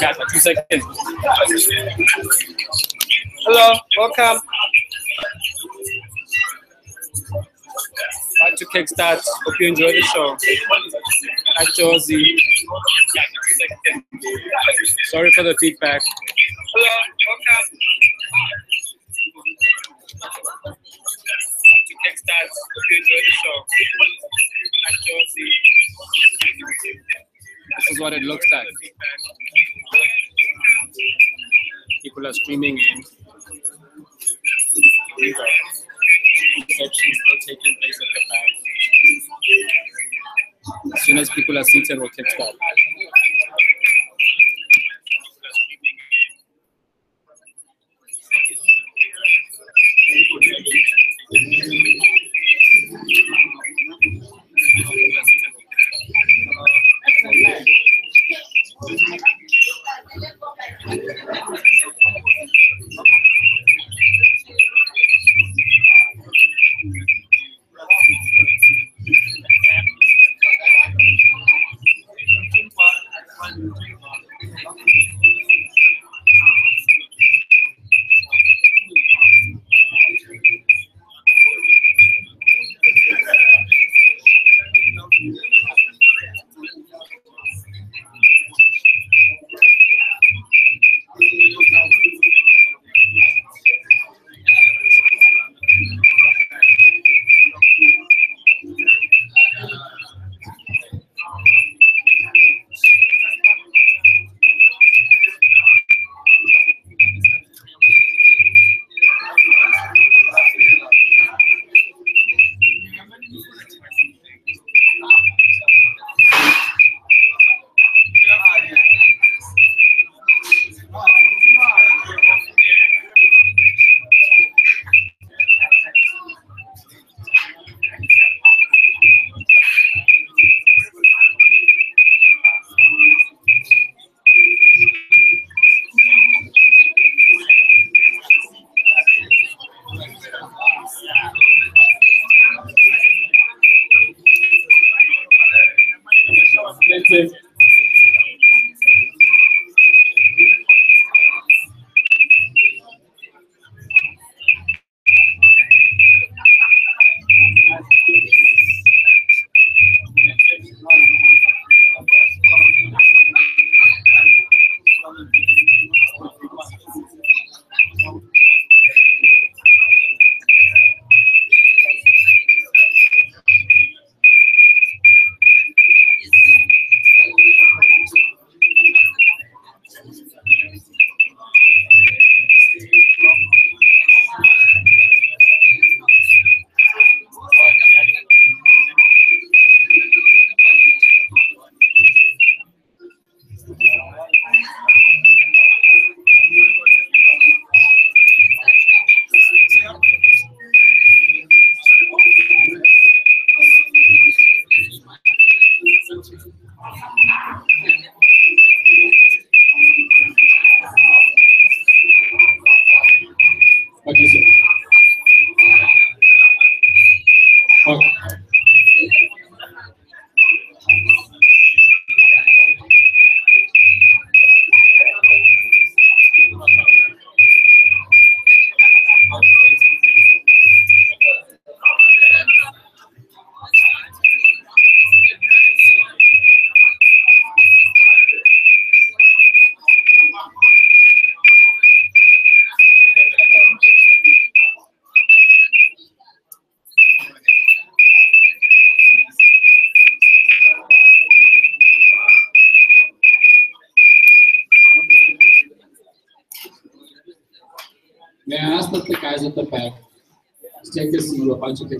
Guys, two seconds welcome. Back to Kickstart. Hope you enjoy the show. At Josie. Sorry for the feedback.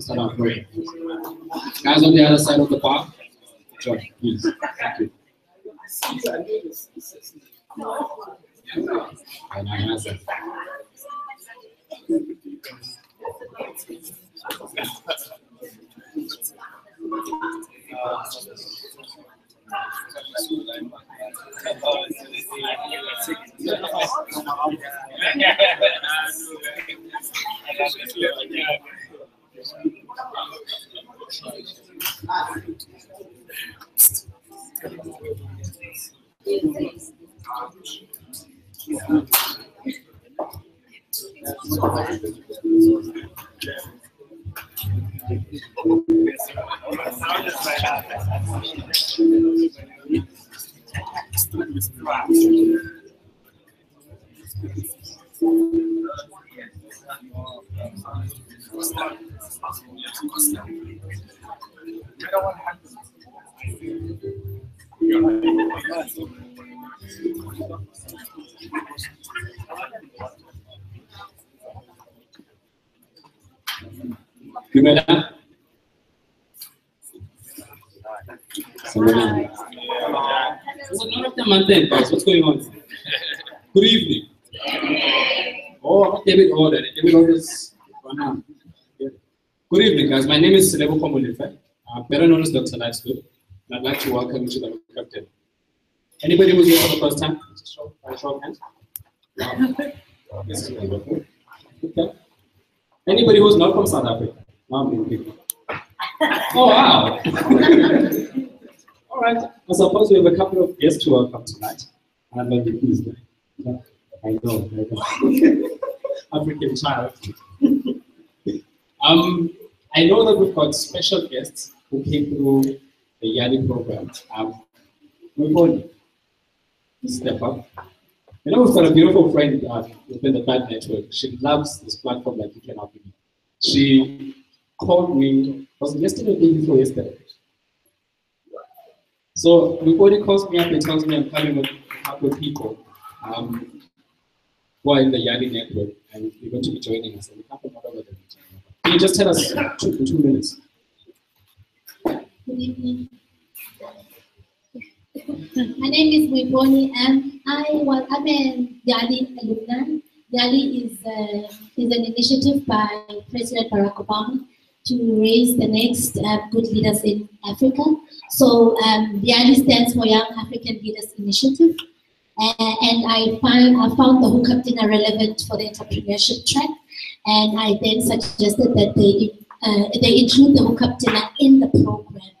It's not. Guys on the other side of the bar, John, please. Thank you. I answer. guys. What's going on? Good evening. Oh. Good evening, guys. My name is Selebo Komolife, uh, better known as Dr. Lightsfield, and I'd like to welcome you to the captain. Anybody who's here for the first time? Just show, uh, show of hands. Wow. Okay. Anybody who's not from South Africa? People. Oh, wow. All right. I suppose we have a couple of guests to welcome tonight. I'm very pleased. Yeah, I know. I know. African child. um, I know that we've got special guests who came through the Yali program. Um, Mwiponi, step up. You know, we've got a beautiful friend uh, within the Bad Network. She loves this platform like you cannot believe. She called me, was yesterday or day before yesterday? So Mwiponi calls me up and tells me I'm coming with a couple of people um, who are in the Yali network and you're going to be joining us. And we can't remember Can you just tell us two, two minutes? Good evening. My name is Mwiponi and I was I'm a Yali alumni. Yali is, uh, is an initiative by President Barack Obama to raise the next uh, good leaders in Africa. So um, Yali stands for Young African Leaders Initiative. Uh, and I find I found the hookup dinner relevant for the entrepreneurship track, and I then suggested that they uh, they include the hookup dinner in the program.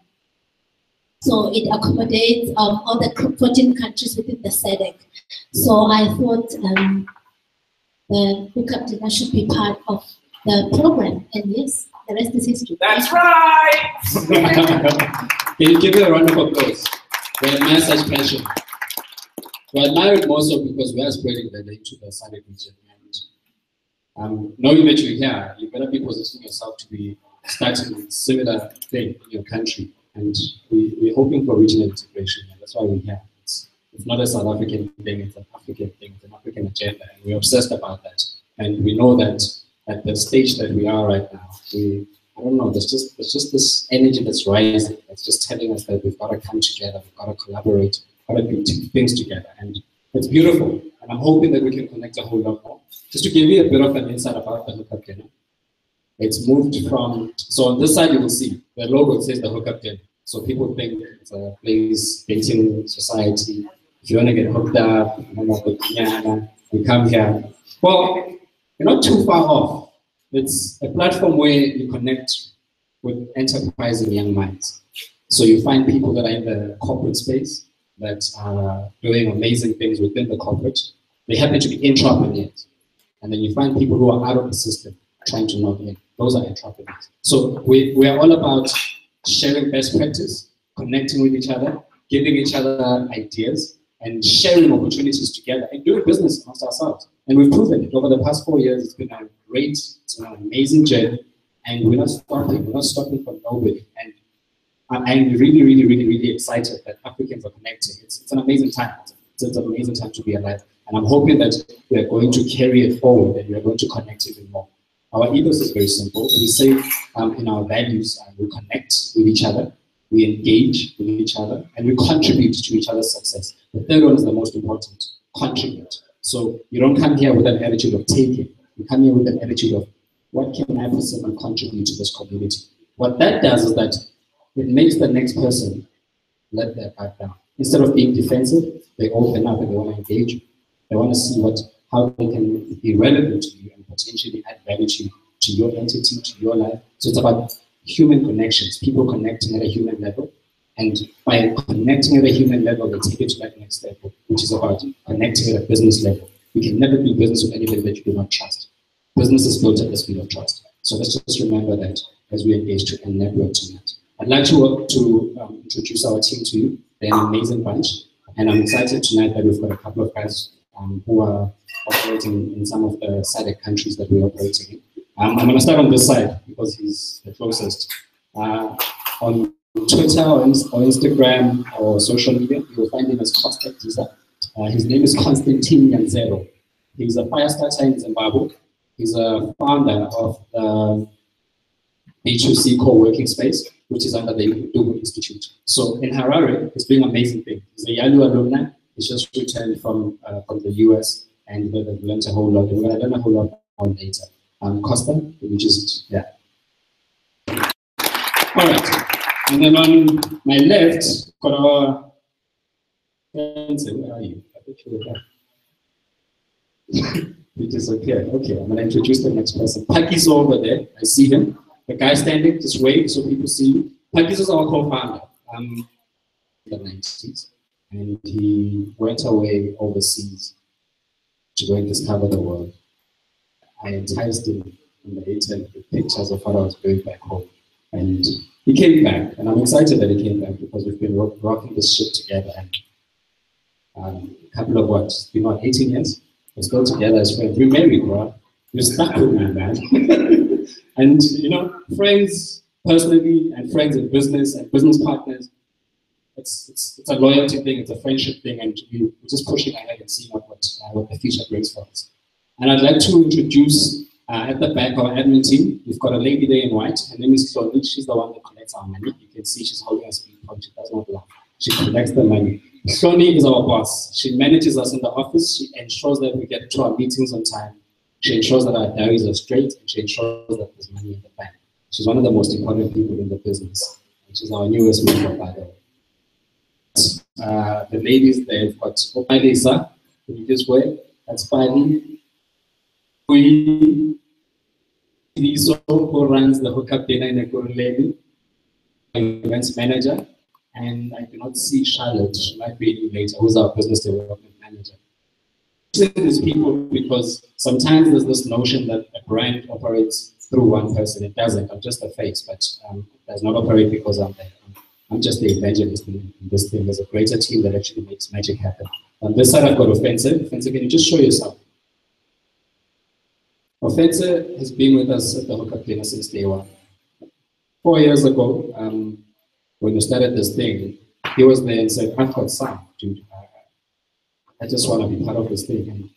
So it accommodates um, all the 14 countries within the SADC. So I thought um, the hookup dinner should be part of the program, and yes, the rest is history. That's right. Can you give her a round of applause? We admire such passion. We admire it more so because we are spreading the name into the SADC region. And um, knowing that you're here, you better be positioning yourself to be starting a similar thing in your country. And we, we're hoping for regional integration, and that's why we're here. It's, it's not a South African thing, it's an African thing, it's an African agenda, and we're obsessed about that. And we know that at the stage that we are right now, we I don't know, there's just there's just this energy that's rising. It's just telling us that we've got to come together, we've got to collaborate, we've got to do things together. And it's beautiful. And I'm hoping that we can connect a whole lot more. Just to give you a bit of an insight about the hookup dinner. It's moved from so on this side you will see the logo says the hookup dinner. So people think it's a place, dating society. If you want to get hooked up, you come here. Well, you're not too far off. It's a platform where you connect with enterprise and young minds. So you find people that are in the corporate space that are doing amazing things within the corporate. They happen to be entrepreneurs. And then you find people who are out of the system trying to knock in. Those are entrepreneurs. So we, we are all about sharing best practice, connecting with each other, giving each other ideas, and sharing opportunities together and doing business amongst ourselves. And we've proven it over the past four years. It's been a great, it's been an amazing journey, and we're not stopping. We're not stopping for nobody. And I'm really, really, really, really excited that Africans are connecting. It's, it's an amazing time. It's, it's an amazing time to be alive. And I'm hoping that we are going to carry it forward and we are going to connect even more. Our ethos is very simple. We say um, in our values, uh, we connect with each other, we engage with each other, and we contribute to each other's success. The third one is the most important contribute. So you don't come here with an attitude of taking, you come here with an attitude of what can I personally contribute to this community? What that does is that it makes the next person let their guard down. Instead of being defensive, they open up and they want to engage. They want to see what how they can be relevant to you and potentially add value to, to your entity, to your life. So it's about human connections, people connecting at a human level. And by connecting at a human level, they take it to that next level, which is about connecting at a business level. You can never do business with anybody that you do not trust. Business is built at the speed of trust. So let's just remember that as we engage to and network tonight. I'd like to, to um, introduce our team to you. They're an amazing bunch. And I'm excited tonight that we've got a couple of guys um, who are operating in some of the SADC countries that we're operating in. Um, I'm going to start on this side because he's the closest. Uh, on Twitter or, or, Instagram or social media, you will find him as Costa Uh, his name is Constantine Nyanzero. He's a fire starter in Zimbabwe. He's a founder of the B2C co-working space, which is under the Google Institute. So in Harare, he's doing amazing things. He's a Yali alumni. He's just returned from uh, from the US and they've learned a whole lot. We're going to learn a whole lot on later. Um, Costa, which is, yeah. All right. And then on my left, got our, where are you? I think you is okay. I'm going to introduce the next person. Paki's over there. I see him. The guy standing, just wave so people see you. Pakis is our co-founder um, in the 90s. And he went away overseas to go and discover the world. I enticed him in the internet with pictures of what I was doing back home. And he came back, and I'm excited that he came back because we've been rocking this ship together. And um, a couple of what, been what, 18 years? We're still together as friends. We're married, bro. You're stuck with me, man. and, you know, friends personally and friends in business and business partners, it's, it's, it's a loyalty thing, it's a friendship thing, and we're just pushing ahead and seeing what, what, uh, what the future brings for us. And I'd like to introduce uh, at the back our admin team, we've got a lady there in white. Her name is Chloe. She's the one that collects our money. You can see she's holding a speed. She does not laugh. She collects the money. Chloe is our boss. She manages us in the office. She ensures that we get to our meetings on time. She ensures that our diaries are straight, and she ensures that there's money in the bank. She's one of the most important people in the business. And she's our newest member, by the way. Uh, the ladies, they've got Opa Lisa, who just way. That's Fanny. Liso, who runs the hookup dinner in Ekurhuleni, events manager. And I do not see Charlotte, she might be in later, who's our business development manager. These people because sometimes there's this notion that a brand operates through one person. It doesn't. I'm just a face, but um, it does not operate because I'm there. I'm just the evangelist in, this thing. There's a greater team that actually makes magic happen. On this side, I've got Offensive. Offensive, can you just show yourself? Offensive has been with us at the Hookup Dinner since day one. Four years ago, um, when we started this thing, he was there and said, I've got some, dude. I just want to be part of this thing. And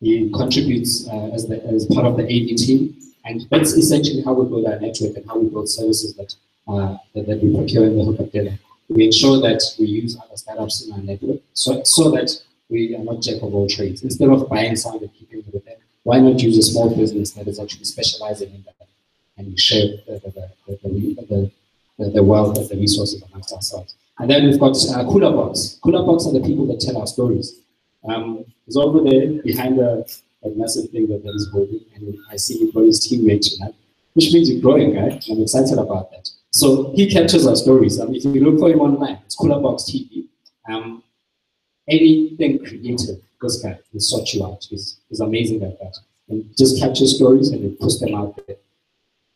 he contributes uh, as, the, as part of the AV team. And that's essentially how we build our network and how we build services that, uh, that, that, we procure in the hookup dinner. We ensure that we use other startups in our network so, so that we are not jack of all trades. Instead of buying someone and keeping it with why not use a small business that is actually specializing in that and share the, the, the, the, wealth and the resources amongst ourselves? And then we've got uh, Cooler Box. Cooler Box are the people that tell our stories. Um, it's over there behind a, a massive thing that is holding, and I see you his teammate tonight, which means you're growing, right? I'm excited about that. So he captures our stories. I mean, if you look for him online, it's Cooler Box TV. Um, anything creative, this guy will sort you out. He's, he's amazing at that. And just capture stories and we push them out there.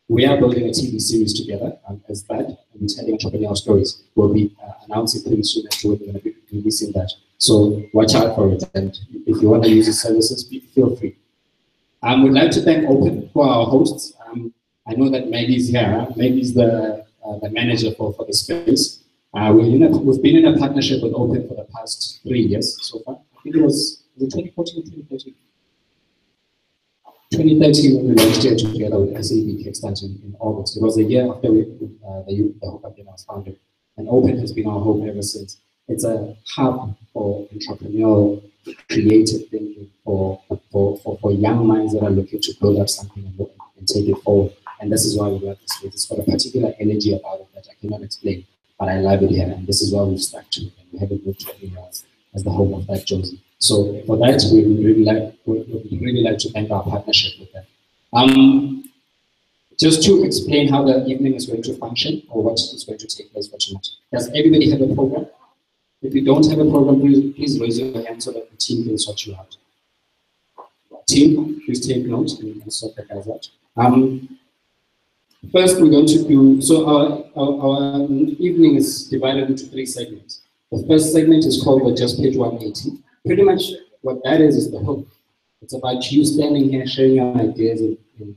We are building a TV series together um, as that, and we're telling entrepreneurial stories. We'll be uh, announcing pretty soon as we're going to be releasing that. So watch out for it. And if you want to use the services, feel free. Um, we'd like to thank Open for our hosts. Um, I know that Maggie's here. Maggie's the, uh, the manager for, for the space. Uh, we have been in a partnership with Open for the past three years so far. It was, it 2014 2013? 2013 when we launched it together with SAB Kickstart in, August. It was a year after we, uh, the, the Hookup Dinner was founded. And Open has been our home ever since. It's a hub for entrepreneurial, creative thinking for, for, for, for young minds that are looking to build up something and, and take it forward. And this is why we work this way. It's got a particular energy about it that I cannot explain but I love it here, and this is why we've stuck to it, and we haven't moved to anywhere else as the home of THUDjozi. So for that, we would really like, would really like to thank our partnership with them. Um, just to explain how the evening is going to function or what is going to take place for tonight. Does everybody have a program? If you don't have a program, please, please raise your hand so that the team can sort you out. Team, please take notes and sort the guys out. Um, first, we're going to do, so our, our, our evening is divided into three segments. The first segment is called the Just Page 180. Pretty much what that is is the hook. It's about you standing here sharing your ideas in, in,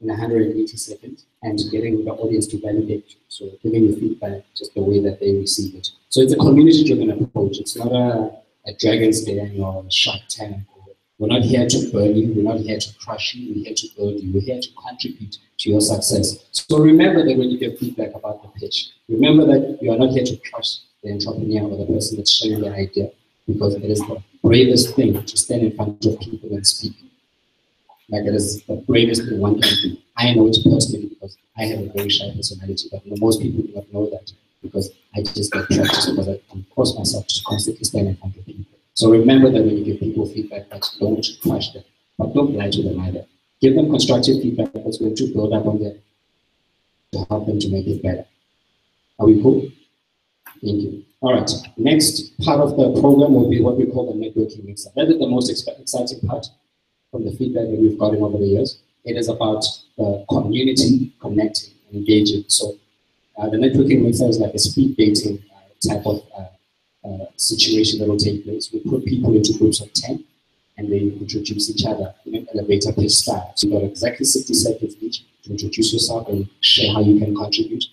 in 180 seconds and getting the audience to validate you. So giving you feedback just the way that they receive it. So it's a community-driven approach. It's not a, a Dragon's Den or a Shark Tank we're not here to burn you. We're not here to crush you. We're here to build you. We're here to contribute to your success. So remember that when you get feedback about the pitch, remember that you are not here to crush the entrepreneur or the person that's sharing the idea, because it is the bravest thing to stand in front of people and speak. Like it is the bravest thing one can do. I know it personally because I have a very shy personality, but most people do not know that because I just get practice because I force myself to constantly stand in front of people. So remember that when you give people feedback, that don't crush them, but don't lie to them either. Give them constructive feedback that's going to build up on them to help them to make it better. Are we cool? Thank you. All right. Next part of the program will be what we call the networking mixer. That is the most exciting part from the feedback that we've gotten over the years. It is about the community connecting, and engaging. So uh, the networking mixer is like a speed dating uh, type of uh, uh, situation that will take place. We put people into groups of 10 and they introduce each other in an elevator pitch style. So you've got exactly 60 seconds each to introduce yourself and share how you can contribute.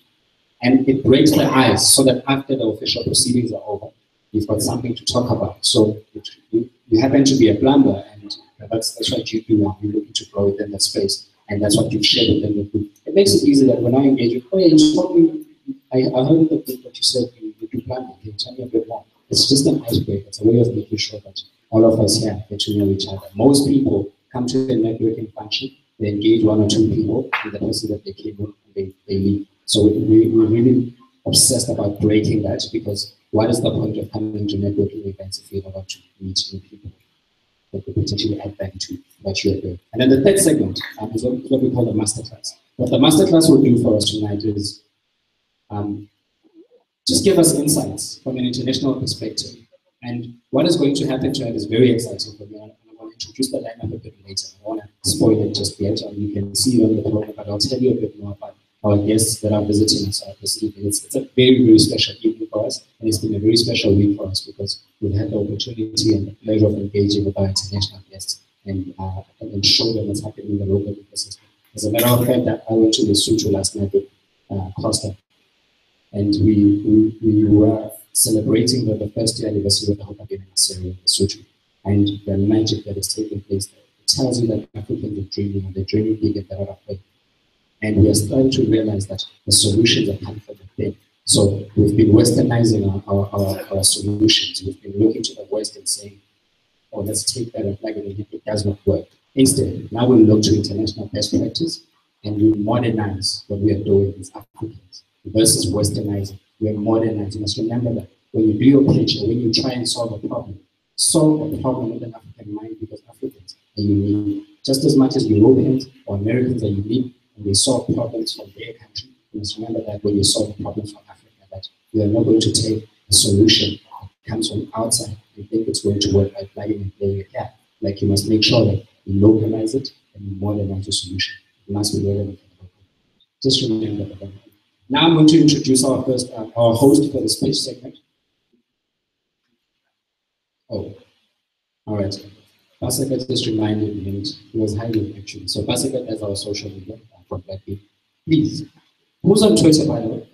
And it breaks the ice so that after the official proceedings are over, you've got something to talk about. So it, you, you, happen to be a plumber and that's, that's what you do now. You're looking to grow within the space. And that's what you've shared with them. It makes it easy that when I engage you, oh yeah, you told me, I, I heard that what you said plan can tell me a bit more. It's just an icebreaker. It's a way of making sure that all of us here get to know each other. Most people come to a networking function, they engage one or two people with the person that they came with, and they, they leave. So we, we're really obsessed about breaking that because what is the point of coming to networking events if you're not meet new people that could potentially add value to what you're doing? And then the third segment um, is what we call the masterclass. What the masterclass will do for us tonight is um, just give us insights from an international perspective. And what is going to happen tonight is very exciting for me. I'm going to introduce the lineup a bit later. I don't want to spoil it just yet. And you can see on the program, but I'll tell you a bit more about our guests that are visiting us this evening. It's, it's a very, very special evening for us. And it's been a very special week for us because we've had the opportunity and the pleasure of engaging with our international guests and, uh, and show them what's happening in the local ecosystem. As a matter of fact, I went to Lesotho last night with uh, Costa and we, we, we were celebrating the, the first year anniversary of the Hope Again in Lesotho. And the magic that is taking place there. It tells you that Africans are dreaming and they're dreaming big and better of And we are starting to realize that the solutions are coming from within. So we've been westernizing our, our, our, our, solutions. We've been looking to the West and saying, oh, let's take that and plug it in. It does not work. Instead, now we look to international best practice and we modernize what we are doing as Africans versus westernizing. We're modernizing. Must remember that when you do your pitch or when you try and solve a problem, solve a problem with an African mind because Africans are unique. Just as much as Europeans or Americans are unique they solve problems from their country, you must remember that when you solve problems from Africa, that you are not going to take a solution that comes from outside and think it's going to work by plugging and playing it here. Like you must make sure that you localize it and you modernize the solution. It must be relevant for the local. Just remember that. Now I'm going to introduce our first, uh, our host for the speech segment. Oh, all right. Pasika just reminded me, he was hiding actually. So Pasika has our social media from Blackbeard. Please, who's on Twitter by the way?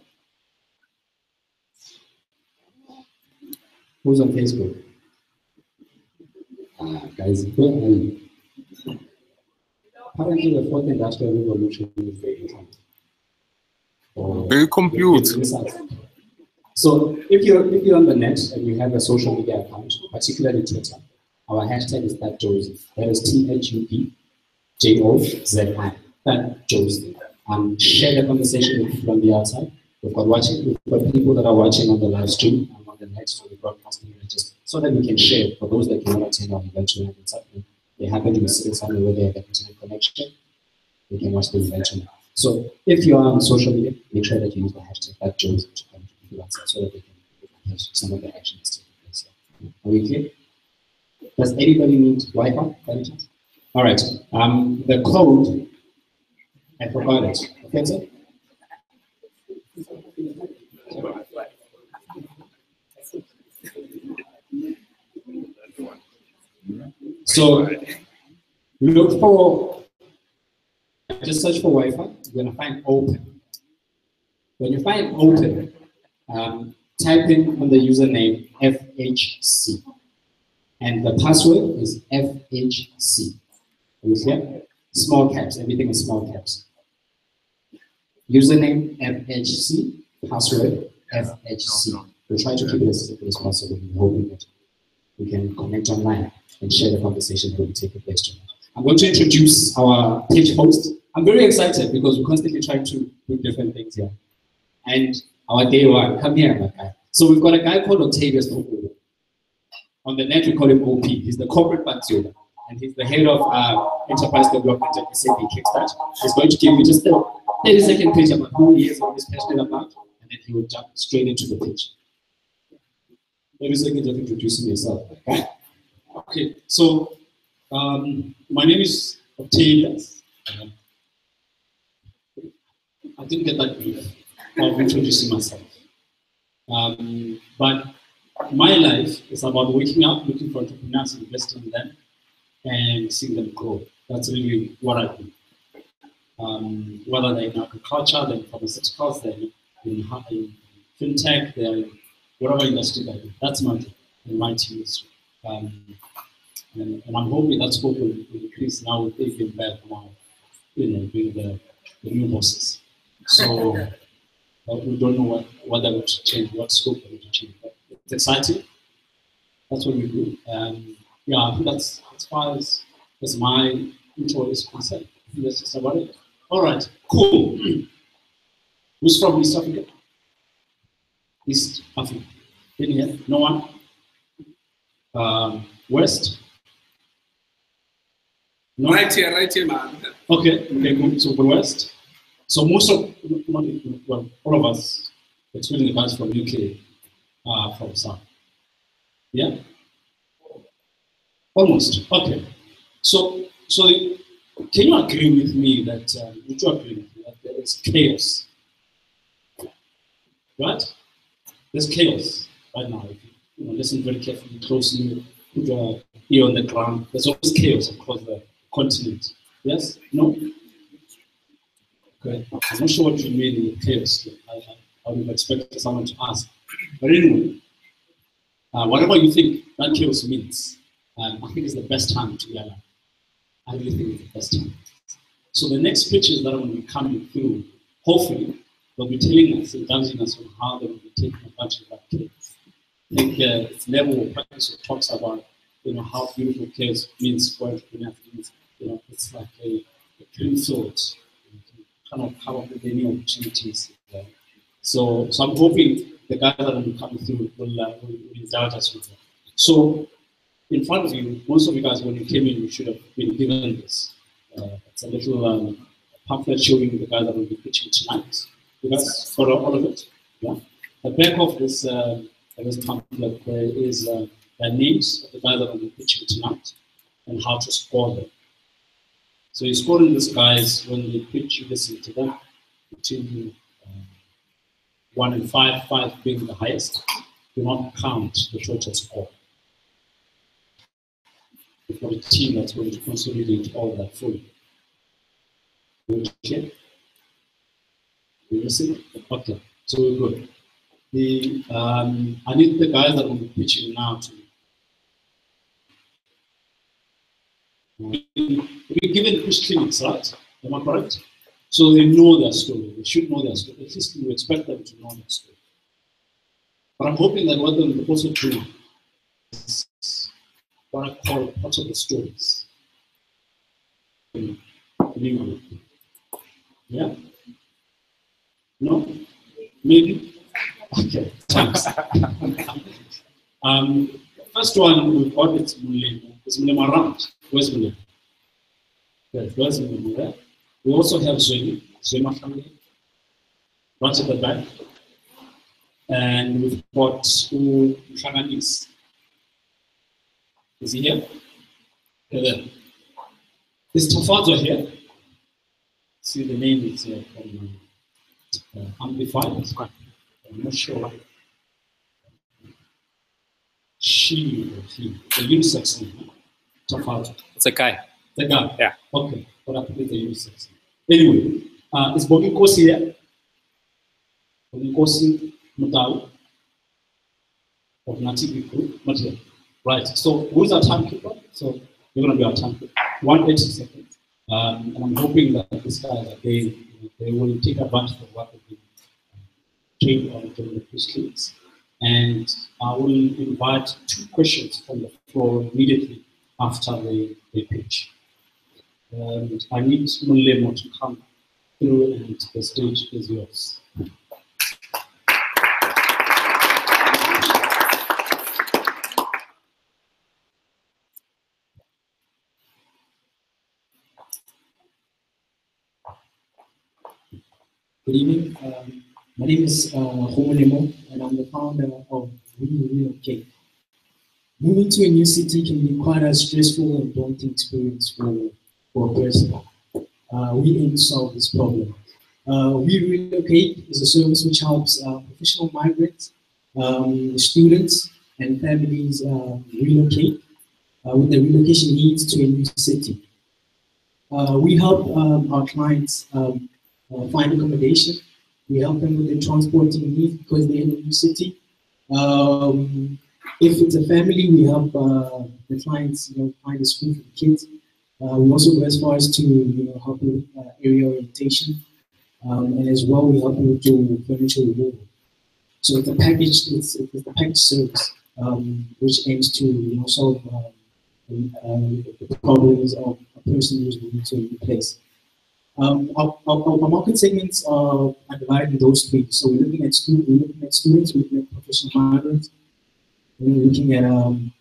Who's on Facebook? Ah, guys, are you? Apparently, the fourth industrial revolution is very coming. Very compute. So if you're if you're on the net and you have a social media account, particularly Twitter, our hashtag is THUDjozi. That is T H U P J O Z I. THUDjozi. Um, share the conversation with people on the outside. We've got watching, we've got people that are watching on the live stream. and on the next so we're broadcasting just so that we can share for those that cannot attend our event tonight. It's they happen to be sitting somewhere where they have internet connection, they can watch the event tonight. So if you are on social media, make sure that you use the hashtag Joe's to come to the WhatsApp so that they can some of the actions taking place. Are we clear? Does anybody need Wi-Fi? All right. Um, the code, I forgot it. Okay. So look for, just search for Wi-Fi. You're gonna find open. When you find open, um, type in on the username FHC, and the password is FHC. Clear? Small caps. Everything is small caps. Username FHC, password FHC. We'll try to keep it as simple as possible. We're hoping that we can connect online and share the conversation that will be taking place. I'm going to introduce our page host. I'm very excited because we're constantly trying to do different things here. And our day one, come here, my guy. So we've got a guy called Octavius Okubo. On the net, we call him OP. He's the corporate Bantuda, and he's the head of uh, enterprise development at SAB Kickstart. He's going to give you just a 30 second pitch about who he is, what he's passionate about, and then he will jump straight into the pitch. 30 seconds of introducing yourself. Okay? So um, my name is Octavius. I didn't get that brief of introducing myself. Um, but my life is about waking up, looking for entrepreneurs, investing in them, and seeing them grow. That's really what I do. Um, whether they're in agriculture, they're in pharmaceuticals, they're in, in fintech, they're in whatever industry they're in. That's my job and my team. Um, and, and I'm hoping that scope will, will increase now with AB InBev now, you know, being the, the new bosses. So uh, we don't know what, what going to change, what scope going to change. But it's exciting. That's what we do. And yeah, I think that's as far as, as my intro is concerned. I think that's just about it. All right, cool. Who's from East Africa? East Africa. In here? No one? Um, West? No? Right here, right here, man. Okay, okay, good. So West. So most of, well, all of us, excluding the guys from UK, are from South. Yeah? Almost. Okay. So, so can you agree with me that, um, would you agree with me that there is chaos? Right? There's chaos right now. If you, know, listen very carefully, closely, put your ear on the ground. There's always chaos across the continent. Yes? No? Okay. I'm not sure what you mean with chaos. I, I, I would have expected someone to ask. But anyway, uh, whatever you think that chaos means, um, I think it's the best time to be alive. I think it's the best time. So the next pictures that are going to be coming through, hopefully, they'll be telling us, indulging us on how they will be taking advantage of that. I think uh, level of practice talks about, you know, how beautiful chaos means for entrepreneurs. You know, it's like a, a green field, kind of come up with any opportunities. Uh, so, so I'm hoping the guys that will be coming through will, uh, will, will indulge us with that. So, in front of you, most of you guys, when you came in, you should have been given this. Uh, it's a little um, pamphlet showing the guys that will be pitching tonight. You guys got all of it? Yeah. The back of this, uh, this pamphlet there is uh, the names of the guys that will be pitching tonight and how to score them. So you score in these guys when they pitch, you listen to them between uh, one and five, five being the highest. Do not count the shortest score. Got a team that's going to consolidate all that for you. Okay. You listen? Okay. So we're good. The um, I need the guys that will be pitching now to we're given push clinics, right? Am I correct? So they know their story. They should know their story. At least we expect them to know their story. But I'm hoping that what they'll also do is what I call the stories. In, in. Yeah? No? Maybe? Okay, thanks. um, first one we've got is Mulema. Is Mulema around? Where's Mulema? Yes, where's Mulema? We also have Zwemi, Zwema family, right at the back. And we've got Mhlanganisi. Is he here? Okay, there. Is Tafazo here? See the name is uh, from, uh, amplified. I'm not sure. She or he, the unisex name. Tafazo. It's a guy. The guy? Yeah. Okay, but I put the unisex. Anyway, uh, is Bobby Kosi here? Bobby Kosi Mutau of Nativi Group, not here. Right, so who's our timekeeper? So you're going to be our timekeeper. 180 seconds. Um, and I'm hoping that these guys, they, they will take advantage of what they've been trained on during the pre-skills. And I will invite two questions from the floor immediately after the, the pitch. Um, I need Mulemo to come through and the stage is yours. Good evening. Um, my name is uh, Homo Lemo, and I'm the founder of We Relocate. Moving to a new city can be quite a stressful and daunting experience for, for a person. Uh, we aim to solve this problem. Uh, we Relocate is a service which helps uh, professional migrants, um, students, and families uh, relocate uh, with their relocation needs to a new city. Uh, we help um, our clients um, uh, find accommodation. We help them with their transporting needs because they're in a new city. Um, if it's a family, we help uh, the clients you know, find a school for the kids. Uh, we also go as far as to you know, help with uh, area orientation. Um, and as well, we help with your furniture removal. So it's a package, it's, it's a package service um, which aims to you know, solve um, um, the problems of a person who's moving to a new place. Um, our, our, our market segments are, are divided in those three. So we're looking at students, we're looking at students, we're looking at professional migrants, we're looking at um,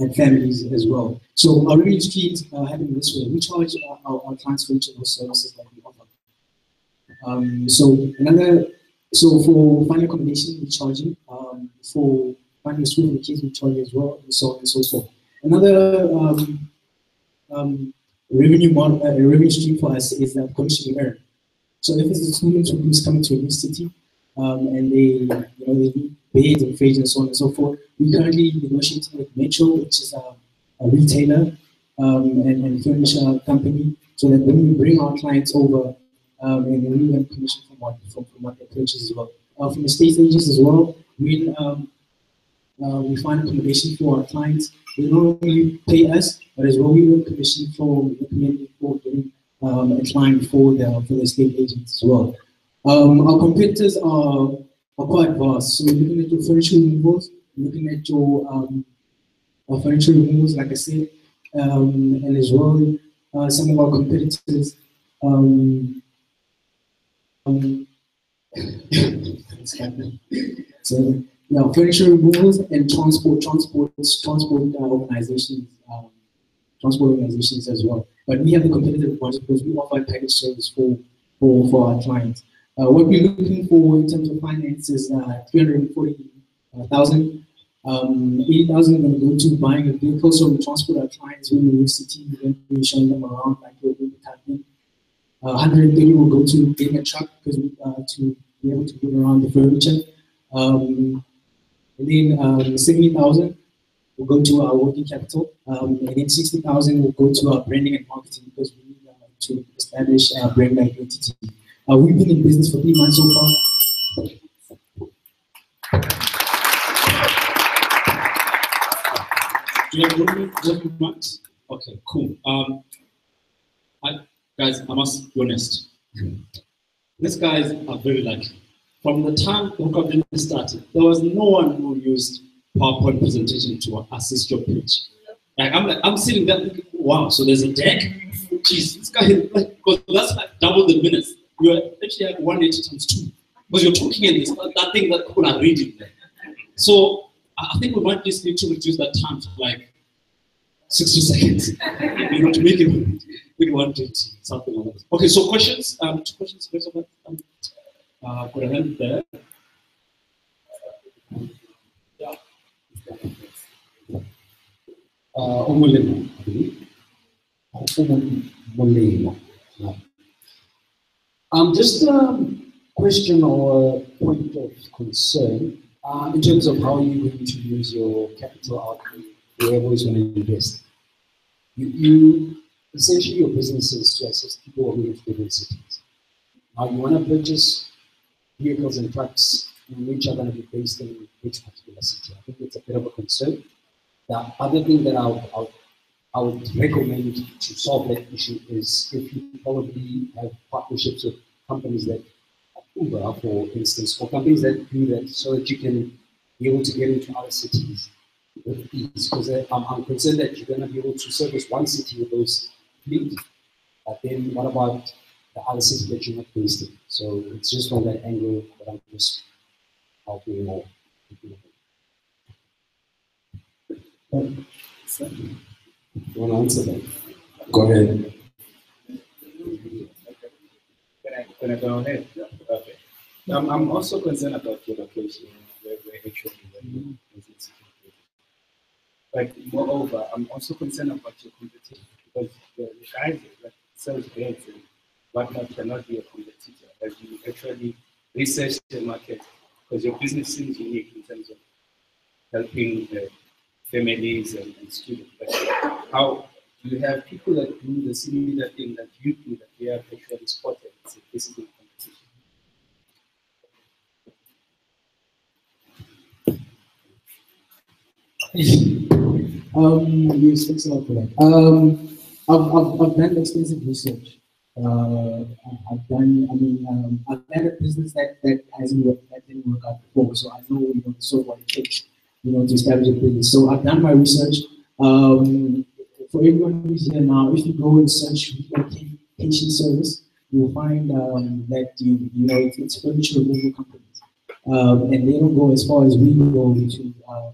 at families as well. So our revenue streams uh, happen this way. We charge our, our, our clients for each of those services that we offer. Um, so another, so for final accommodation, we charge you. Um, for finding school for the kids, we charge as well, and so on and so forth. Another um, um, revenue model, uh, revenue stream for us is the commission we earn. So if it's a student who's coming to a new city um, and they, you know, they need beds and fridge and so on and so forth, we currently negotiate with Metro, which is a, a retailer um, and, and furniture company, so that when we bring our clients over, um, and we earn commission from what from, from what they purchase as well. Uh, from the state agents as well, we um, uh, we find accommodation for our clients. They not only pay us, but as well we earn commission for looking for getting um, a client for the for the state agents as well. Um, our competitors are, are quite vast. So we're looking at your furniture removals, looking at your um, furniture removals, like I said, um, and as well uh, some of our competitors. Um, um, so yeah, furniture removals and transport, transport, transport uh, organizations, um, transport organizations as well. But we have a competitive advantage because we offer package service for for, for our clients. Uh, what we're looking for in terms of finance is uh, 340,000. Um, 80,000 are going to go to buying a vehicle, so we transport our clients when we're the city, then we're showing them around like we're doing the uh, 130 will go to getting a truck because we, uh, to be able to move around the furniture. Um, and then um, 70,000 will go to our working capital. Um, and then 60,000 will go to our branding and marketing because we need uh, to establish our brand identity. Uh, we've been in business for three months so far. Do max? Okay, cool. Um, I, guys, I must be honest. These guys are very lucky. From the time Business started, there was no one who used PowerPoint presentation to assist your pitch. Like I'm like I'm sitting there thinking, wow, so there's a deck. Jeez, this guy like because that's like double the minutes. You are actually at 180 times two. Because you're talking in this, that thing that people are reading there. So I think we might just need to reduce that time to like 60 seconds. you know, to make it with 120, something like that. Okay, so questions? Um, two questions. Um, uh, put a hand there. Yeah. Umulimo, I believe. Umulimo. Yeah. Um, just a question or a point of concern uh, in terms of how you're going to use your capital outlay wherever you going to invest. You, you essentially your business is to assist people who live in cities. Now you want to purchase vehicles and trucks which are going to be based in which particular city. I think it's a bit of a concern. The other thing that I would, I would, I would recommend to solve that issue is if you probably have partnerships with companies that Uber, for instance, or companies that do that so that you can be able to get into other cities with ease. Because uh, I'm, I'm concerned that you're going to be able to service one city with those fleet, but then what about the city that you're not based? So it's just from that angle that I'm just helping more. You want to answer that? Go ahead. Can I, can I go ahead? Okay. Um, I'm also concerned about your location, where, where actually visit is. But moreover, I'm also concerned about your competition because the, the guys that sells beds and whatnot cannot be a competitor as you actually research the market because your business seems unique in terms of helping uh, families and, and students. But how do you have people that do the similar thing that you do that they are actually spotted as a physical competition? Um, yes, for that. Um, I've, I've, I've done extensive research. Uh, I've done, I mean, um, I've had a business that, that hasn't worked, that didn't work out before, so I know, you know, so what it takes, you know, to establish a business. So I've done my research. Um, for everyone who's here now, if you go and search patient service, you'll find um, that you, you know it's, it's furniture removal companies, um, and they don't go as far as we go to um,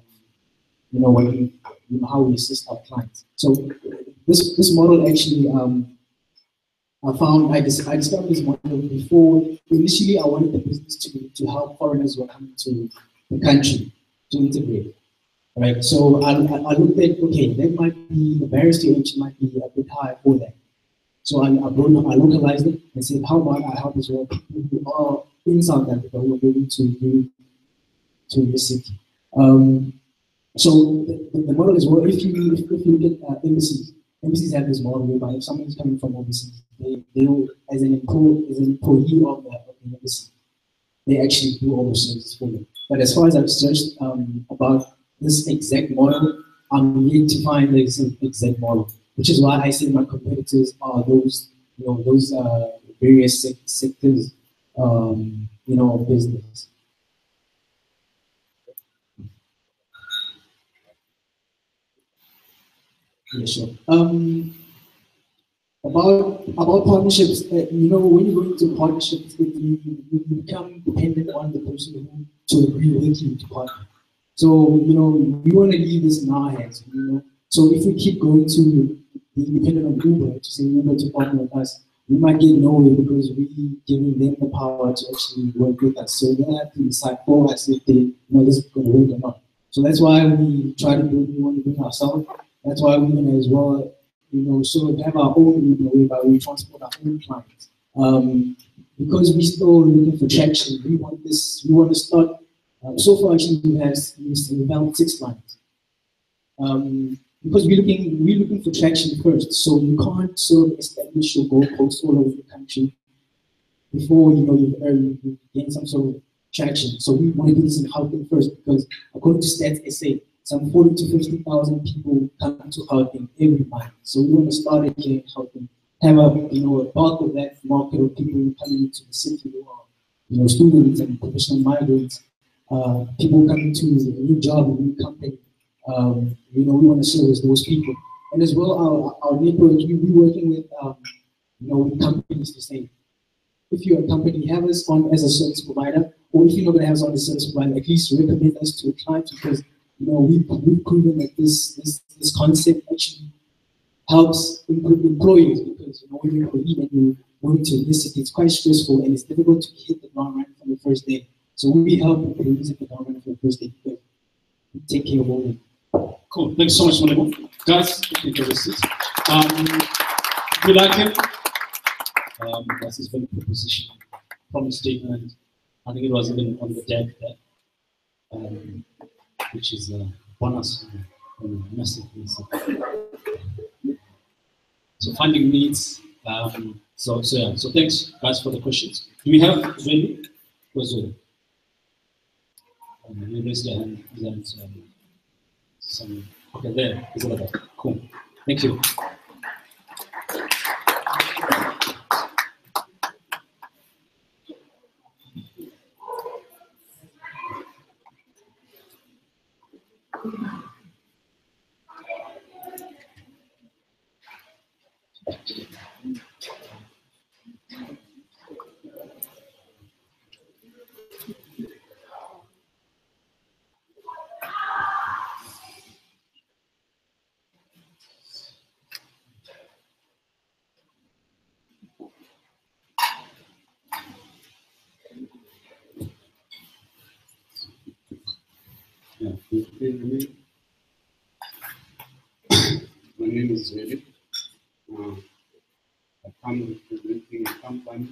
you know we, you know how we assist our clients. So this this model actually um, I found I, dis- I discovered this model before. Initially, I wanted the business to to help foreigners who are coming to the country to integrate. Right, so I, I looked at okay, that might be the barriers to entry might be a bit high for that. So I, I, I localized it and said, how about I help as well people who are in South Africa who are going to move to the city. Um, so the, the- model is well, if you if, you at uh, embassies, embassies have this model whereby if someone's coming from overseas, they they will as an employee as an employee of the, of the embassy, they actually do all the services for them. But as far as I've searched um, about this exact model, I'm yet to find the exact model, which is why I say my competitors are those, you know, those uh, various sec- sectors, um, you know, of business. Yeah, sure. Um, about about partnerships, uh, you know, when you go into partnerships, you, you become dependent on the person to agree with you to partner. So you know, we want to leave this in our hands. You know, so if we keep going to be dependent on Uber to say Uber to partner with us, we might get nowhere because we giving them the power to actually work with us. So they have to decide for us if they you know this is going to work or not. So that's why we try to do we want to bring ourselves. That's why we're gonna as well, you know, sort of have our own Uber whereby we transport our own clients. Um, because we're still looking for traction, we want this, we want to start. Uh, so far, actually, we have we've six clients. Um, because we're looking, we're looking for traction first. So you can't sort of establish your goalposts all over the country before you know you've earned, you've gained some sort of traction. So we want to do this in Gauteng first because according to Stats SA, some 40 to 50,000 people come to Gauteng every month. So we want to start again here in Have a you know a bulk of that market of people coming into the city who are you know students and professional migrants, uh, people coming to a new job, a new company. Um, you know we want to service those people, and as well our our network. We we working with um, you know companies to say if you're a company, have us on as a service provider. or if you're not to have someone as a service provider, at least recommend us to a client because you know we've, we've proven that this this this concept actually helps em- employers because you know when you're employee and you're moving to city, it's quite stressful and it's difficult to hit the ground running from the first day. So we help employees hit the ground running from the first day because we take care of all them. Cool. Thanks so much, Malemo. Guys, you can. Um, we like him. Um, that's his very proposition from his statement. I think it was even on the deck there, um, which is a bonus, um, massive. So funding needs. Um, so, so yeah. So thanks, guys, for the questions. Do we have Zweli? Where's Zweli? Um, you raised your hand. Um, some okay there. cool thank you Yeah, good evening. My name is Zweli. Uh, I come representing a company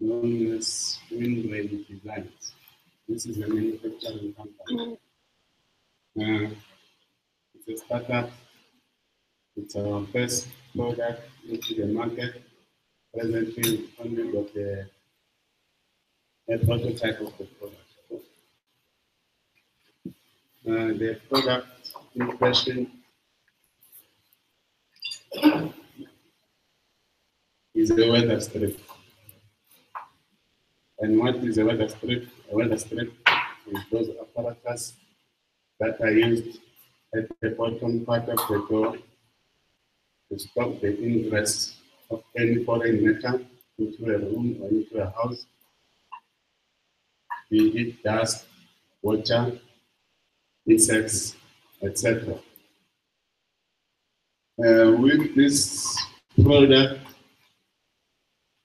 known as Windrain Designs. This is a manufacturing company. Uh, it's a startup. It's our first product into the market. Presently, only got a prototype of the product. Uh, the product in question is a weather strip. And what is a weather strip? A weather strip is those apparatus that are used at the bottom part of the door to stop the ingress of any foreign matter into a room or into a house, be it dust, water, insects, etc. Uh, with this product,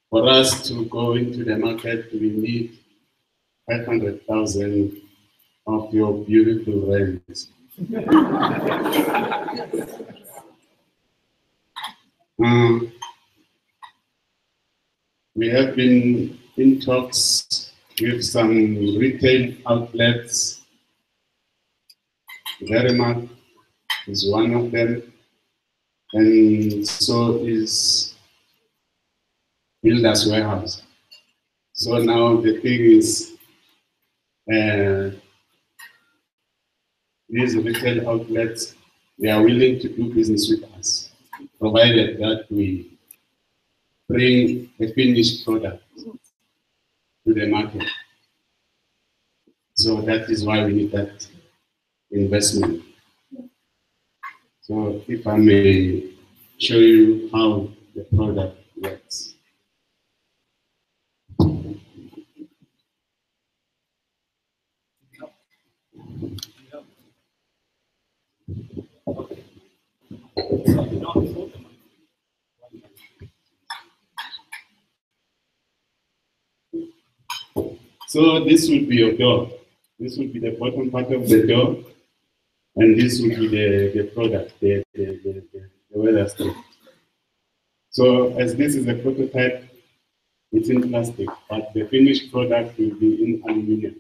for us to go into the market, we need 500,000 of your beautiful rains. Um, we have been in talks with some retail outlets Verimark is one of them, and so is Builders Warehouse. So now the thing is, uh, these retail outlets, they are willing to do business with us, provided that we bring a finished product to the market. So that is why we need that investment. So if I may show you how the product works. So this would be your door. This would be the bottom part of the door. And this would be the, the product, the, the, the, the, the weather strip. So as this is a prototype, it's in plastic, but the finished product will be in aluminum.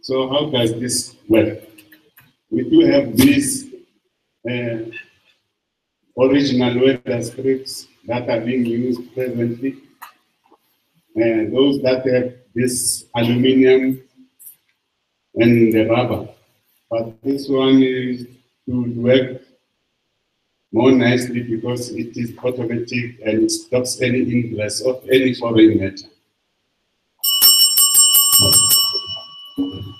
So how does this work? We do have these uh, original weather strips that are being used presently. And those that have this aluminum and the rubber. But this one is to work more nicely because it is automatic and stops any ingress of any foreign matter.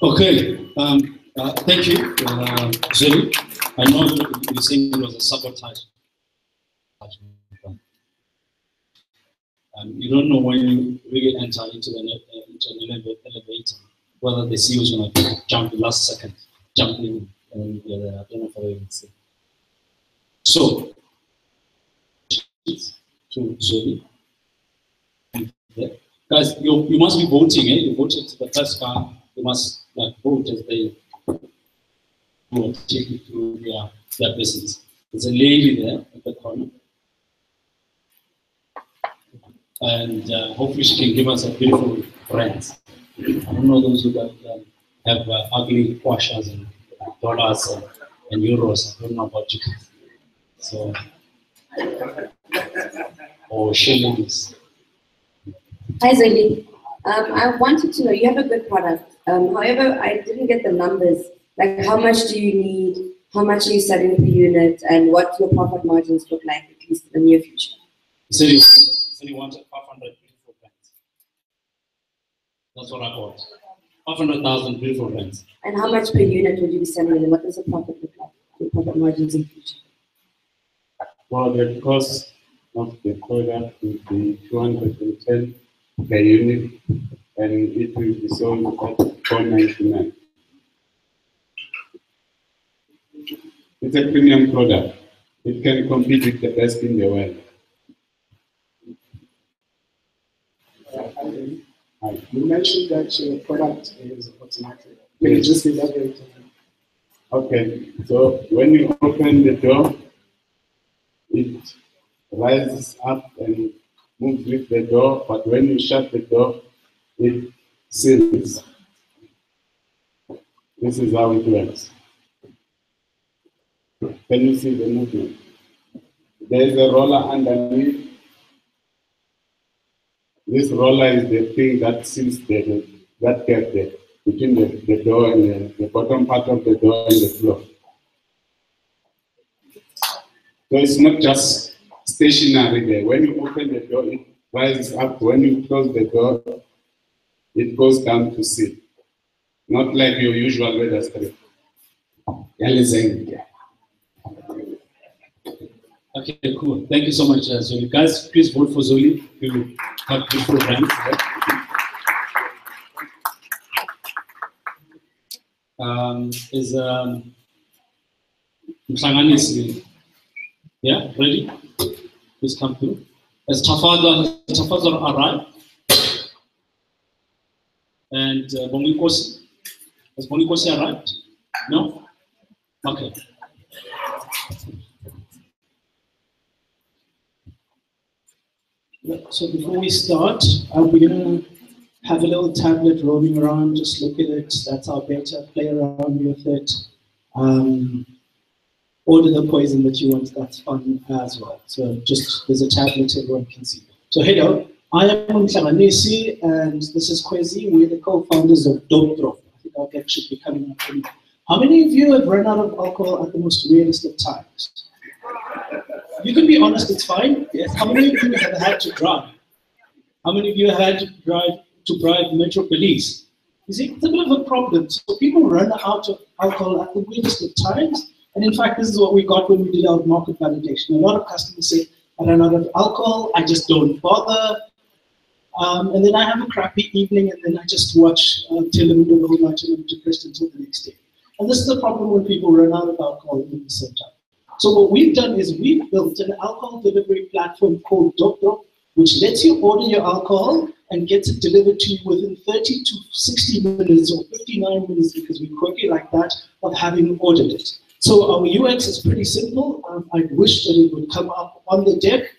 Okay, um, uh, thank you, uh, Zulu. I know you saying it was a sabotage. Um, you don't know when you really enter into, the, uh, into an eleva- elevator whether the CEO is going to jump the last second, jump in, and uh, I don't know if I even say. So, to Zoe. Yeah. Guys, you, you must be voting, eh? You voted to the first car, you must like vote as they will take you through their, their business. There's a lady there at the corner. And uh, hopefully she can give us a beautiful brand. I don't know those who um, have uh, ugly washers and dollars and, and euros. I don't know about you guys. So, or shillings. Hi, Zoe. Um, I wanted to know, you have a good product. Um, however, I didn't get the numbers. Like, how much do you need? How much are you selling per unit? And what your profit margins look like, at least in the near future? He said he, he said he wanted 500 beautiful pens. That's what I bought. 500,000 beautiful pens. And how much per unit would you be selling? And what does the profit look like? Your profit margins in future? Well, the cost of the product will be 210 per unit and it will be sold at 499. It's a premium product. It can compete with the best in the world. Uh, You mentioned that your product is automatic. Can you just elaborate on that? Okay, so when you open the door, it rises up and moves with the door, but when you shut the door, it seals. This is how it works. Can you see the movement? There is a roller underneath. This roller is the thing that seals the, that gap there between the, the door and the, the bottom part of the door and the floor. So it's not just stationary there. When you open the door, it rises up. When you close the door, it goes down to sea. Not like your usual weather strip. Yalizeng. Okay, cool. Thank you so much, uh, Zoe. Guys, please vote for Zoe. You have beautiful brands. Um, is um, yeah, ready? Please come through. Has Tafadar, has Tafadar arrived? And uh, Bonikosi? Has Bonikosi arrived? No? Okay. So before we start, uh, we're gonna have a little tablet roaming around, just look at it, that's our beta, play around with it. Um, order the poison that you want, that's fun as well. So just, there's a tablet everyone can see. So hello, I am Mhlanganisi and this is Kwezi, we're the co-founders of Dope. I think our guest should be coming up. How many of you have run out of alcohol at the most weirdest of times? You can be honest, it's fine. Yes. How many of you have had to drive? How many of you have had to drive to bribe Metro Police? You see, it's a bit of a problem. So people run out of alcohol at the weirdest of times. And in fact, this is what we got when we did our market validation. A lot of customers say, I run out of alcohol, I just don't bother. Um, and then I have a crappy evening, and then I just watch uh, television the whole night and I'm depressed until the next day. And this is the problem when people run out of alcohol at the same time. So what we've done is we've built an alcohol delivery platform called Dope which lets you order your alcohol and gets it delivered to you within 30 to 60 minutes or 59 minutes because we're quirky like that of having ordered it. So our UX is pretty simple. Um, I wish that it would come up on the deck.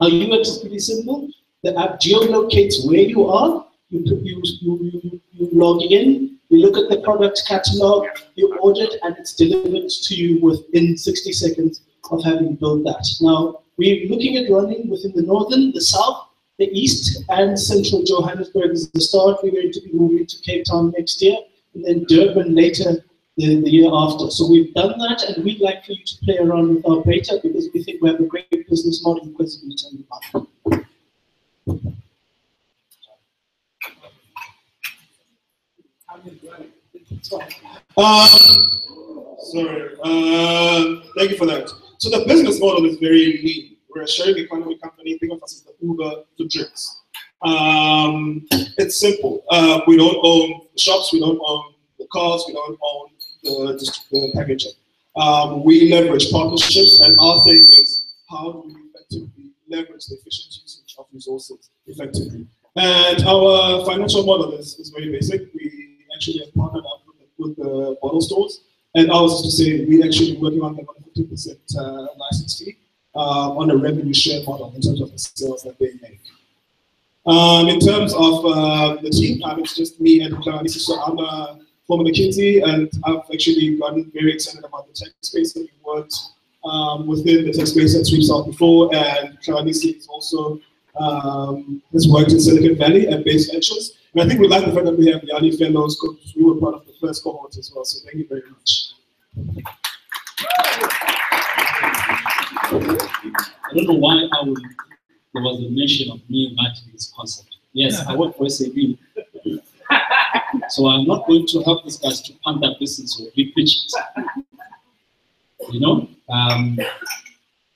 Our UX is pretty simple. The app geolocates where you are. You, you, you, you log in, you look at the product catalog, you order it, and it's delivered to you within 60 seconds of having built that. Now, we're looking at running within the northern, the south, the east, and central Johannesburg is the start. We're going to be moving to Cape Town next year, and then Durban later the, the year after. So we've done that, and we'd like for you to play around with our beta because we think we have a great business model because we you about Um, sorry. Uh, thank you for that. So the business model is very lean, We're a sharing economy company. Think of us as the Uber for drinks. Um, it's simple. Uh, we don't own the shops. We don't own the cars. We don't own the, the packaging. Um, we leverage partnerships, and our thing is how do we effectively leverage the efficient usage of resources effectively. And our financial model is, is very basic. We actually have partnered up with the, with the bottle stores, and ours is to say we actually working on them on a 50% uh, license fee uh, on a revenue share model in terms of the sales that they make. Um, in terms of uh, the team, um, it's just me and Clarissa. So I'm a former McKinsey, and I've actually gotten very excited about the tech space that we worked um, within the tech space at Sweeps out before, and Clarissa is also um, has worked in Silicon Valley at Base Ventures. And I think we like the fact that we have Yali Fellows we were part of the first cohort as well. So thank you very much. I don't know why I would, there was a mention of me inviting this concept. Yes, I work for SAB. so I'm not going to help these guys to pump that business or be pitch You know? Um,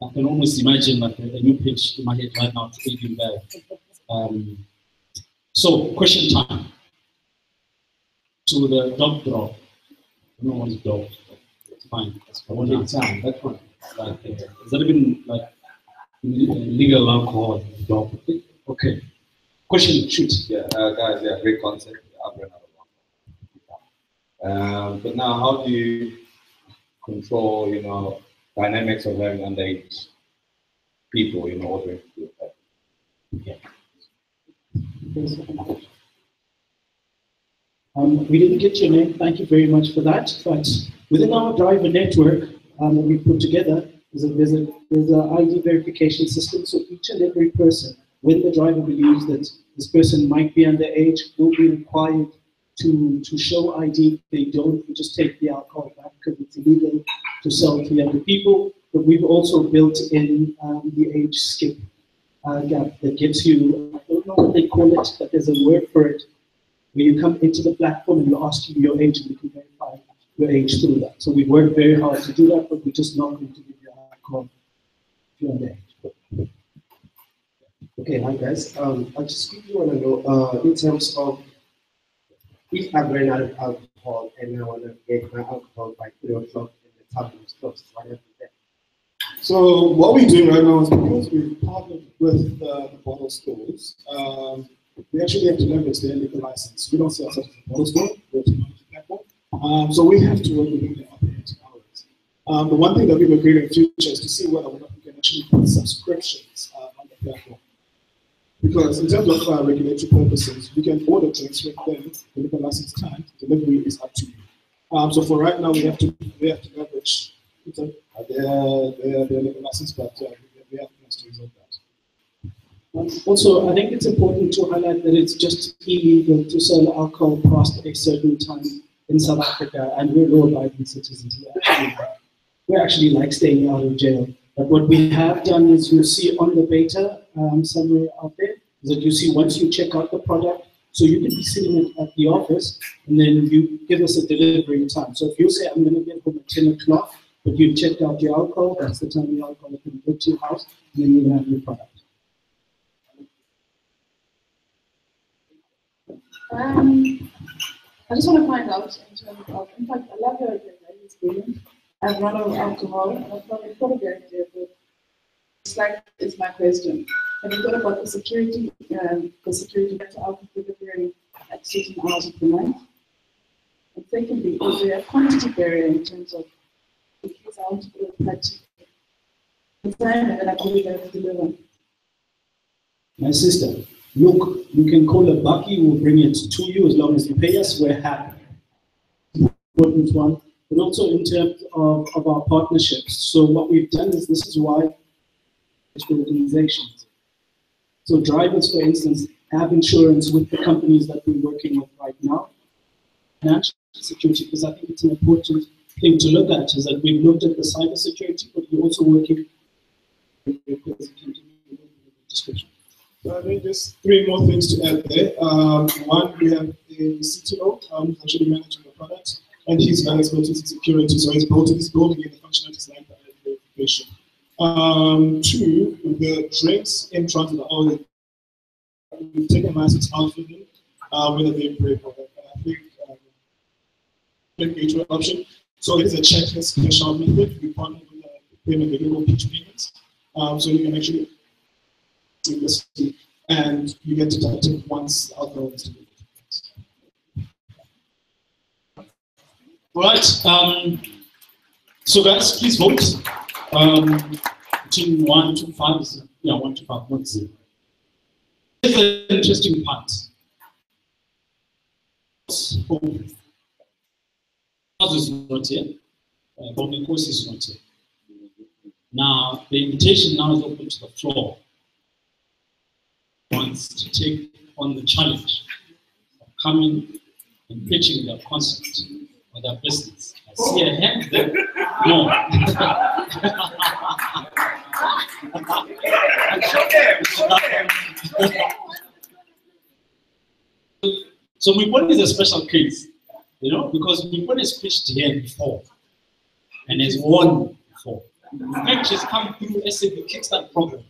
I can almost imagine like a, a, new pitch in my head right now to AB InBev. Um, so, question time. To the dog draw. I don't know what is dog. It's fine. That's one time. That's fine. Like, uh, has that been like legal alcohol? Dog. Okay. Question, shoot. Yeah, uh, guys, yeah, great concept. I've run out of um, But now, how do you control, you know, dynamics of having underage people, you know, ordering food? Yeah. Um, we didn't get your name. Thank you very much for that. But within our driver network, um, we put together is a, there's a there's an ID verification system. So each and every person, when the driver believes that this person might be underage, will be required to to show ID. They don't, just take the alcohol back because it's illegal to sell to younger people. But we've also built in um, the age skip uh, gap that gives you, I don't know what they call it, but there's a word for it. Where you come into the platform and you ask you your age and we can verify your age through that. So we work very hard to do that, but we're just not going to give you a call if you're underage. Okay, hi guys. Um, I just quickly want to know uh, in terms of I've out alcohol and I want to get my alcohol by 3 o'clock and the tavern is closed, what do So what we're doing right now is because we've partnered with uh, the bottle stores, um, we actually have to leverage their liquor license. We don't see ourselves as a bottle store, we're a platform. Um, so we have to work within their operating hours. Um, the one thing that we were creating in the future is to see whether or not we can actually put subscriptions uh, on the platform. Because in terms of regulatory purposes, we can order drinks with them, the liquor license time, delivery is up to you. Um, so for right now, we have to we have to leverage their, their, their license, but uh, we have plans to resolve that. Um, also, I think it's important to highlight that it's just illegal to sell alcohol past a certain time in South Africa, and we're law-abiding citizens. We're actually, we're actually like staying out of jail. But what we have done is you see on the beta um, somewhere out there, is that you see once you check out the product, so you can be sitting at, at the office and then you give us a delivery time. So if you say, I'm going to get home at 10 o'clock, but you've checked out your alcohol, that's the time the alcohol can go to your house, and then you have your product. Um, I just want to find out in terms of, in fact, I love your agenda, it's brilliant. I've run out of alcohol, and I've probably thought of the idea, but it's like, it's my question. Have you thought about the security, um, the security to alcohol delivery at certain hours of the night? And secondly, is there a quantity barrier in terms of, case I want to go to the time then I can be there to deliver? My sister, look, you can call a bucky, we'll bring it to you as long as you pay us, we're happy. Important one but also in terms of, of our partnerships. So what we've done is this is why organizations. So drivers, for instance, have insurance with the companies that we're working with right now. Financial security, because I think it's an important thing to look at, is that we've looked at the cyber security, but we're also working description. I think just three more things to add there. Um, one, we have a CTO um, actually managing the product and he's expertise in security, so he's building, he's building in the functionalities like the verification. Um, two, the drinks in of the oh, we've taken masses out for them, uh, whether they for them. And I think um, H1 option. So it is a checkless cash out method. We partner with the payment available Peach payments. Um, so you can actually do this and you get deducted once the alcohol is delivered. All right. Um, so guys, please vote. Um, between one to five, is- yeah, one to five, not zero. Here's the interesting part. House is not here. Uh, Bobby Course is not here. Now, the invitation now is open to the floor. Wants to take on the challenge of coming and pitching their concept or their business. I see a hand there. No. So Mipone is a special case, you know, because Mipone has pitched here before and has won before. In fact, she's come through SAB Kickstart program.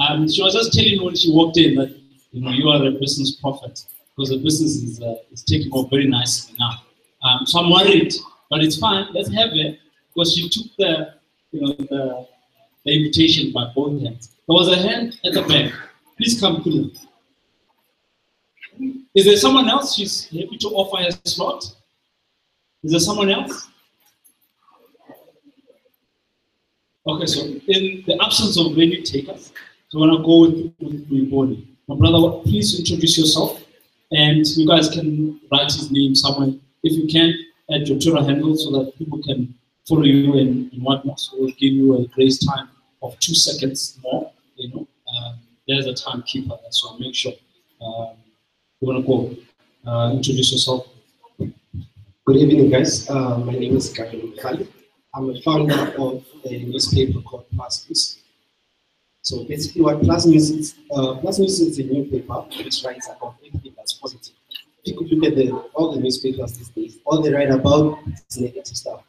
Um, she was just telling me when she walked in that, you know, you are a business prophet because the business is, uh, is taking off very nicely now. Um, so I'm worried, but it's fine. Let's have it because she took the, you know, the, the invitation by both hands. There was a hand at the back. Please come through. Is there someone else she's happy to offer a slot? Is there someone else? Okay, so in the absence of any takers, so gonna go with, with Mboni. My brother, please introduce yourself, and you guys can write his name somewhere. If you can, add your Twitter handle so that people can follow you and, and whatnot. So we'll give you a grace time of two seconds more. You know, um, there's a timekeeper, so make sure. Um, you wanna go uh, introduce yourself. Good evening, guys. Uh, my name is Gary Mkhali. I'm a founder of a newspaper called Plus News. So basically, what Plus News is, uh, Plus News is a newspaper which writes about everything that's positive. If you could look at the, all the newspapers these days, all they write about is negative stuff.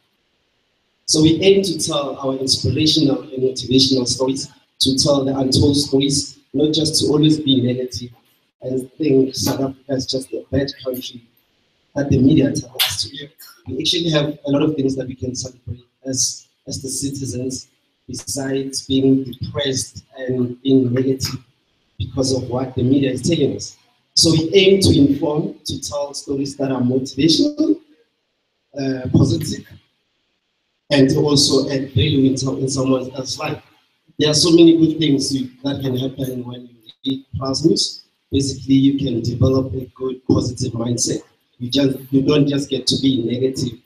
So we aim to tell our inspirational and motivational stories, to tell the untold stories, not just to always be negative and think South Africa is just a bad country that the media tells us to. We actually have a lot of things that we can celebrate as, as the citizens, besides being depressed and being negative because of what the media is telling us. So we aim to inform, to tell stories that are motivational, uh, positive, and to also add value in, some, in someone else's life. There are so many good things you, that can happen when you read Plus News. Basically, you can develop a good positive mindset. You just you don't just get to be negative.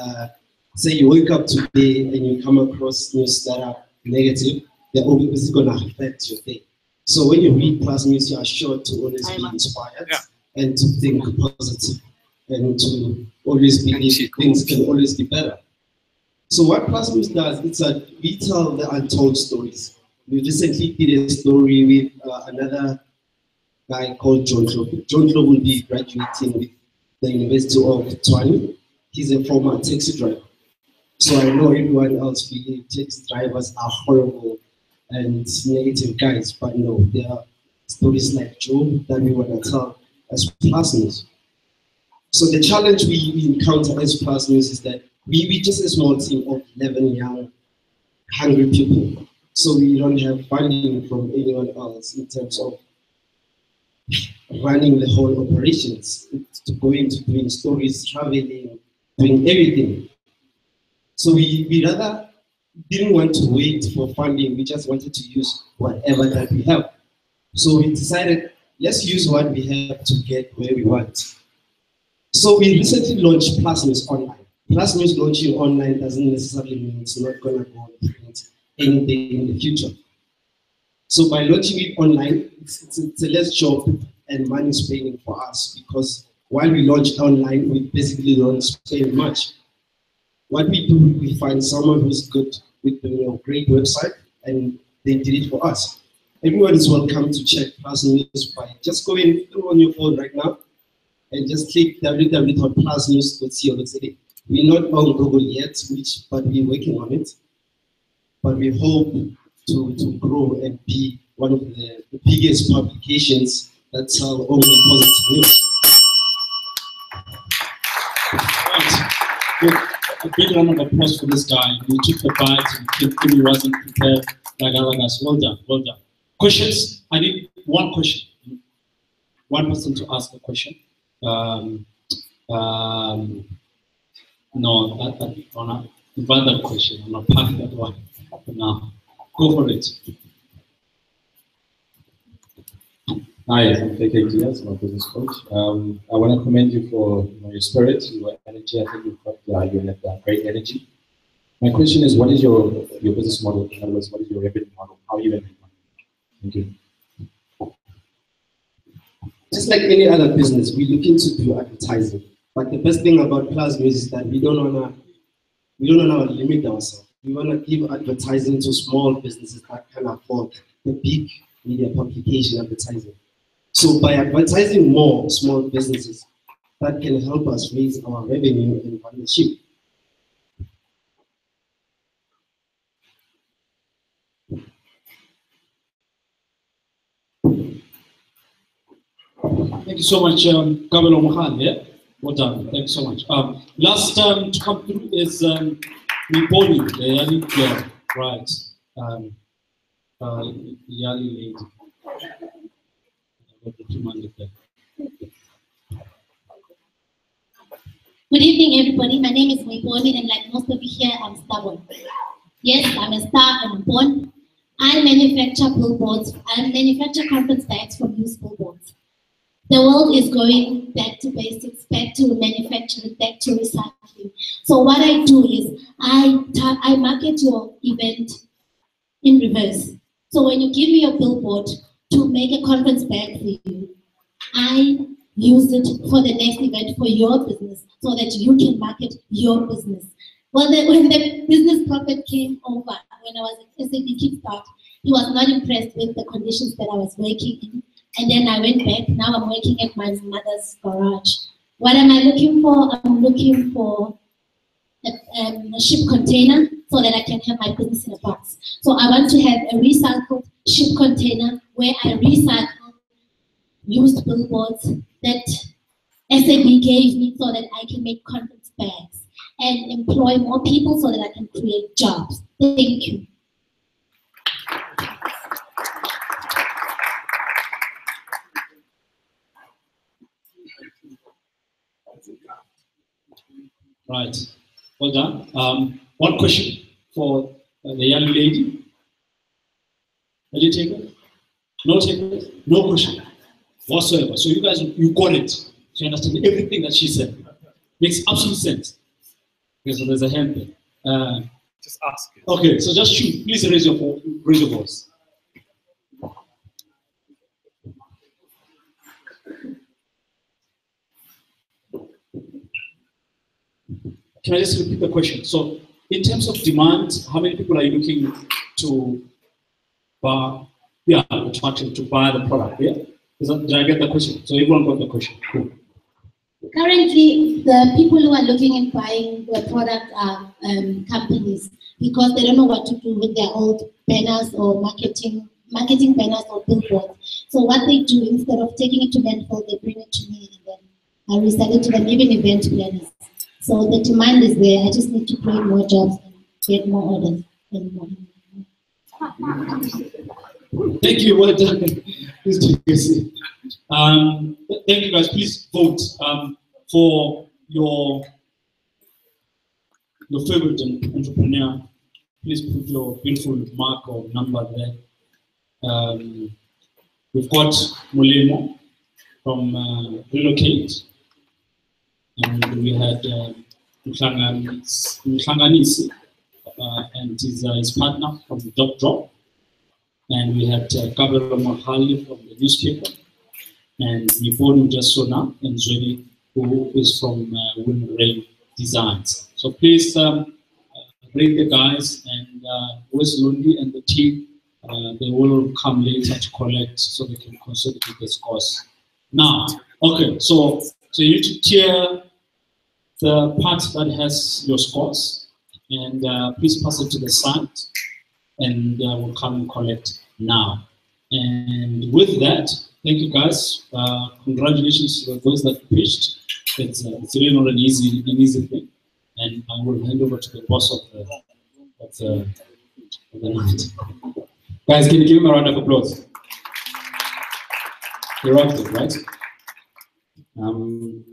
Uh, say you wake up today and you come across news that are negative, they're obviously going to affect your day. So when you read Plus News, you are sure to always be inspired and to think positive and to always believe things can always be better. So what Plus News does, it's a we tell the untold stories. We recently did a story with uh, another guy called John Flo. John will be graduating with the University of Tshwane. He's a former taxi driver. So I know everyone else believes taxi drivers are horrible and negative guys, but no, there are stories like Joe that we want to tell as Plus News. So the challenge we encounter as Plus News is that we, we just a small team of 11 young, hungry people. So we don't have funding from anyone else in terms of running the whole operations, to going to doing stories, traveling, doing everything. So we, we rather didn't want to wait for funding, we just wanted to use whatever that we have. So we decided, let's use what we have to get where we want. So we recently launched Plus News Online. Plus News launching online doesn't necessarily mean it's not going to go print anything in the future. So by launching it online, it's, it's, it's a less job and money spending for us because while we launched online, we basically don't spend much. What we do, we find someone who's good with you know, great website and they did it for us. Everyone is welcome to check Plus News by just going on your phone right now and just click www.plusnews.co.za. We're not on Google yet, which but we're working on it. but we hope to, to grow and be one of the, the biggest publications that tell only positive news. Right. A big round of applause for this guy. He took the bite and he wasn't prepared like other guys. Well done, well done. Questions? I need one question. One person to ask a question. Um, um, no, that, that, on a, invite question. I'm not pass that one now. Go for it. Hi, I'm KK Diaz, I'm business coach. Um, I want to commend you for you know, your spirit, your energy. I think you've got uh, you have great energy. My question is, what is your your business model? In other words, what is your revenue model? How are you making money? Thank you. Just like any other business, we look into do advertising. But the best thing about Plus News is that we don't wanna we don't wanna limit ourselves. We wanna give advertising to small businesses that can afford the big media publication advertising. So by advertising more small businesses, that can help us raise our revenue and partnership. Thank you so much, um, Kabelo Mohan. Yeah, well done. Thank you so much. Um, last um, to come through is um, Niponi, the Yali right? Um, uh, Yali lady. Good evening, everybody. My name is Moiponi, and like most of you here, I'm stubborn. Yes, I'm a star I'm born. I manufacture billboards. I manufacture conference bags from used billboards. The world is going back to basics, back to manufacturing, back to recycling. So what I do is I, I market your event in reverse. So when you give me your billboard to make a conference bag for you, I use it for the next event for your business so that you can market your business. Well, the, when the business prophet came over, when I was at SAB Kickstart, he was not impressed with the conditions that I was working in. And then I went back. Now I'm working at my mother's garage. What am I looking for? I'm looking for a, um, a ship container so that I can have my business in a box. So I want to have a recycled ship container where I recycle used billboards that SAB gave me so that I can make conference bags and employ more people so that I can create jobs. Thank you. Right. Well done. Um, one question for uh, the young lady. Will you take it? No take it? No question whatsoever. So you guys, you got it. So you understand everything that she said. Makes absolute sense. Okay, so there's a hand there. Uh, Just ask. okay, so just shoot. Please raise your, raise your voice. Can I just repeat the question? So, in terms of demand, how many people are you looking to buy? Yeah, to buy the product. Yeah, Is that, did I get the question? So everyone got the question. Cool. Currently, the people who are looking and buying the product are um, companies because they don't know what to do with their old banners or marketing marketing banners or billboards. So what they do instead of taking it to landfill, they bring it to me and then I resell it to them, even event planners. So the demand is there. I just need to create more jobs and get more orders and more. Thank you. Well done. Um, thank you, guys. Please vote um, for your your favorite entrepreneur. Please put your beautiful mark or number there. Um, we've got Mulemo from uh, Relocate, and we had uh, and his, uh, his partner from Dog Drop and we had uh, Gabriel Mahali from the newspaper, and saw now, and Zweli, who is from uh, Women Rain Designs. So please um, rate the guys, and uh, Wes and the team, uh, they will come later to collect so they can consolidate the scores. Now, okay, so so you need to the part that has your scores, and uh, please pass it to the side and uh, will come and collect now. And with that, thank you guys. Uh, congratulations to those that pitched. It's, uh, it's really not an easy, an easy thing. And I will hand over to the boss of the, of the, of the night. Guys, can you give him a round of applause? You're it, right? Um,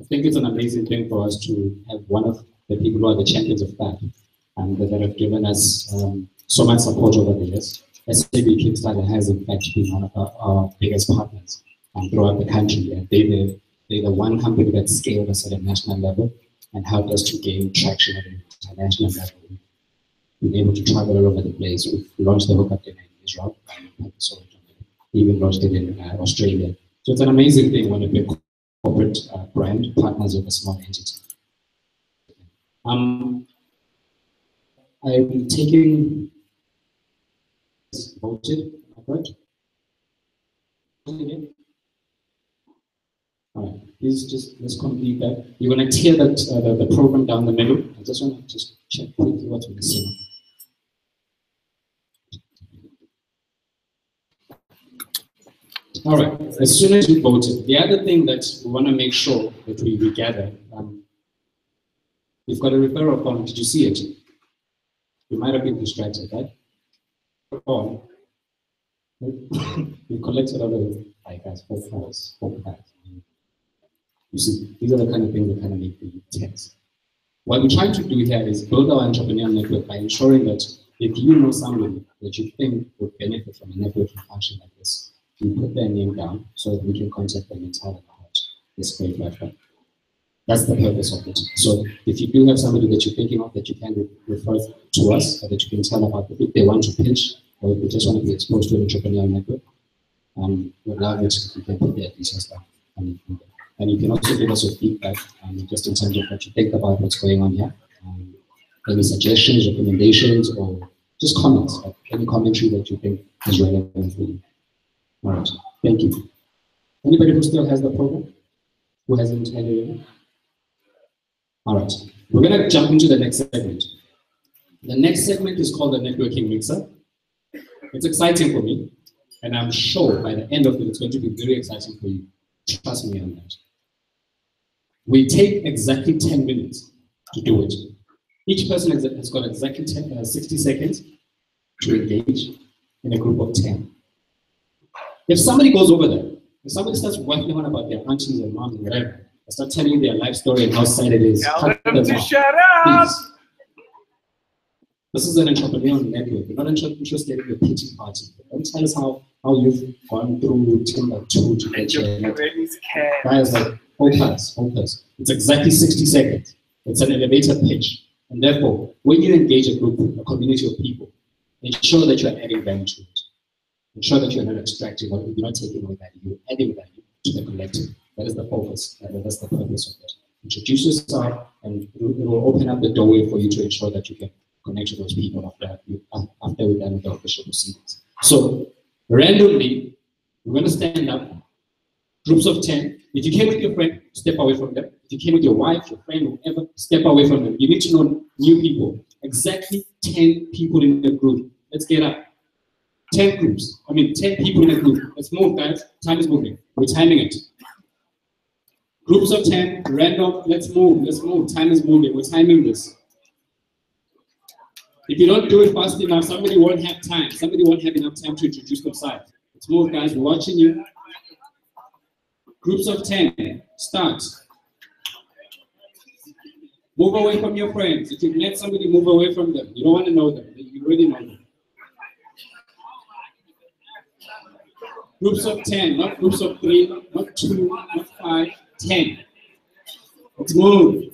I think it's an amazing thing for us to have one of the people who are the champions of that and that have given us um, so much support over the years. SAB Kickstarter has in fact been one of our, our biggest partners um, throughout the country. And they, they, they're the one company that scaled us at a national level and helped us to gain traction at an international level. We've been able to travel all over the place. We've launched the hookup in Israel, even launched it in uh, Australia. So it's an amazing thing when a big corporate uh, brand partners with a small entity. Um, I'm taking voted, right, please just let's complete that. You're gonna tear that uh, the, the program down the middle. I just want to just check quickly what's missing. All right, as soon as we voted, the other thing that we want to make sure that we, we gather, um, we've got a referral form. Did you see it? You might have been distracted, right? Oh, we collected all the like guys, four files, four files. You see, these are the kind of things that kind of make the text. What we're trying to do here is build our entrepreneurial network by ensuring that if you know somebody that you think would benefit from a networking function like this, you put their name down so that we can contact them and tell them about this great website. That's the purpose of it. So if you do have somebody that you're thinking of that you can refer to us, or that you can tell about if they want to pitch, or if they just want to be exposed to an entrepreneurial network, um, we'd love you can put their details down. And, and you can also give us your feedback, um, just in terms of what you think about what's going on here. Um, any suggestions, recommendations, or just comments, like any commentary that you think is relevant for you. All right, thank you. Anybody who still has the program? Who hasn't had it All right, we're gonna jump into the next segment. The next segment is called the networking mixer. It's exciting for me, and I'm sure by the end of it, it's going to be very exciting for you. Trust me on that. We take exactly 10 minutes to do it. Each person has got exactly 10, uh, 60 seconds to engage in a group of 10. If somebody goes over there, if somebody starts waffling on about their aunties and moms and whatever, start telling you their life story and how sad it is, Tell them them to off, shut up. please. This is an entrepreneurial network. We're not inter- interested in the pitching party. Don't tell us how, how you've gone through Timbuktu to get your network. Raise cash. Guys, like, focus, focus. It's exactly 60 seconds. It's an elevator pitch. And therefore, when you engage a group, a community of people, ensure that you're adding value to it. Ensure that you're not extracting or you're not taking away value, you're adding value to the collective. That is the focus. and That's the purpose of it. Introduce yourself, and it will open up the doorway for you to ensure that you can connect to those people after, after we've done the official proceedings. So, randomly, we're going to stand up, groups of 10. If you came with your friend, step away from them. If you came with your wife, your friend, whoever, step away from them. You need to know new people. Exactly 10 people in the group. Let's get up. 10 groups. I mean, 10 people in a group. Let's move, guys. Time is moving. We're timing it. Groups of 10, random. Let's move. Let's move. Time is moving. We're timing this. If you don't do it fast enough, somebody won't have time. Somebody won't have enough time to introduce themselves. Let's move, guys. We're watching you. Groups of 10. Start. Move away from your friends. If you've met somebody, move away from them. You don't want to know them. You already know them. Groups of 10, not groups of 3, not 2, not 5, 10. Let's move.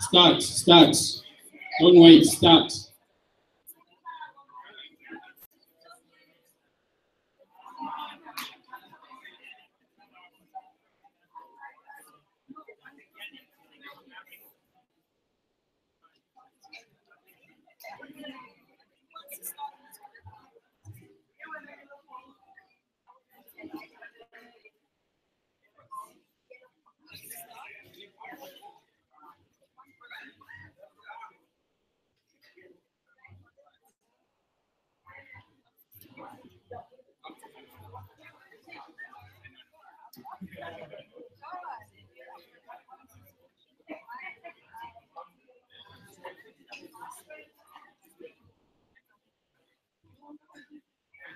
Start, start. Don't wait, start.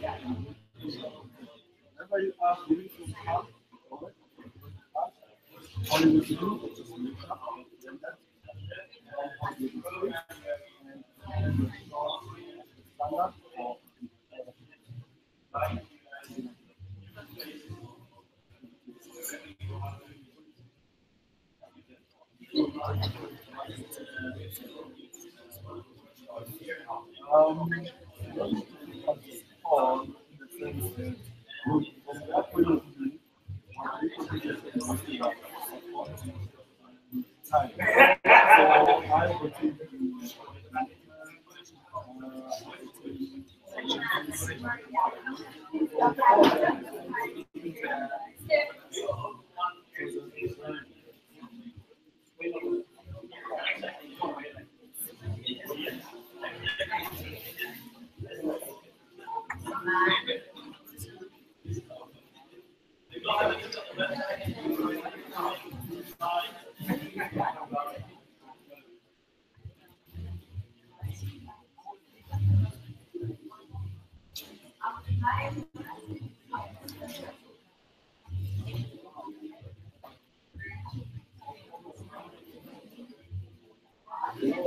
yeah, we- Whenever you are giving some help, all you need to do is just lift up and that's stand up or Um, or in the sense that from that point of view, time. So I would think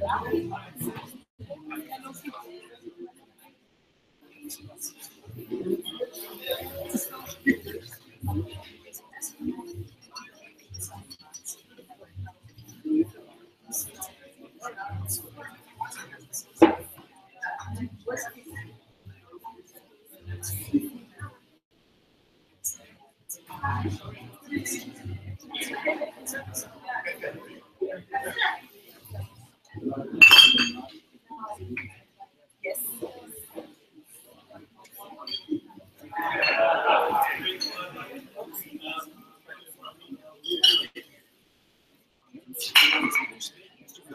Thank you.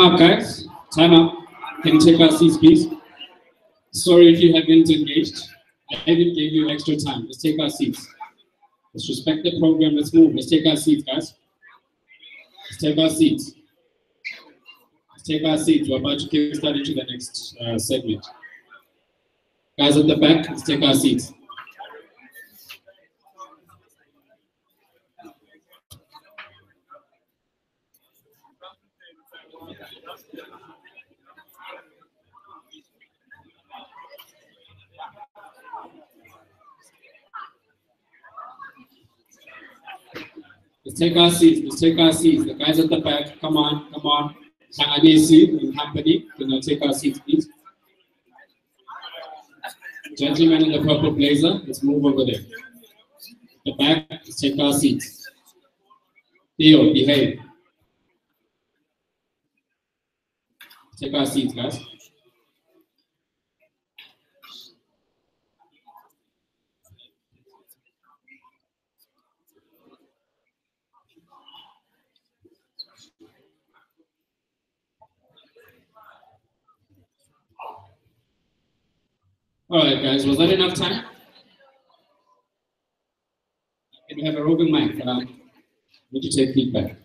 Time up, guys. Time up. Can you take our seats, please? Sorry if you haven't engaged. I even gave you extra time. Let's take our seats. Let's respect the program. Let's move. Let's take our seats, guys. Let's take our seats. Let's take our seats. We're about to kick start into the next uh, segment. Guys at the back, let's take our seats. Take our seats. Take our seats. The guys at the back, come on, come on. Sangadesi and company, can you take our seats, please? Gentlemen in the purple blazer, let's move over there. The back, let's take our seats. Theo, behave. Take our seats, guys. All right, guys, was that enough time? Can we have a roving mic? Um, need to take feedback.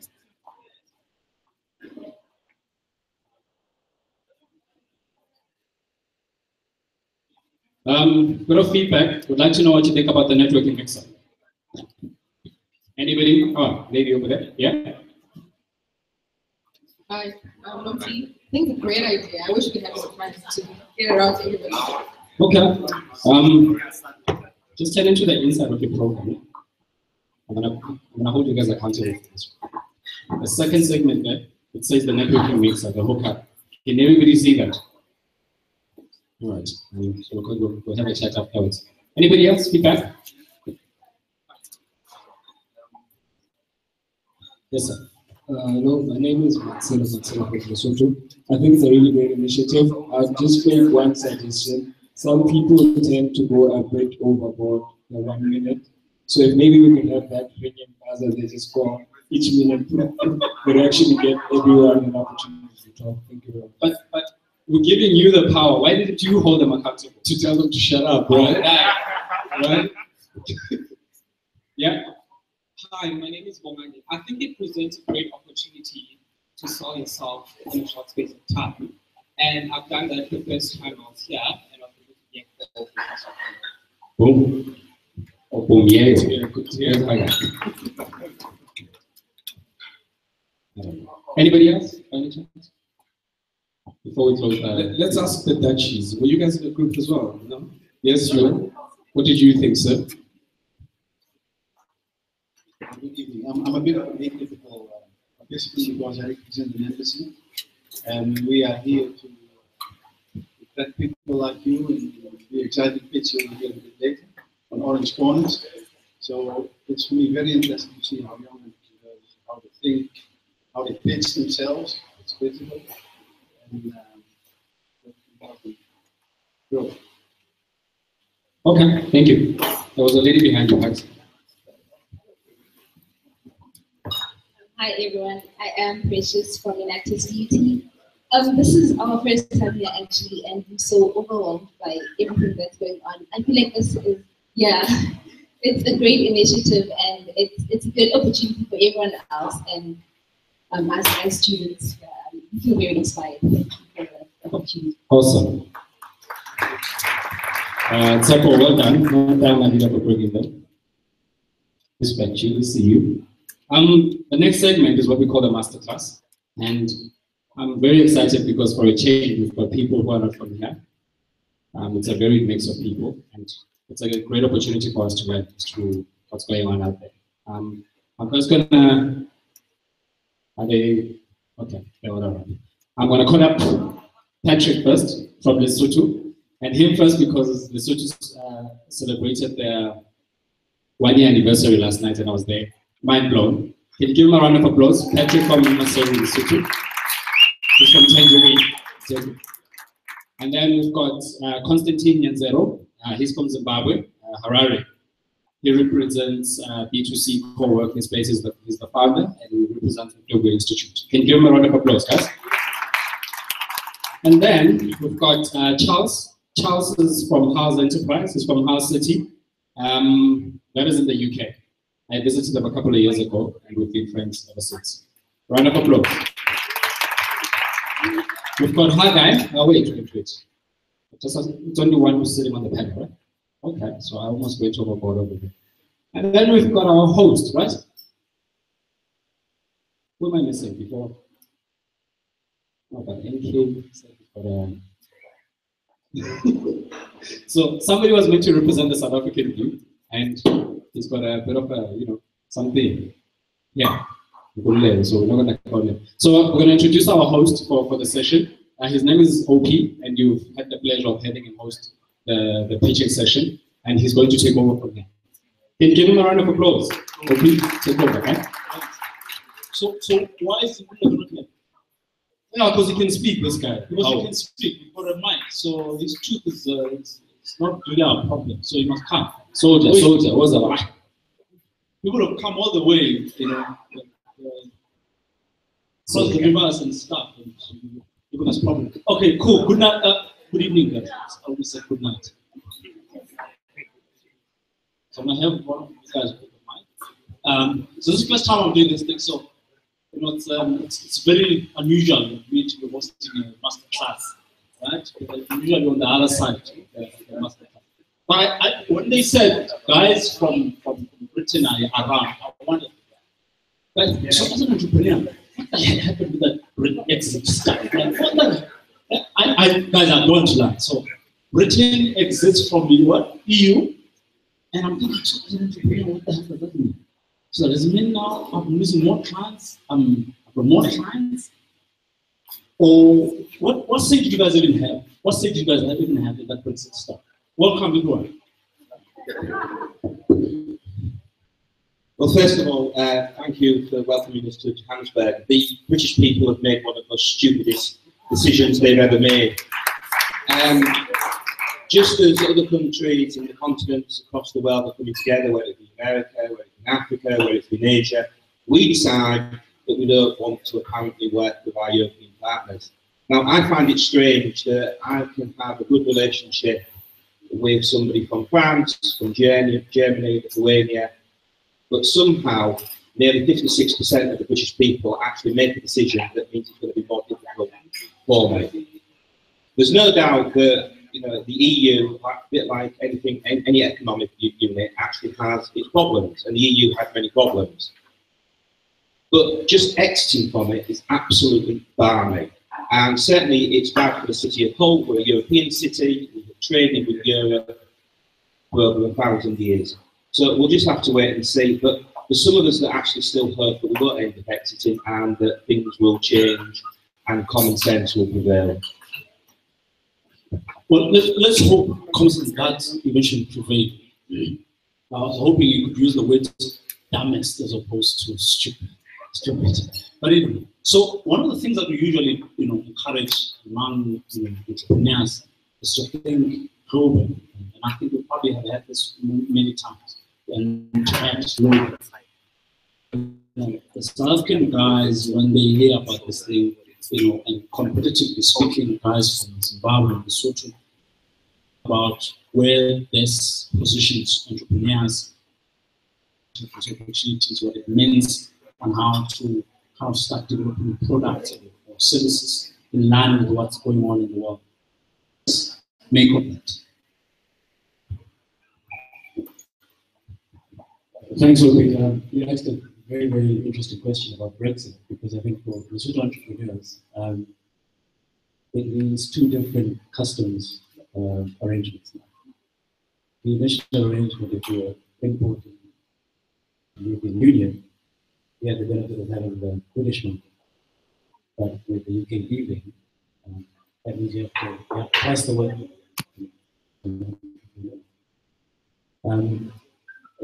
Um, bit of feedback. Would like to know what you think about the networking mixer. Anybody? Oh, lady over there. Yeah. Hi, I'm Lottie. I think it's a great idea. I wish we had some friends to get around to everybody. Okay. Um, just head into the inside of your program. I'm gonna, I'm gonna hold you guys accountable for this. The second segment there, it says the networking mixer, the hookup. Can everybody see that? All right. Um, so we'll, we'll, we'll have a chat afterwards. Anybody else feedback? Yes, sir. Uh, hello, my name is Marcelo Marcelo. I think it's a really great initiative. I'll just make one suggestion. Some people tend to go a bit overboard the one minute. So if maybe we can have that bring in buzzer, they just go each minute, but actually get everyone an opportunity to talk. Thank you very much. But but we're giving you the power. Why didn't you hold them accountable? To tell them to shut up, right? right? yeah. Hi, my name is Bongani. I think it presents a great opportunity to sell yourself in a short space of time. And I've done that the first time I was here, and I was able to get the whole business off. Boom. Oh, boom, yeah. yeah. Good to. Anybody else? Any chance? Before we close, uh, Let- Let's ask the Dutchies. Were you guys in the group as well? No? Yes, you were. What did you think, sir? Good evening. I'm, I'm a bit atypical, uh, basically because I represent the embassy, and we are here to let people like you and the exciting you will get a bit later on Orange Corners. So it's for me very interesting to see how young entrepreneurs, how they think, how they pitch themselves. It's critical. And um. Okay, thank you. There was a lady behind you, Max. Hi everyone, I am Precious from Enactus Beauty. Um, this is our first time here actually, and I'm so overwhelmed by everything that's going on. I feel like this is, yeah, it's a great initiative and it's it's a good opportunity for everyone else. And um, as my students, um, I feel very inspired. Thank you for. Awesome. Uh, Tseko, well done. Well done, for bringing them. You. We see you. Um, the next segment is what we call the masterclass. And I'm very excited because for a change, we've got people who are not from here. Um, it's a very mix of people, and it's a great opportunity for us to learn through what's going on out there. Um, I'm just gonna, are they, okay, they're all. I'm gonna call up Patrick first from Lesotho, and him first because Lesotho uh, celebrated their one year anniversary last night, and I was there, mind blown. Can you give him a round of applause? Patrick from Lesotho. He's from Tangerine. And then we've got uh, Constantine Nyanzero. Uh, he's from Zimbabwe, uh, Harare. He represents uh, B2C co-working spaces. He's the, founder, and he represents the Togo Institute. Can you give him a round of applause, guys? And then we've got uh, Charles. Charles is from House Enterprise. He's from Hull City. Um, that is in the UK. I visited them a couple of years ago, and we've been friends ever since. Round of applause. We've got Haggai. Oh, wait, wait, wait. Just it's only one who's sitting on the panel, right? Okay, so I almost went overboard over there. And then we've got our host, right? Who am I missing before? Oh, so somebody was meant to represent the South African view, and he's got a bit of a, you know, something. Yeah. So we're not going to call him. So we're going to introduce our host for, for the session. Uh, his name is OP, and you've had the pleasure of having him host the, the pitching session, and he's going to take over from there. Can you give him a round of applause? OP, take over, okay? So, so why is he not here? Yeah, because he can speak, this guy. Because Oh. he can speak, he's got a mic, so his truth is uh, it's, it's not really our problem. So he must come. Soldier, soldier, what's that? People have come all the way, you know, uh, across the rivers and stuff, and giving us problems. Okay, cool. Good night. Uh, good evening, guys. I always say good night. So I'm gonna have one of you guys the mic. Um, so this is the first time I'm doing this thing, so you know it's um, it's, it's very unusual for me to be hosting a master class, right? Because usually on the other side of the, master class. But I, I, when they said guys from, from, Britain are around, I wondered, like, so as an entrepreneur, what the hell happened with that exit stuff? Like, what the, I, I, guys, I'm going to learn. So, Britain exits from the what? EU, and I'm thinking, so as an entrepreneur, what the hell does that mean? So does it mean now I'm losing more clients? I'm more clients? Or what, what stage do you guys even have? What stage do you guys even have in that Brexit stuff? Welcome, everyone. Well, first of all, uh, thank you for welcoming us to Johannesburg. The British people have made one of the most stupidest decisions they've ever made. Um, just as other countries in the continents across the world are coming together, whether it be America, whether it be Africa, whether it be Asia, we decide that we don't want to apparently work with our European partners. Now, I find it strange that I can have a good relationship with somebody from France, from Germany, Germany, Lithuania, but somehow nearly 56% of the British people actually make a decision that means it's going to be more difficult for me. There's no doubt that you know the EU, a bit like anything, any economic unit, actually has its problems, and the EU has many problems. But just exiting from it is absolutely barmy. And certainly it's bad for the city of Hull. We're a European city, we've with Europe for over a thousand years. So we'll just have to wait and see. But there's some of us that actually still hope that we won't end up exiting and that things will change and common sense will prevail. Well, let's, let's hope common sense that eventually prevail. I was hoping you could use the word dumbest as opposed to stupid. Stupid. But anyway, so one of the things that we usually, you know, encourage among you know, entrepreneurs is to think globally. And I think we probably have had this many times. And the South African guys, when they hear about this thing, you know, and competitively speaking, guys from Zimbabwe and Lesotho, about where this positions entrepreneurs, opportunities, what it means, and how to how to start developing products or services in line with what's going on in the world. Make of that. Thanks, OP. Um, you asked a very, very interesting question about Brexit because I think for Lesotho entrepreneurs, um, it means two different customs uh, arrangements now. The initial arrangement, if you're importing the European Union, we had the benefit of having the British market. But with the UK leaving, um, that means you have to, you have to price the way. Um,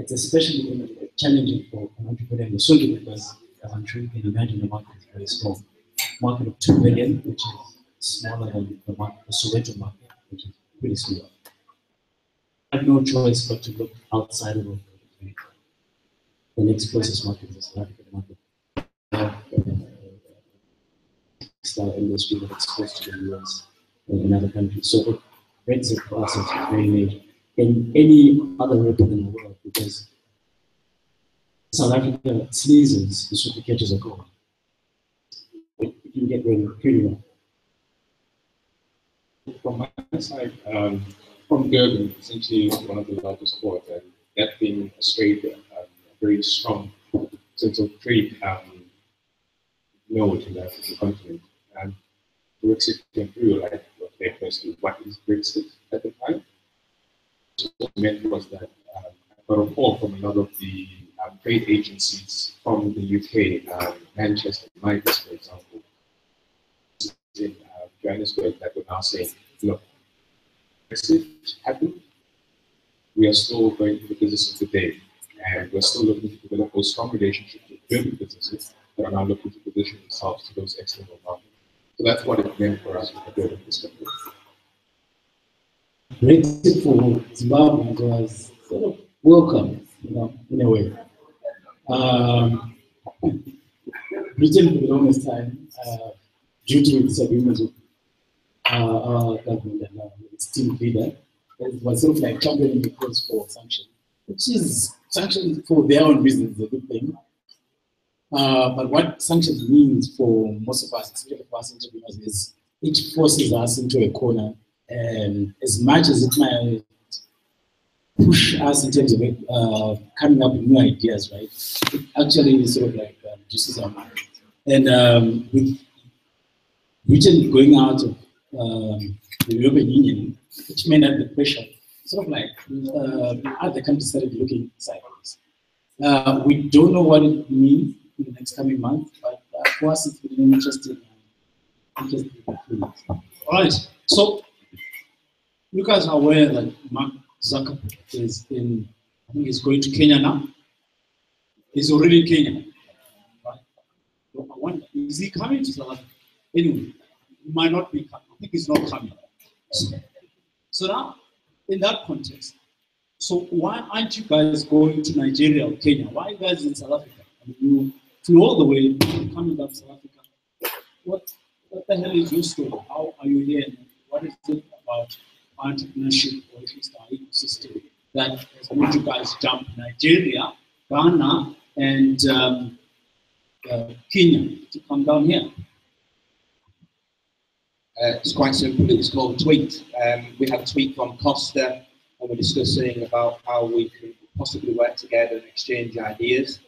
it's especially challenging for an entrepreneur in Lesotho because, as I'm sure you can imagine, the market is very small. Market of 2 billion, which is smaller than the market, the Soweto market, which is pretty small. I have no choice but to look outside of it. The next closest market is the African market. Textile industry that exposed to the US and other countries. So the Brexit process is very major in any other region in the world because South Africa sneezes, the super catches a cold. You can get rid of pretty well. From my side, um, from Durban, essentially one of the largest ports, and that being Australia, um, a very strong sense of trade um, node in the African continent. And Brexit came through, like they firstly, what is Brexit at the time? Meant was that um, a from a lot of the um, trade agencies from the UK, um, Manchester, Midas, for example, in uh, Johannesburg, that were now saying, look, Brexit happened, we are still going to the business of the day, and we're still looking to develop those strong relationships with German businesses that are now looking to position themselves to those external markets. So that's what it meant for us perspective. Brexit for Zimbabwe was sort of welcome, you know, in a way. Um, Britain for the longest time, uh, due to disagreements with uh, our government and uh, its leader, it was sort of like championing the cause for sanctions, which is sanctions for their own reasons a good thing. Uh, but what sanctions means for most of us, especially for us entrepreneurs, is it forces us into a corner and as much as it might push us in terms of uh, coming up with new ideas, right? It actually sort of like uh, reduces our market. And um, with Britain going out of um, the European Union, which meant that the pressure, sort of like uh, other countries started looking sideways. Uh, we don't know what it means in the next coming month, but uh, for us, it's been interesting. interesting All right. So you guys are aware that Mark Zuckerberg is in, I think he's going to Kenya now. He's already in Kenya. Right? Is he coming to South Africa? Anyway, he might not be coming. I think he's not coming. So, so now, in that context, so why aren't you guys going to Nigeria or Kenya? Why are you guys in South Africa? I mean, you flew all the way coming back to South Africa. What, what the hell is your story? How are you here? What is it about entrepreneurship or at least our ecosystem that has guys jump Nigeria, Ghana, and um, uh, Kenya to come down here? Uh, it's quite simple. It's called Tweet. Um, we had a tweet from Costa, and we're discussing about how we can possibly work together and exchange ideas.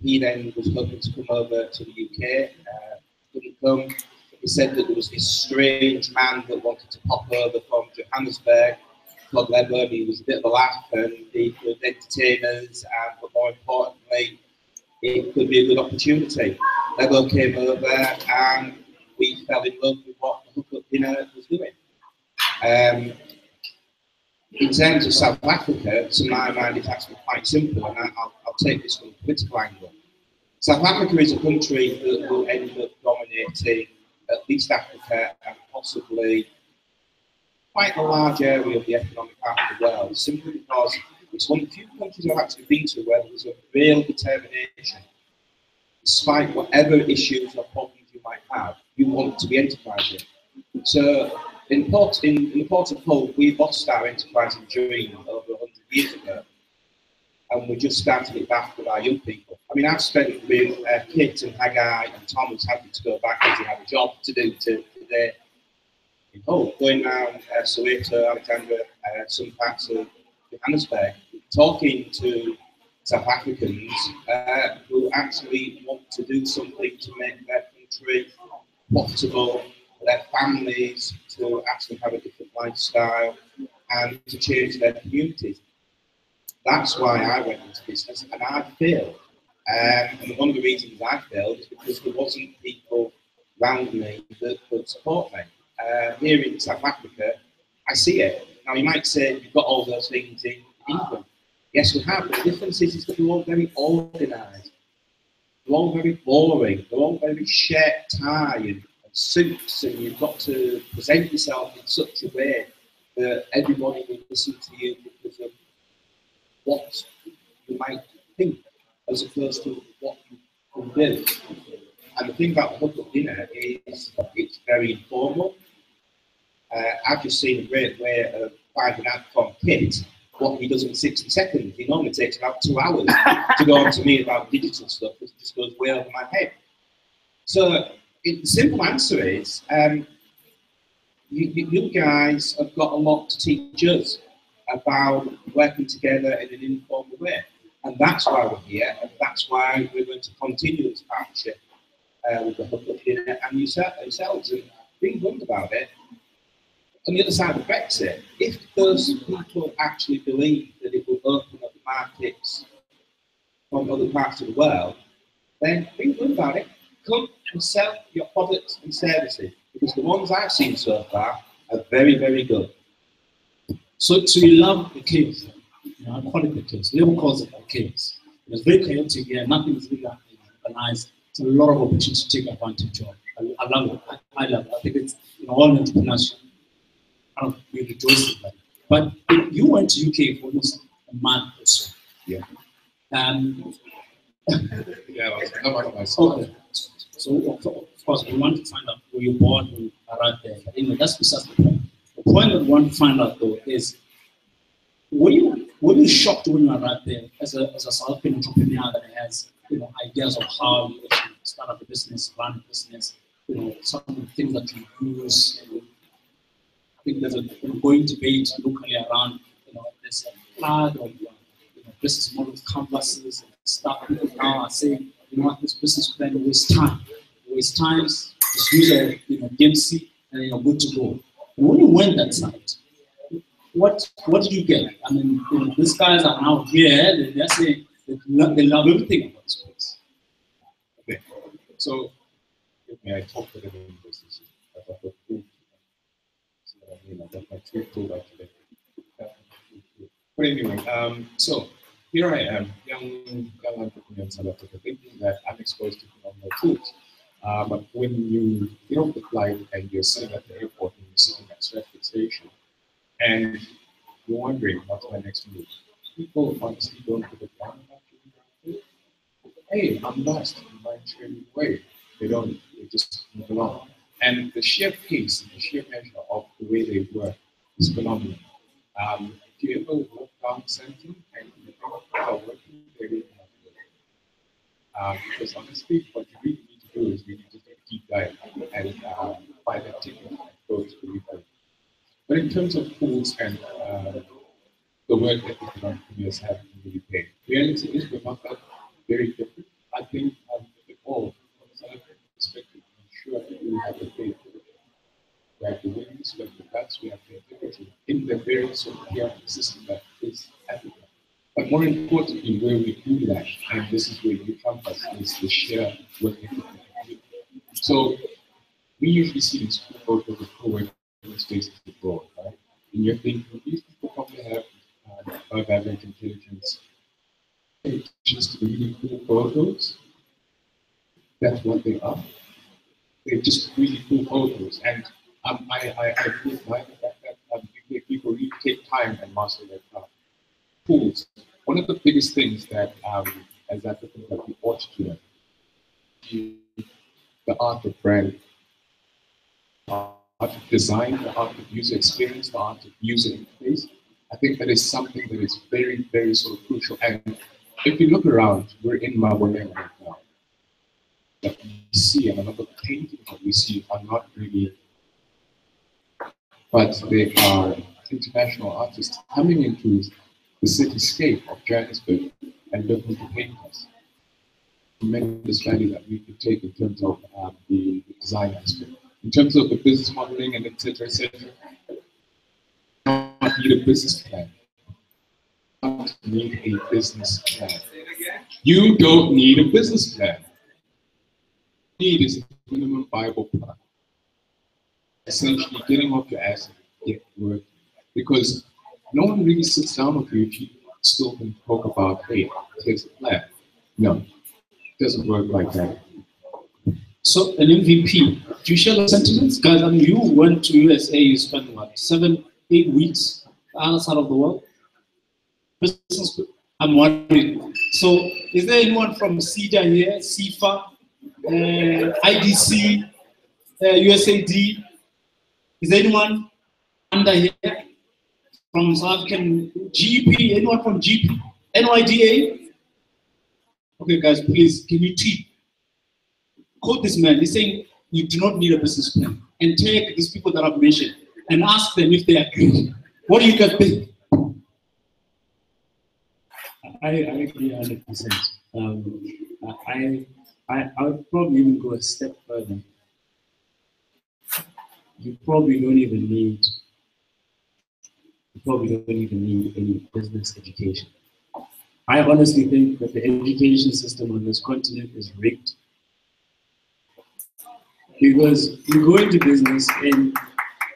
He then was hoping to come over to the UK, uh, couldn't come. He said that there was this strange man that wanted to pop over from Johannesburg, called Lebo. He was a bit of a laugh, and he could entertain us, and but more importantly, it could be a good opportunity. Lebo came over, and we fell in love with what the hookup dinner was doing. Um, in terms of South Africa, to my mind, it's actually quite simple, and I, will I'll take this from a political angle. South Africa is a country that will end up dominating at least Africa and possibly quite a large area of the economic part of the world, simply because it's one of the few countries I've actually been to where there's a real determination, despite whatever issues or problems you might have, you want to be enterprising. So in, Port, in, in the Port of Hull, we lost our enterprising dream over 100 years ago, and we're just started it back with our young people. I mean, I've spent with uh, Kit and Haggai and Thomas having to go back because he had a job to do to, today. Oh, going around uh, Soweto, Alexandra, uh, some parts of Johannesburg, talking to South Africans uh, who actually want to do something to make their country profitable for their families, to actually have a different lifestyle, and to change their communities. That's why I went into business, and I failed. Um, and one of the reasons I failed is because there wasn't people around me that could support me. Uh, here in South Africa, I see it. Now, you might say you've got all those things in England. Yes, we have, but the difference is, is that they're all very organised. They're all very boring. They're all very shirt tie and, and suits, and you've got to present yourself in such a way that everybody will listen to you because of what you might think as opposed to what you can do. And the thing about the hookup dinner is it's very informal. Uh, I've just seen a great way of finding out from Kit what he does in 60 seconds. He normally takes about two hours to go on to me about digital stuff. It just goes way over my head. So it, the simple answer is um, you, you guys have got a lot to teach us about working together in an informal way. And that's why we're here, and that's why we're going to continue this partnership uh, with the Hub Dinner and yourselves. And being blunt about it, on the other side of Brexit, if those people actually believe that it will open up markets from other parts of the world, then think good about it. Come and sell your products and services because the ones I've seen so far are very, very good. So, so you love the chaos. You know, I call it the chaos. Lebo calls it the chaos. It's very chaotic here. Nothing is really organized. It's a lot of opportunity to take advantage of. I, I love it. I, I, love it. I think it's you know, all entrepreneurs kind of be rejoicing about it. But you went to UK for almost a month or so. Yeah. Um, yeah, I was about myself. Okay. So of, course we want to find out where you born, you arrived there. But anyway, that's besides the point. The point we want to find out though is were you were you shocked when you arrived there as a as a South African entrepreneur that has you know ideas of how you start up a business, run a business, you know, some of the things that you use. You know, I think there's a ongoing debate locally around, you know, there's a flood of you know, business model canvases and stuff. People now are saying, you know what, this business plan waste time. Waste times, just use a you know, BMC and you're good to go. When you went that side, what what did you get? I mean, you know, these guys are now here, they're saying they love, they love everything about place. Okay, so may I talk to them in tweet told actually. But anyway, um, so here I am, young, young entrepreneur in South Africa, thinking that I'm exposed to phenomenal tools. Uh, but when you off the flight and you're sitting at the airport and you're sitting at Stratford Station and you're wondering what's my next move, people honestly don't put it down Hey, I'm lost in my train way. They don't, they just move along. And the sheer pace and the sheer measure of the way they work is phenomenal. Um, if you ever walk down Central and you are working very hard, um, because honestly, what you really to is a deep dive and technical approach to really But in terms of tools and uh, the work that the entrepreneurs have in the UK, reality is we're not that very different. I think um, all, from a South African perspective, ensure that we have the faith we have the wings, we have the guts, we have the integrity in the very sort of system that is Africa. But more importantly, where we do that, and this is where you come from, is the sheer work ethic. So we usually see these people photos of co-working spaces abroad, right? And you're thinking, these people probably have uh, average intelligence. Just really cool photos. That's what they are. They're just really cool photos. And um, I, I, I feel like that, that um, people really take time and master their. One of the biggest things that um, as Africans that we ought to learn the art of brand, art of design, the art of user experience, the art of user interface. I think that is something that is very, very sort of crucial. And if you look around, we're in Maboneng right now. That we see and a lot of paintings that we see are not really but they are international artists coming into the cityscape of Johannesburg and looking to paint us. Tremendous value that we could take in terms of um, the, design aspect. In terms of the business modeling and etc. etc. not need a business plan. You don't need a business plan. You don't need a business plan. Need is a minimum viable product essentially getting off your ass and get work. Because no one really sits down with you if you still can talk about, hey, here's a plan. No, it doesn't work like that. So an MVP, do you share the sentiments? Guys, I mean, you went to USA, you spent what, seven, eight weeks outside of the world? Business, I'm wondering. So is there anyone from CEDA here, SEFA, uh, IDC, uh, USAID, is there anyone under here from South African GP? Anyone from GP? NYDA? Okay, guys, please, can you tweet? Quote this man. He's saying you do not need a business plan. And take these people that I've mentioned and ask them if they agree. What do you guys think? I, I agree 100%. Um, I, I, I would probably even go a step further you probably don't even need probably don't even need any business education. I honestly think that the education system on this continent is rigged. Because you go into business and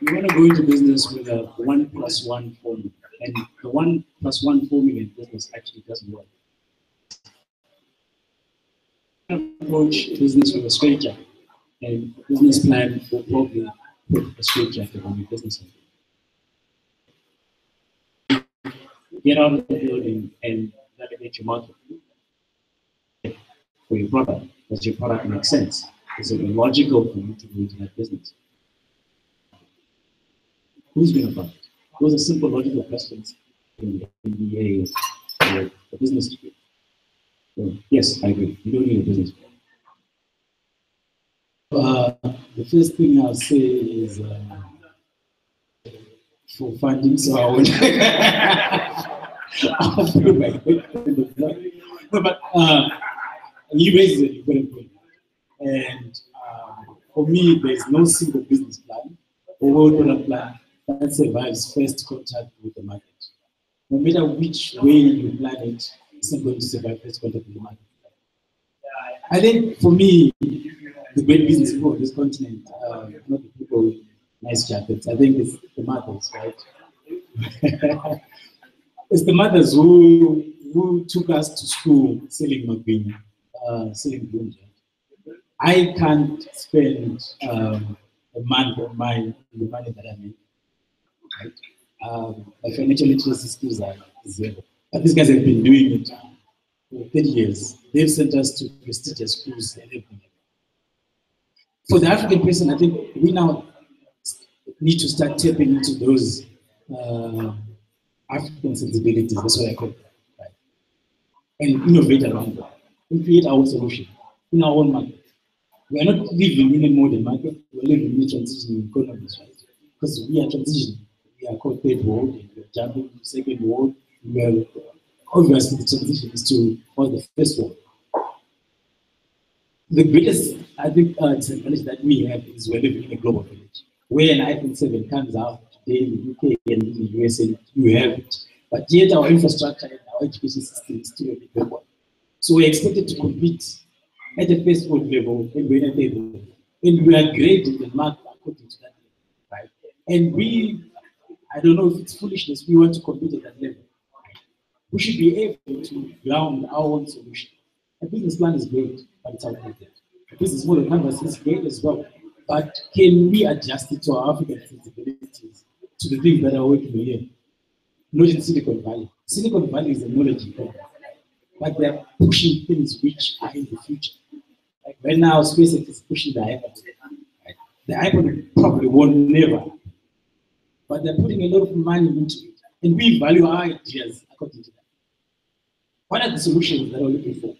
you want to go into business with a one plus one formula. And the one plus one formula in business actually doesn't work. Approach business with a straightjacket and business plan will probably put a straitjacket on your business Get out of the building and navigate your market for your product. Does your product make sense? Is it logical for you to go into that business? Who's going to buy it? Those are simple logical questions in the MBA or the business degree. So, yes, I agree. You don't need a business plan. Uh, the first thing I'll say is uh, for funding, so I will. I'll put my. No, but uh, you raised an important point. And um, for me, there's no single business plan or world product plan that survives first contact with the market. No matter which way you plan it, it's not going to survive first contact with the market. I think for me, the great business on this continent, uh, not the people with nice jackets. I think it's the mothers, right? It's the mothers who who took us to school selling magwenya, uh, selling blooms. I can't spend um, a month of mine the money that I make. Right? Um, my financial literacy skills are zero. But these guys have been doing it for 30 years. They've sent us to prestigious schools and everything. for the African person, I think we now need to start tapping into those uh, African sensibilities. That's what I call it. Right? And innovate around that. and create our own solution in our own market. We are not living in a modern market, we're living in a transitional economy, right? Because we are transitioning. We are called third world, and we are jumping to second world. We are, obviously, the transition is to all the first world. The greatest, I think, uh, disadvantage that we have is we're living in a global village. Where an iPhone 7 comes out in the UK and in the USA, you have it. But yet our infrastructure and our education system is still a global. So we're expected to compete at the first world level and the level. And we are graded and marked according to that level, right? And we, I don't know if it's foolishness, we want to compete at that level. We should be able to ground our own solution. A business plan is great, but it's outdated. A business model canvas is great as well, but can we adjust it to our African sensibilities, to the things that are working here? Not in Silicon Valley. Silicon Valley is a knowledge economy, but they're pushing things which are in the future. Like right now, SpaceX is pushing the iPhone. Right? The iPhone probably won't never, but they're putting a lot of money into it, and we value our ideas according to that. What are the solutions that we're looking for?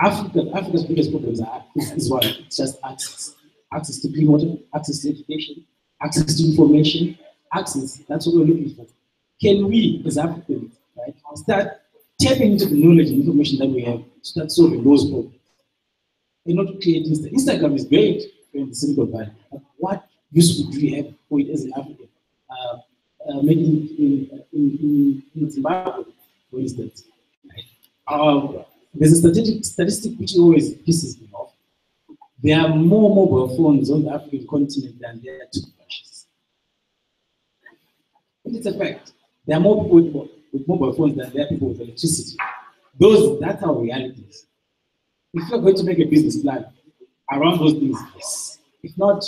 Africa, Africa's biggest problems are is, is what? It's just access. Access to clean water, access to education, access to information, access. That's what we're looking for. Can we, as Africans, right, start tapping into the knowledge and information that we have, to start solving those problems? And not create Instagram. Instagram is great in the Silicon Valley. But what use would we have for it as an African? Uh, uh, maybe in, in, in, in Zimbabwe, for instance. Uh, there's a statistic, statistic which always pisses me off. There are more mobile phones on the African continent than there are it's a fact. There are more people with, mobile phones than there are people with electricity. Those, that's our realities. If you're going to make a business plan around those things, yes. If not,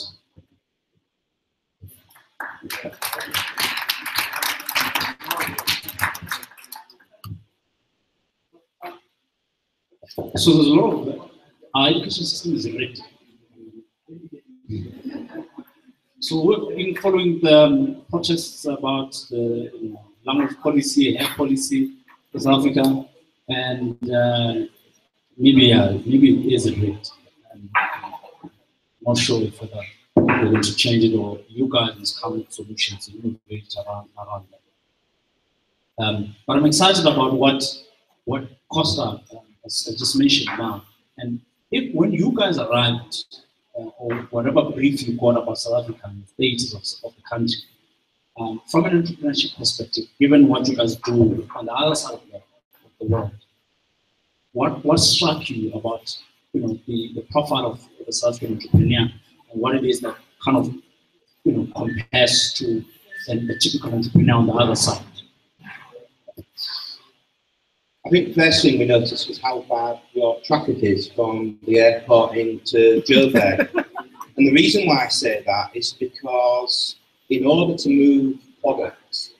So there's a lot of that. Our education system is great. So we've been following the um, protests about the you know, language policy, health policy in South Africa, and uh, maybe uh, maybe it is great. I'm not sure if whether we're going to change it or you guys come with solutions around around that. Um, but I'm excited about what what Costa um, as I just mentioned now. And if when you guys arrived, uh, or whatever brief you got about South Africa and the of, of the country, um, from an entrepreneurship perspective, given what you guys do on the other side of the, of the world, what what struck you about you know the, the profile of the South African entrepreneur and what it is that kind of you know compares to the typical entrepreneur on the other side? I think the first thing we noticed was how bad your traffic is from the airport into Joburg. and the reason why I say that is because in order to move products,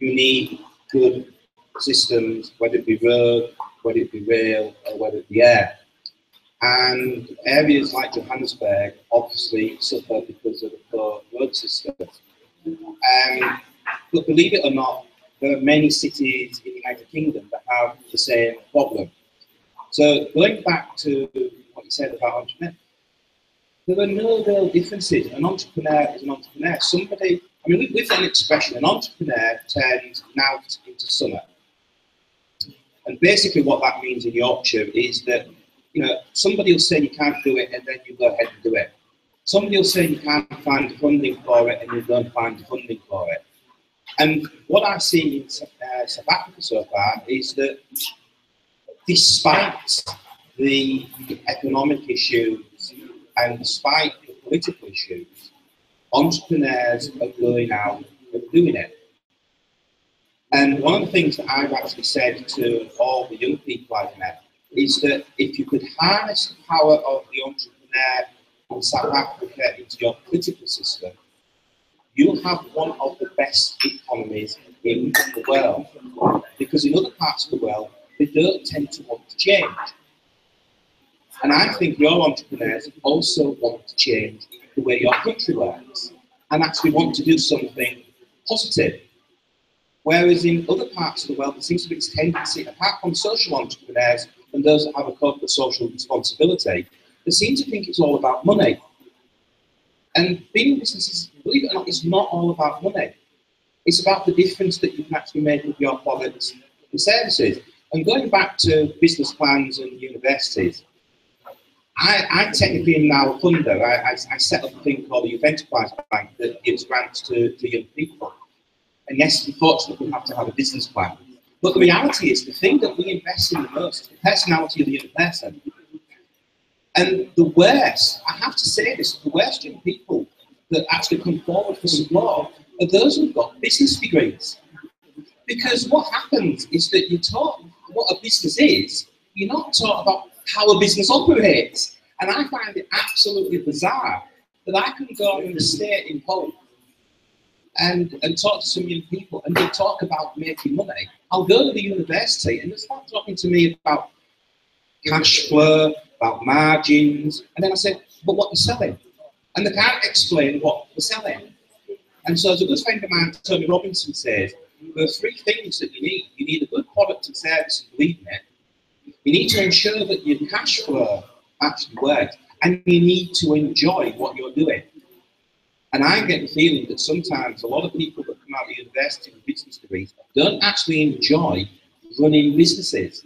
you need good systems, whether it be road, whether it be rail, or whether it be air. And areas like Johannesburg obviously suffer because of the poor road system. Um, but believe it or not, there are many cities in the United Kingdom that have the same problem. So going back to what you said about entrepreneur, there are no real differences. An entrepreneur is an entrepreneur. Somebody, I mean, with an expression, an entrepreneur turns out into summer. And basically what that means in Yorkshire is that, you know, somebody will say you can't do it and then you go ahead and do it. Somebody will say you can't find funding for it and you and find funding for it. And what I've seen in uh, South Africa so far is that despite the economic issues and despite the political issues, entrepreneurs are going out and doing it. And one of the things that I've actually said to all the young people I've met is that if you could harness the power of the entrepreneur in South Africa into your political system, you'll have one of the best economies in the world. Because in other parts of the world, they don't tend to want to change. And I think your entrepreneurs also want to change the way your country works and actually want to do something positive. Whereas in other parts of the world, there seems to be this tendency, apart from social entrepreneurs and those that have a corporate social responsibility, they seem to think it's all about money. And being in business is, believe it or not, is not all about money. It's about the difference that you can actually make with your products and services. And going back to business plans and universities, I, I technically am now a funder. I, I, I set up a thing called the Youth Enterprise Bank that gives grants to, to young people. And yes, unfortunately, we have to have a business plan. But the reality is, the thing that we invest in the most, the personality of the young person. And the worst, I have to say this, the worst young people that actually come forward for support are those who've got business degrees. Because what happens is that you talk what a business is, you're not taught about how a business operates. And I find it absolutely bizarre that I can go in the state in Poland and, and talk to some young people and they talk about making money. I'll go to the university and they start talking to me about cash flow, about margins, and then I said, but what are you selling? And they can't explain what they're selling. And so as a good friend of mine, Tony Robinson says, there are three things that you need. You need a good product and service and believe in it. You need to ensure that your cash flow actually works, and you need to enjoy what you're doing. And I get the feeling that sometimes a lot of people that come out of university with business degrees don't actually enjoy running businesses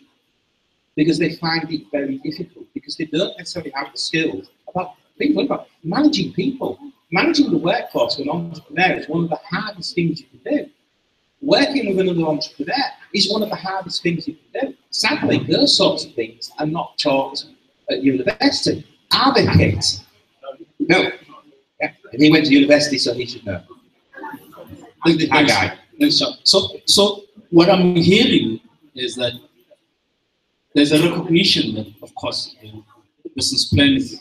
because they find it very difficult because they don't necessarily have the skills about think about managing people. Managing the workforce for an entrepreneur is one of the hardest things you can do. Working with another entrepreneur is one of the hardest things you can do. Sadly, those sorts of things are not taught at university. Are they, kids? No. Yeah. And he went to university, so he should know. Hi, guy. So, so, so what I'm hearing is that there's a recognition that, of course, the business plan is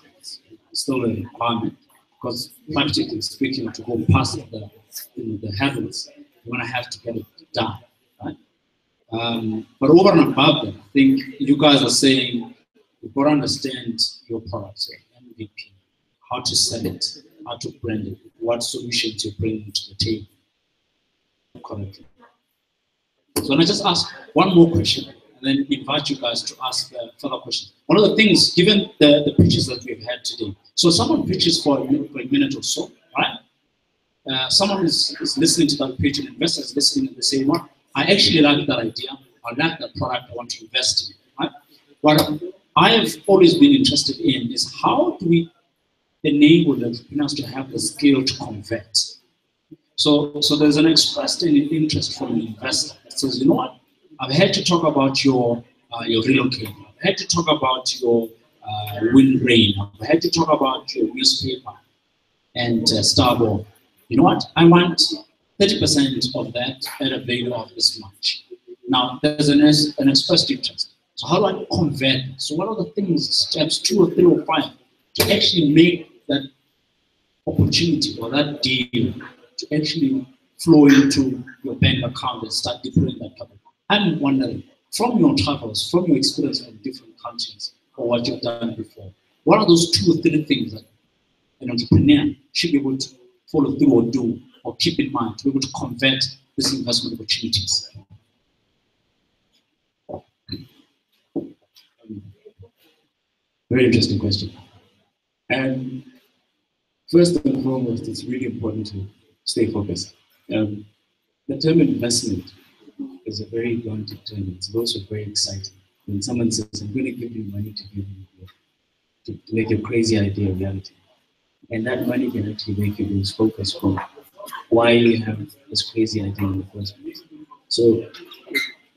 still a requirement because practically speaking, to go past the, you know, the hurdles, you're going to have to get it done. Um, but over and above that, I think you guys are saying you've got to understand your product, MVP, how to sell it, how to brand it, what solutions you're bringing to the table correctly. So I just ask one more question and then invite you guys to ask uh, further questions. One of the things, given the, the pitches that we've had today, so someone pitches for a, minute, for a minute or so, right? Uh, someone is, is listening to that pitch, an investor is listening and they say, what? I actually like that idea. I like that product I want to invest in, right? What I have always been interested in is how do we enable the entrepreneurs to have the skill to convert? So, so there's an expressed interest from an investor that says, you know what, I've had to talk about your uh, your relocate. I've had to talk about your uh, wind rain. I've had to talk about your newspaper and uh, Starboard. You know what? I want 30% of that at a value of this much. Now, there's an, an expressed interest. So how do I convert? So what are the things, steps two or three or five, to actually make that opportunity or that deal to actually flow into your bank account and start deploying that capital? I'm wondering, from your travels, from your experience in different countries, or what you've done before, what are those two or three things that an entrepreneur should be able to follow through or do or keep in mind to be able to convert these investment opportunities? Very interesting question. And first and foremost, it's really important to stay focused. Um, the term investment is a very daunting term. It's also very exciting. When someone says, I'm going to give you money to give you to, to make your crazy idea a reality. And that money can actually make you lose focus from why you have this crazy idea in the first place. So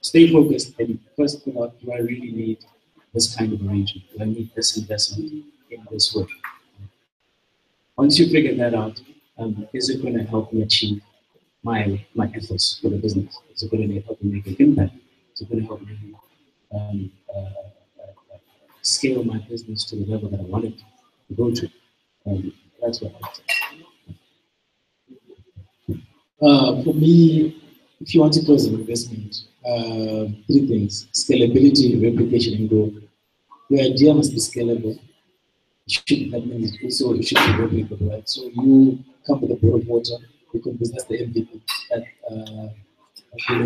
stay focused and first think out, do I really need this kind of arrangement? Do I need this investment in this way? Once you figure that out, um, is it going to help me achieve my my efforts for the business? Is it going to help me make an impact? Is it going to help me um, uh, scale my business to the level that I want it to go to? Um, that's what. Uh, for me, if you want to close an investment, uh, three things: scalability, replication, and growth. your idea must be scalable. It should, that means also it should be replicable, right? So you come with a bottle of water, you convince that's the MVP that uh,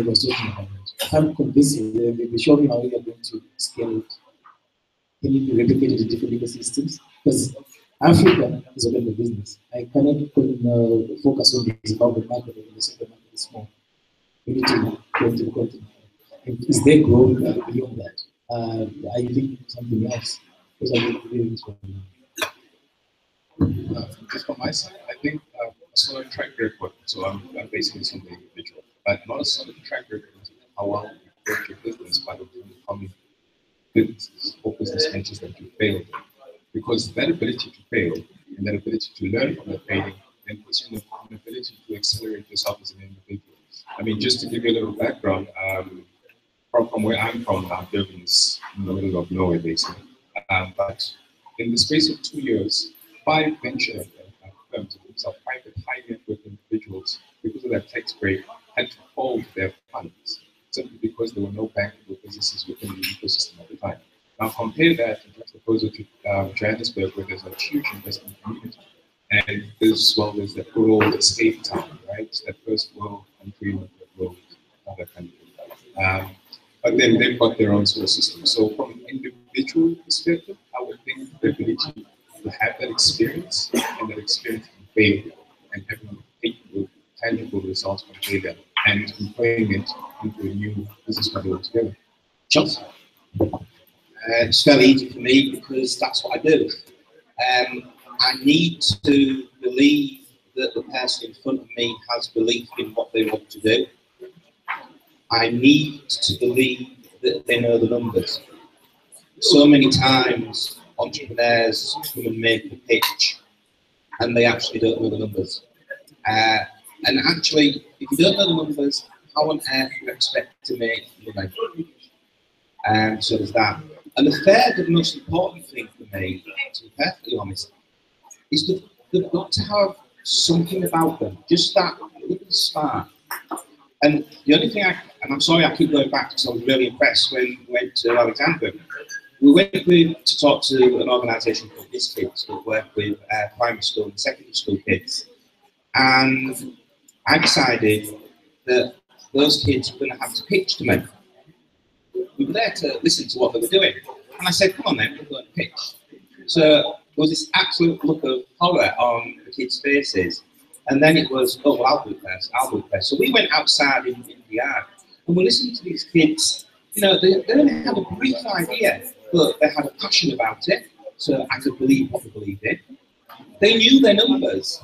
was talking about. I can't convince you, the MVP. Show me how we are going to scale it. Can it be replicated in different ecosystems? Because Africa is already a business. I cannot uh, focus on the Zimbabwe market the Zimbabwe market is small. We need to go to the continent. Is there growth uh, beyond that? Uh, I think something else. Because I think really just from my side, I think a solid track record. So I'm, I'm individual, but not a solid track record how well you built your business you come in businesses or business ventures that you failed. Because that ability to fail and that ability to learn from the failing and in the ability to accelerate yourself as an individual. I mean, just to give you a little background, um, from, from where I'm from, now, is in the middle of nowhere, basically. Um, but in the space of two years, five venture uh, firms, are private high net worth individuals, because of that tax break, had to hold their funds simply because there were no bankable businesses within the ecosystem at the time. Now compare that juxtaposed to um, Johannesburg, where there's a huge investment community, and as well there's that good old escape town, right? That first world country, that world other country. Um, but then they've got their own sort system. So from an individual perspective, I would think the ability to have that experience and that experience failure and having tangible, tangible results from failure and employing it into a new business model altogether. Charles? Uh, it's very easy for me because that's what I do. Um, I need to believe that the person in front of me has belief in what they want to do. I need to believe that they know the numbers. So many times entrepreneurs come and make a pitch and they actually don't know the numbers. Uh, and actually, if you don't know the numbers, how on earth do you expect to make money? Um, so there's that. And the third and most important thing for me, to be perfectly honest, is that they've got to have something about them, just that little spark. And the only thing I, and I'm sorry I keep going back because I was really impressed when we went to Alexandria. We went with, to talk to an organisation called This Kids that work with uh, primary school and secondary school kids. And I decided that those kids were going to have to pitch to me. We were there to listen to what they were doing. And I said, come on then, we're going to pitch. So there was this absolute look of horror on the kids' faces. And then it was, oh, well, I'll do first, I'll do first. So we went outside in, in the yard and we're listening to these kids. You know, they, they only had a brief idea, but they had a passion about it. So I could believe what they believed in. They knew their numbers.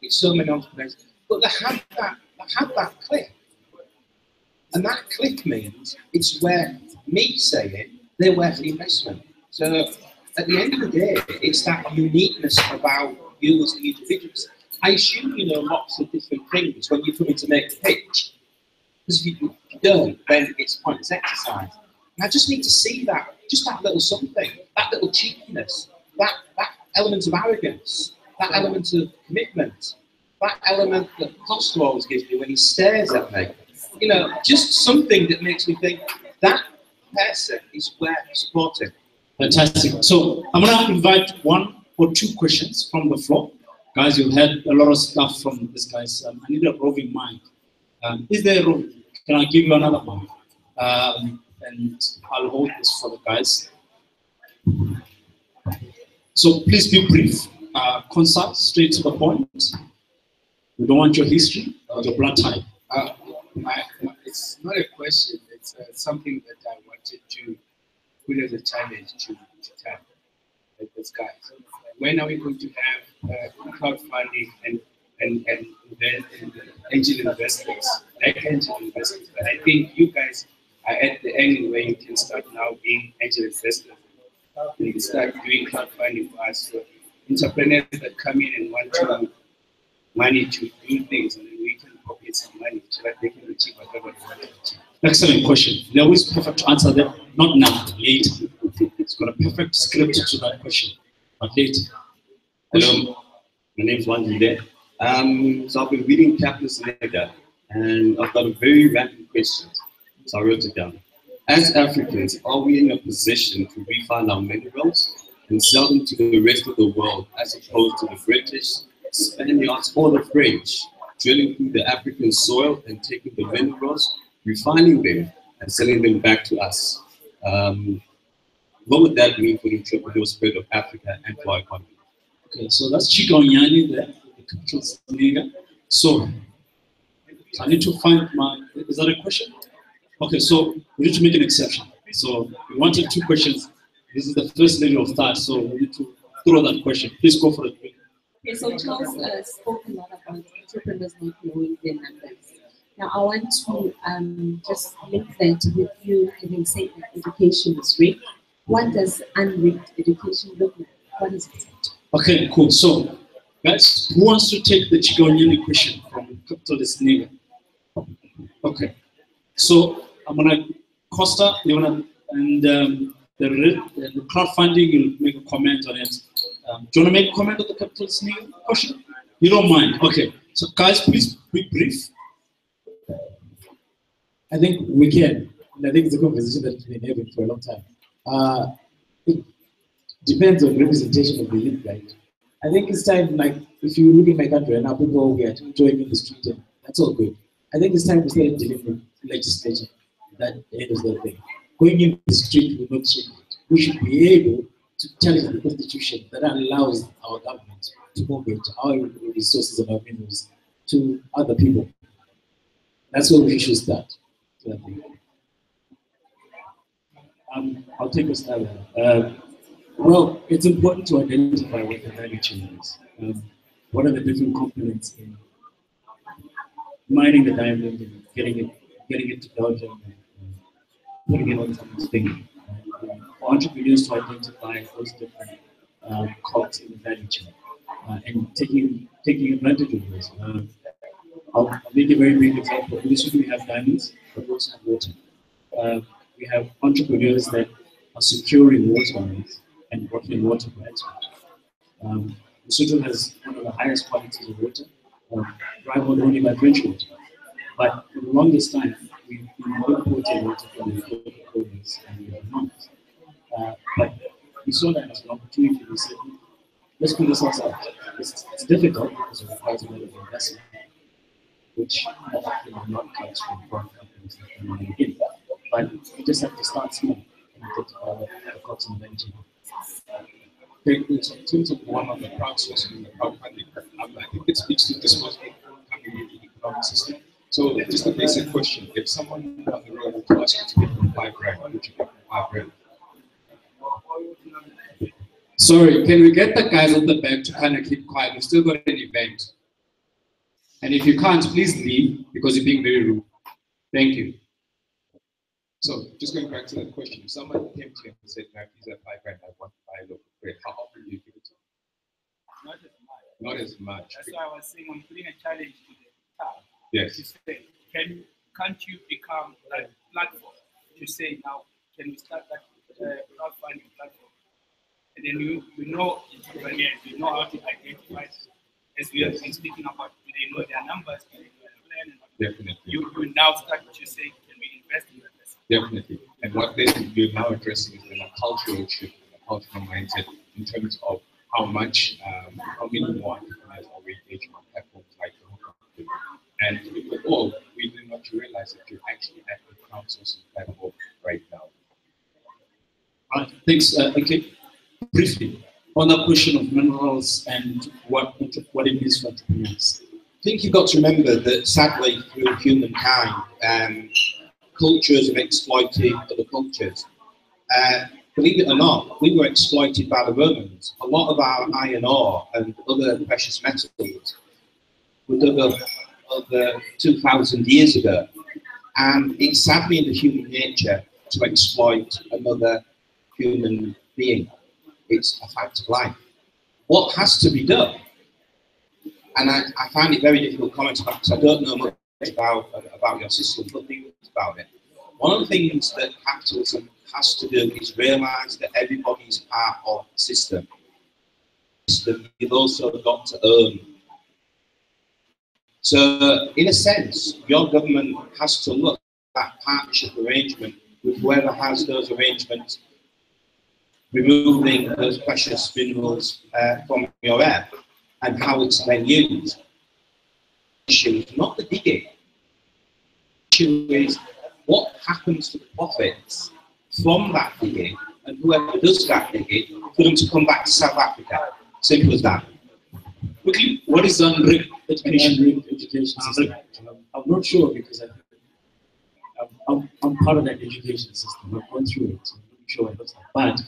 It's so many entrepreneurs, but they had that, they had that click. And that click means it's where me saying they're worth the investment. So at the end of the day, it's that uniqueness about you as the individuals. I assume you know lots of different things when you're coming to make the pitch. Because if you don't, then it's pointless exercise. And I just need to see that, just that little something, that little cheekiness, that, that element of arrogance, that element of commitment, that element that Costa always gives me when he stares at me. You know, just something that makes me think that person is worth supporting. Fantastic. So I'm going to invite one or two questions from the floor. Guys, you've had a lot of stuff from this guys. Um, I need a roving mic. Um, is there a room? Can I give you another mic? Um, and I'll hold this for the guys. So please be brief, uh, concise, straight to the point. We don't want your history or your blood type. Uh, it's not a question, it's uh, something that I wanted to put as a challenge to, to tell like this guy. When are we going to have uh, crowdfunding and and and angel investors, like angel investors? But I think you guys are at the end where you can start now being angel investors. You can start doing crowdfunding for us. So entrepreneurs that come in and want to money to do things, and then we can pocket some money so that they can achieve whatever they want to achieve. Excellent question. They're always perfect to answer them, not now, later. It's got a perfect script to that question, but later. Hello, my name is Wanjide. Um, so I've been reading Capitalist Leader, and I've got a very random question. So I wrote it down. as Africans, are we in a position to refine our minerals and sell them to the rest of the world as opposed to the British, Spaniards, or the French, drilling through the African soil and taking the minerals, refining them, and selling them back to us? Um, what would that mean for the entrepreneurial spirit of Africa and for our economy? Okay, so that's Chika Onyeani there, the capital Senegal. So I need to find my, is that a question? Okay, so we need to make an exception. So we wanted two questions. This is the first lady of that, so we need to throw that question. Please go for it. Okay, so Charles uh, spoke a lot about entrepreneurs not knowing their numbers. Now, I want to um, just link that with you having said that education is rigged. What does unrigged education look like? What is it? Okay, cool. So, guys, who wants to take the Chika Onyeani question from Capital Senegal? Okay. So, I'm gonna Costa, you wanna, and um, the, the crowdfunding, you'll make a comment on it. Um, do you wanna make a comment on the Capital Senegal question? You don't mind? Okay. So, guys, please be brief. I think we can. And I think it's a conversation that we've been having for a long time. Uh, it depends on representation of the youth, right? I think it's time, like, if you look in my country right now, people get joining the street that's all good. I think it's time we start with legislation that handles that thing. Going into the street will not change it. We should be able to challenge the constitution that allows our government to mortgage our resources and our minerals to other people. That's where we should start. Um, I'll take a stab at. Uh, well, it's important to identify what the value chain is. Um, what are the different components in mining the diamond and getting it, getting it to Belgium it on. Uh, for entrepreneurs to identify those different um, cogs in the value chain uh, and taking taking advantage of those. Um, I'll, I'll make a very brief example. In this we have diamonds, but we also have water. Uh, we have entrepreneurs that are securing water and working water for export. Um, Lesotho has one of the highest qualities of water, um, rivaled only by French water. But for the longest time, the Coca-Colas and. Uh, but we saw that as an opportunity. We said, let's put this ourselves. It's, it's difficult because it requires a lot of investment, which often not comes from foreign companies. But you just have to start small and identify the, the and benefits. Okay, so in terms of one of the in the crowdfunding, um, I think it speaks to disposable coming into the economic system. So just a basic question: If someone on the road to ask you to give them five grand, would you give them five grand? Sorry, can we get the guys at the back to kind of keep quiet? We've still got an event. And if you can't, please leave because you're being very rude. Thank you. So just going back to that question, if someone came to you and said, "Now, these are five grand. I want to buy a of bread." How often do you give it to them? Not as much. Not as much. That's why I was saying I'm putting a challenge to the. Yes. Can can't you become that platform to say now, can we start that uh, crowdfunding platform? And then you you know entrepreneurs, you know how to identify as we have been speaking about, they know their numbers, they know their plan, and Definitely. you you now start to say, can we invest in that? Definitely. And what then you're now addressing is a cultural shift, a cultural mindset in terms of how much, um, how many more entrepreneurs are we engaging on platforms like the Hookup. And with all, we do not realize that you're actually at the crowdsourcing platform right now. Uh, thanks. Uh, okay, briefly on the question of minerals and what what it means for entrepreneurs. I think you've got to remember that sadly, through humankind, um, cultures have exploited other cultures. Uh, believe it or not, we were exploited by the Romans. A lot of our iron ore and other precious metals were dug up over 2,000 years ago. And it's sadly in the human nature to exploit another human being. It's a fact of life. What has to be done? And I, I find it very difficult to comment about because I don't know much about, about your system, but think about it. One of the things that capitalism has to do is realize that everybody's part of the system. You've also got to earn. So, in a sense, your government has to look at partnership arrangement with whoever has those arrangements, removing those precious minerals uh, from your air and how it's then used. Not the digging. Issue is what happens to the profits from that digging and whoever does that digging for them to come back to South Africa. Simple as that. Quickly, what is unrigged education? Unrigged education system. Um, I'm not sure because I, I'm, I'm, I'm part of that education system. I've gone through it. So I'm not sure what it looks like. But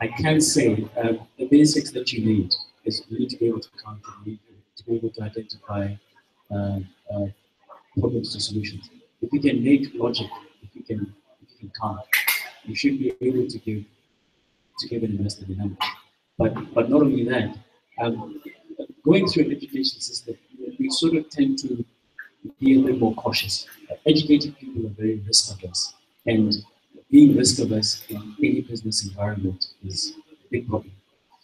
I can say um, the basics that you need is you need to be able to count and you need to be able to identify uh, uh, problems to solutions. If you can make logic, if you can, if you can count, you should be able to give to give an investor the number. But but not only that, um, going through an education system, we sort of tend to be a little more cautious. Educated people are very risk averse, and being risk averse in any business environment is a big problem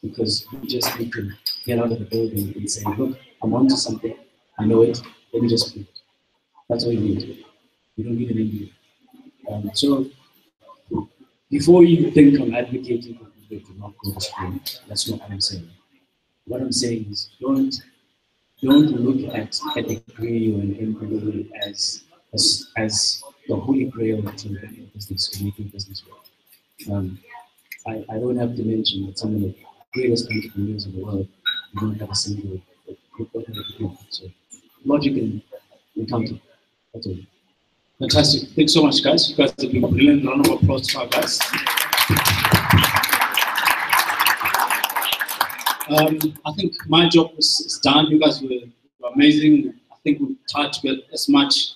because we just need to get out of the building and say, look, I'm onto something, I know it, let me just prove it. That's all you need. You don't need an MBA. Um, so before you think I'm advocating for people to not go to school, that's not what I'm saying. What I'm saying is don't don't look at a degree or MBA as as, as the holy grail to making business or making business work. Um, I, I don't have to mention that some of the greatest entrepreneurs in the world don't have a single. So logic and accounting. That's all. Fantastic. Thanks so much, guys. You guys have been brilliant. Round of applause to our guys. Um, I think my job is, is done. You guys were, were amazing. I think we tried to get as much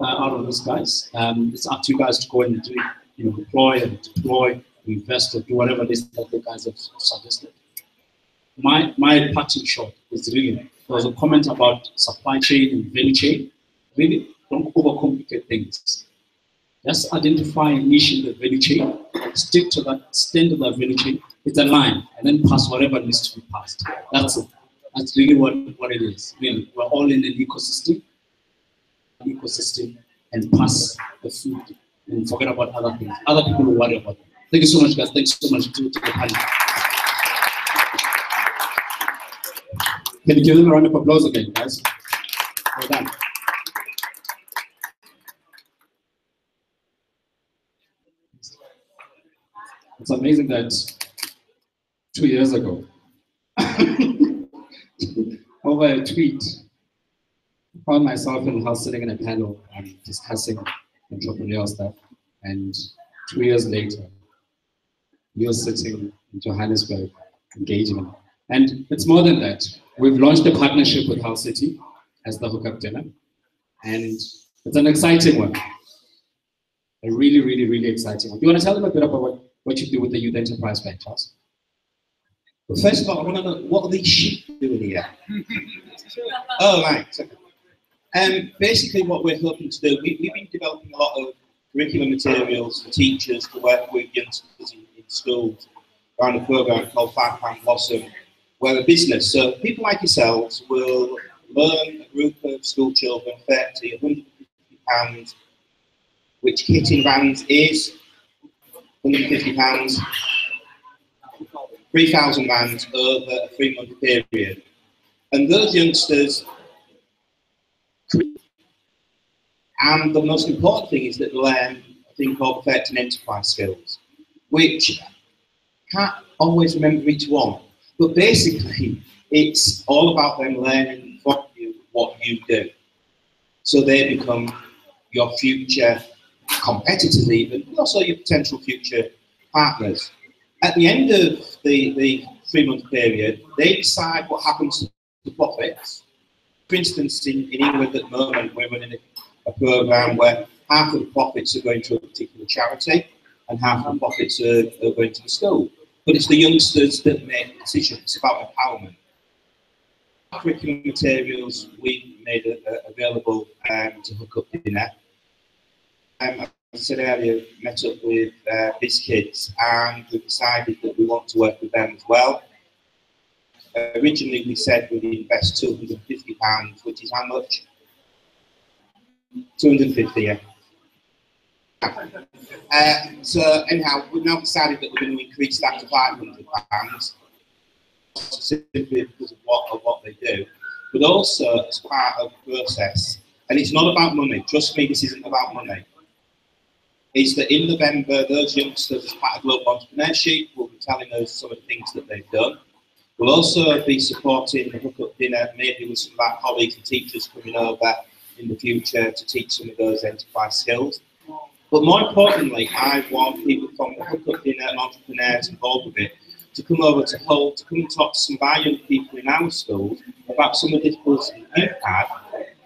uh, out of those guys. Um, it's up to you guys to go and do, you know, deploy and deploy, invest, or do whatever it is that the guys have suggested. My my parting shot is really there was a comment about supply chain and value chain. Really, don't overcomplicate things. Just identify a niche in the value chain, stick to that, stand to that value. It's a line, and then pass whatever needs to be passed. That's it. That's really what, what it is. Really, we're all in an ecosystem, ecosystem, and pass the food and forget about other things. Other people will worry about it. Thank you so much, guys. Thanks so much to, to the panel. Can you give them a round of applause again, guys? Well done. It's amazing that two years ago, over a tweet, I found myself in the house sitting in a panel discussing entrepreneurial stuff. And two years later, you're sitting in Johannesburg engaging. And it's more than that. We've launched a partnership with Hull City as the hookup dinner. And it's an exciting one. A really, really, really exciting one. Do you want to tell them a bit about what, what you do with the Youth Enterprise Bank, Charles? First of all, I want to know what are these sheep doing here? oh, right. Um, basically, what we're hoping to do, we, we've been developing a lot of curriculum materials for teachers to work with youngsters in, in schools around a program called Five Pound Blossom. We're a business, so people like yourselves will learn a group of school children 30, 150 pounds, which kitting vans is 150 pounds, 3,000 rands over a three month period. And those youngsters, and the most important thing is that they learn a thing called effective enterprise skills, which can't always remember each one. But basically, it's all about them learning from you what you do. So they become your future competitors, even, but also your potential future partners. At the end of the, the three month period, they decide what happens to the profits. For instance, in, in England at the moment, we're running a, a program where half of the profits are going to a particular charity and half of the profits are, are going to the school. But it's the youngsters that make decisions. It's about empowerment. Curriculum materials we made available um, to hook up dinner. I said earlier, met up with uh, BizKids and we decided that we want to work with them as well. Originally, we said we'd invest £250, which is how much? 250 yeah. Uh, so anyhow, we've now decided that we're going to increase that to five hundred pounds, simply because of what of what they do, but also as part of the process. And it's not about money. Trust me, this isn't about money. Is that in November, those youngsters, as part of Global Entrepreneurship, will be telling us some of the things that they've done. We'll also be supporting the hookup dinner, maybe with some of our colleagues and teachers coming over in the future to teach some of those enterprise skills. But more importantly, I want people from the hookup dinner and entrepreneurs involved with it to come over to Hull, to come and talk to some of our young people in our schools about some of the difficulties you've had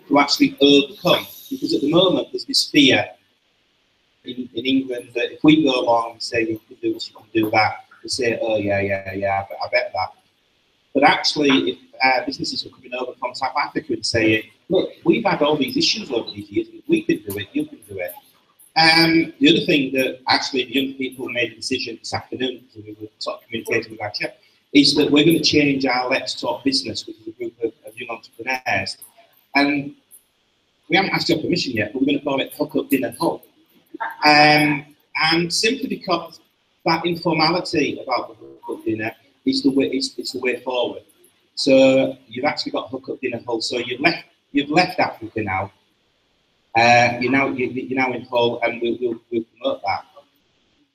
to actually overcome. Because at the moment, there's this fear in, in England that if we go along and say we can do this, you can do that, they say, oh yeah, yeah, yeah, I bet that. But actually, if uh, businesses are coming over from South Africa and saying, look, we've had all these issues over these years, we can do it, you can do it. Um, the other thing that actually the young people made a decision this afternoon, because we were sort of communicating with our chair, is that we're going to change our Let's Talk Business, which is a group of, of young entrepreneurs. And we haven't asked your permission yet, but we're going to call it Hook Up Dinner Hub. Um, and simply because that informality about the Hook Up Dinner is the way, it's, it's the way forward. So you've actually got Hook Up Dinner Hub. So you've left, you've left Africa now, uh, you're now you're, you're now in Hull, and we'll, we'll, we'll promote that.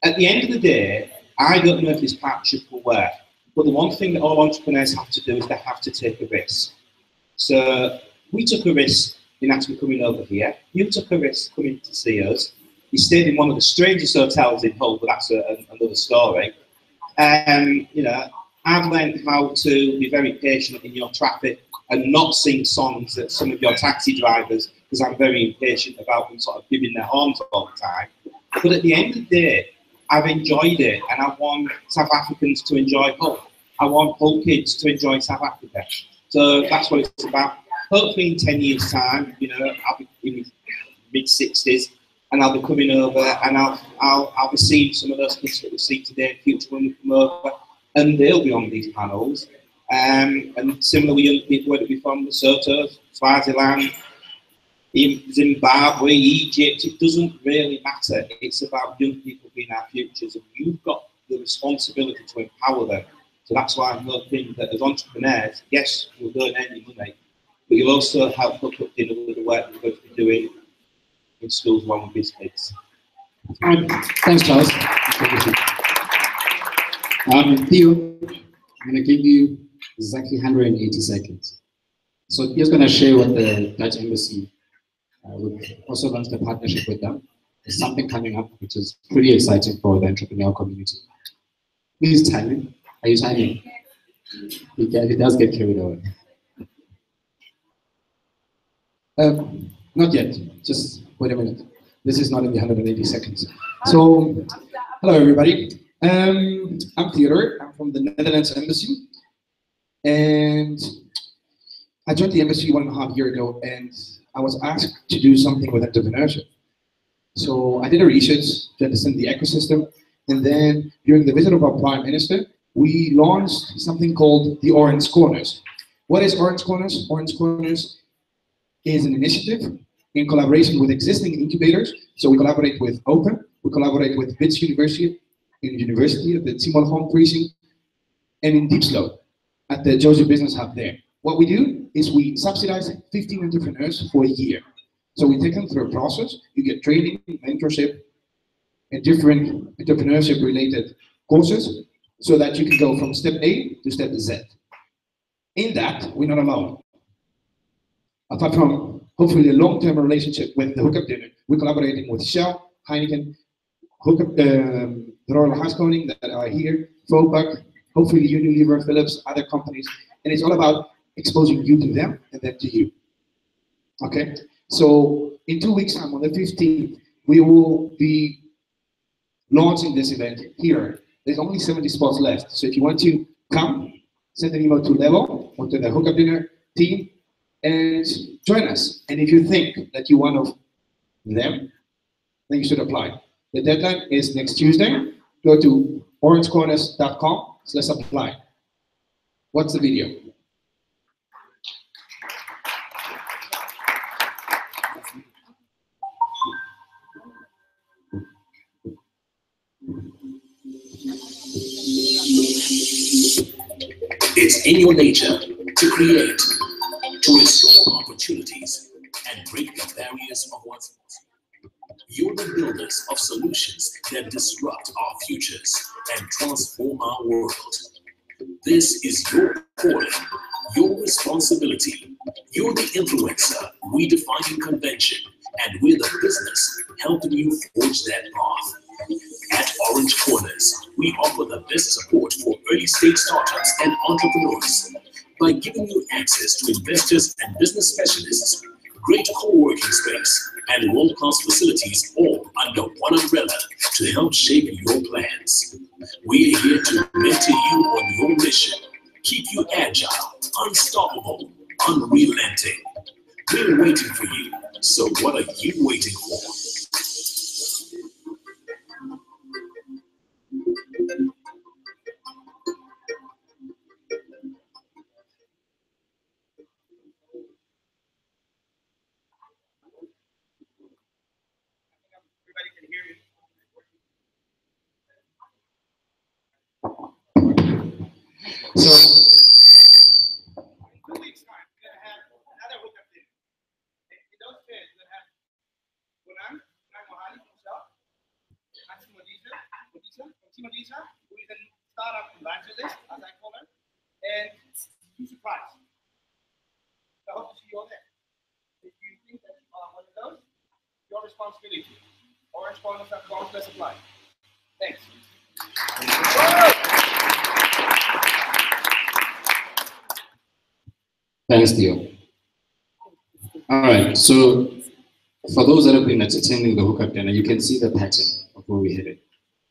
At the end of the day, I don't know if this partnership will work, but the one thing that all entrepreneurs have to do is they have to take a risk. So we took a risk in actually coming over here. You took a risk coming to see us. You stayed in one of the strangest hotels in Hull, but that's a, a, another story. Um, you know, I've learned how to be very patient in your traffic and not sing songs at some of your taxi drivers because I'm very impatient about them sort of giving their horns all the time. But at the end of the day, I've enjoyed it and I want South Africans to enjoy Hull. I want Hull kids to enjoy South Africa. So that's what it's about. Hopefully in 10 years' time, you know, I'll be in mid 60s and I'll be coming over and I'll, I'll, I'll be seeing some of those kids that we see today in future when we come over and they'll be on these panels. Um, and similarly, young people, whether it be from Lesotho, Swaziland, Zimbabwe, Egypt, it doesn't really matter. It's about young people being our futures, and you've got the responsibility to empower them. So that's why I'm hoping that as entrepreneurs, yes, you'll earn any money, but you'll also help hook up dinner the work we're going to be doing in schools along with kids. Um, thanks, Charles. Um, Theo, I'm going to give you exactly 180 seconds. So he's going to share what the Dutch embassy uh, also launched a partnership with them. There's something coming up which is pretty exciting for the entrepreneurial community. Please time timing. Are you timing? It, it does get carried away. Um, not yet. Just wait a minute. This is not in the 180 seconds. So, hello everybody. Um, I'm Theodore. I'm from the Netherlands Embassy, and I joined the embassy one and a half year ago, and I was asked to do something with entrepreneurship. So I did a research to understand the ecosystem. And then during the visit of our prime minister, we launched something called the Orange Corners. What is Orange Corners? Orange Corners is an initiative in collaboration with existing incubators. So we collaborate with Open, we collaborate with Wits University, in University of the Tshimologong Precinct, and in Diepsloot at the Joseph Business Hub there. What we do is we subsidize 15 entrepreneurs for a year. So we take them through a process. You get training, mentorship, and different entrepreneurship related courses so that you can go from step A to step Z. In that, we're not alone. Apart from hopefully a long-term relationship with the Hookup Dinner, we're collaborating with Shell, Heineken, Hookup, um, the Royal Haskoning that are here, Vopak, hopefully Unilever, Philips, other companies. And it's all about exposing you to them and then to you. Okay? So in two weeks time, on the 15th, we will be launching this event here. There's only 70 spots left. So if you want to come, send an email to Lebo or to the Hookup Dinner team and join us. And if you think that you're one of them, then you should apply. The deadline is next Tuesday. Go to orangecorners.com let's apply. What's the video? It's in your nature to create to explore opportunities, and break the barriers of what's possible. You're the builders of solutions that disrupt our futures and transform our world. This is your calling, your responsibility. You're the influencer redefining convention, and we're the business helping you forge that path. At Orange Corners, we offer the best support for early stage startups and entrepreneurs by giving you access to investors and business specialists, great co-working space, and world-class facilities all under one umbrella to help shape your plans. We're here to mentor you on your mission, keep you agile, unstoppable, unrelenting. We're waiting for you, so what are you waiting for? So, Modisa, who is a startup evangelist, as I call and be surprised. I hope to see you all there. If you think that you are one of those, your responsibility. Supply. Thanks. Thanks, Theo. All right, so for those that have been attending the hookup dinner, you can see the pattern of where we headed.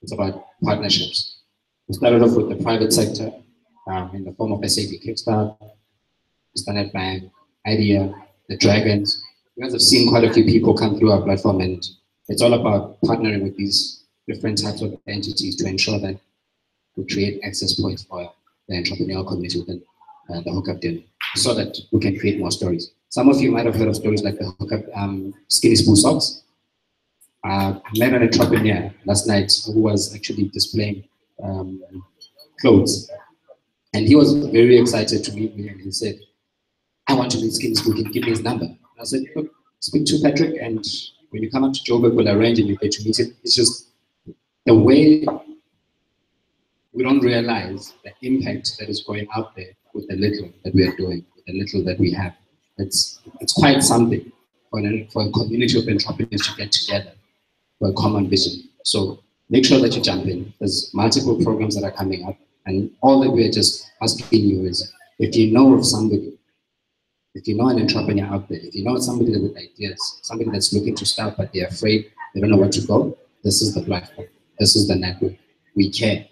It's about partnerships. We started off with the private sector um, in the form of SAB Kickstart, Standard Bank, IDEA, the Dragons. You guys have seen quite a few people come through our platform, and it's all about partnering with these different types of entities to ensure that we create access points for the entrepreneurial community within uh, the hookup dinner so that we can create more stories. Some of you might have heard of stories like the hookup um, Skinny Sbu socks. Uh, I met an entrepreneur last night who was actually displaying um, clothes. And he was very excited to meet me and he said, I want to meet Skinny Sbu, can you give me his number? And I said, look, speak to Patrick and when you come up to Joburg, we'll arrange and you get to meet him. It's just the way we don't realize the impact that is going out there with the little that we are doing, with the little that we have. It's, it's quite something for, an, for a community of entrepreneurs to get together for a common vision. So make sure that you jump in. There's multiple programs that are coming up, and all that we're just asking you is if you know of somebody, if you know an entrepreneur out there, if you know somebody with ideas, somebody that's looking to start but they're afraid, they don't know where to go, this is the platform. This is the network. We care.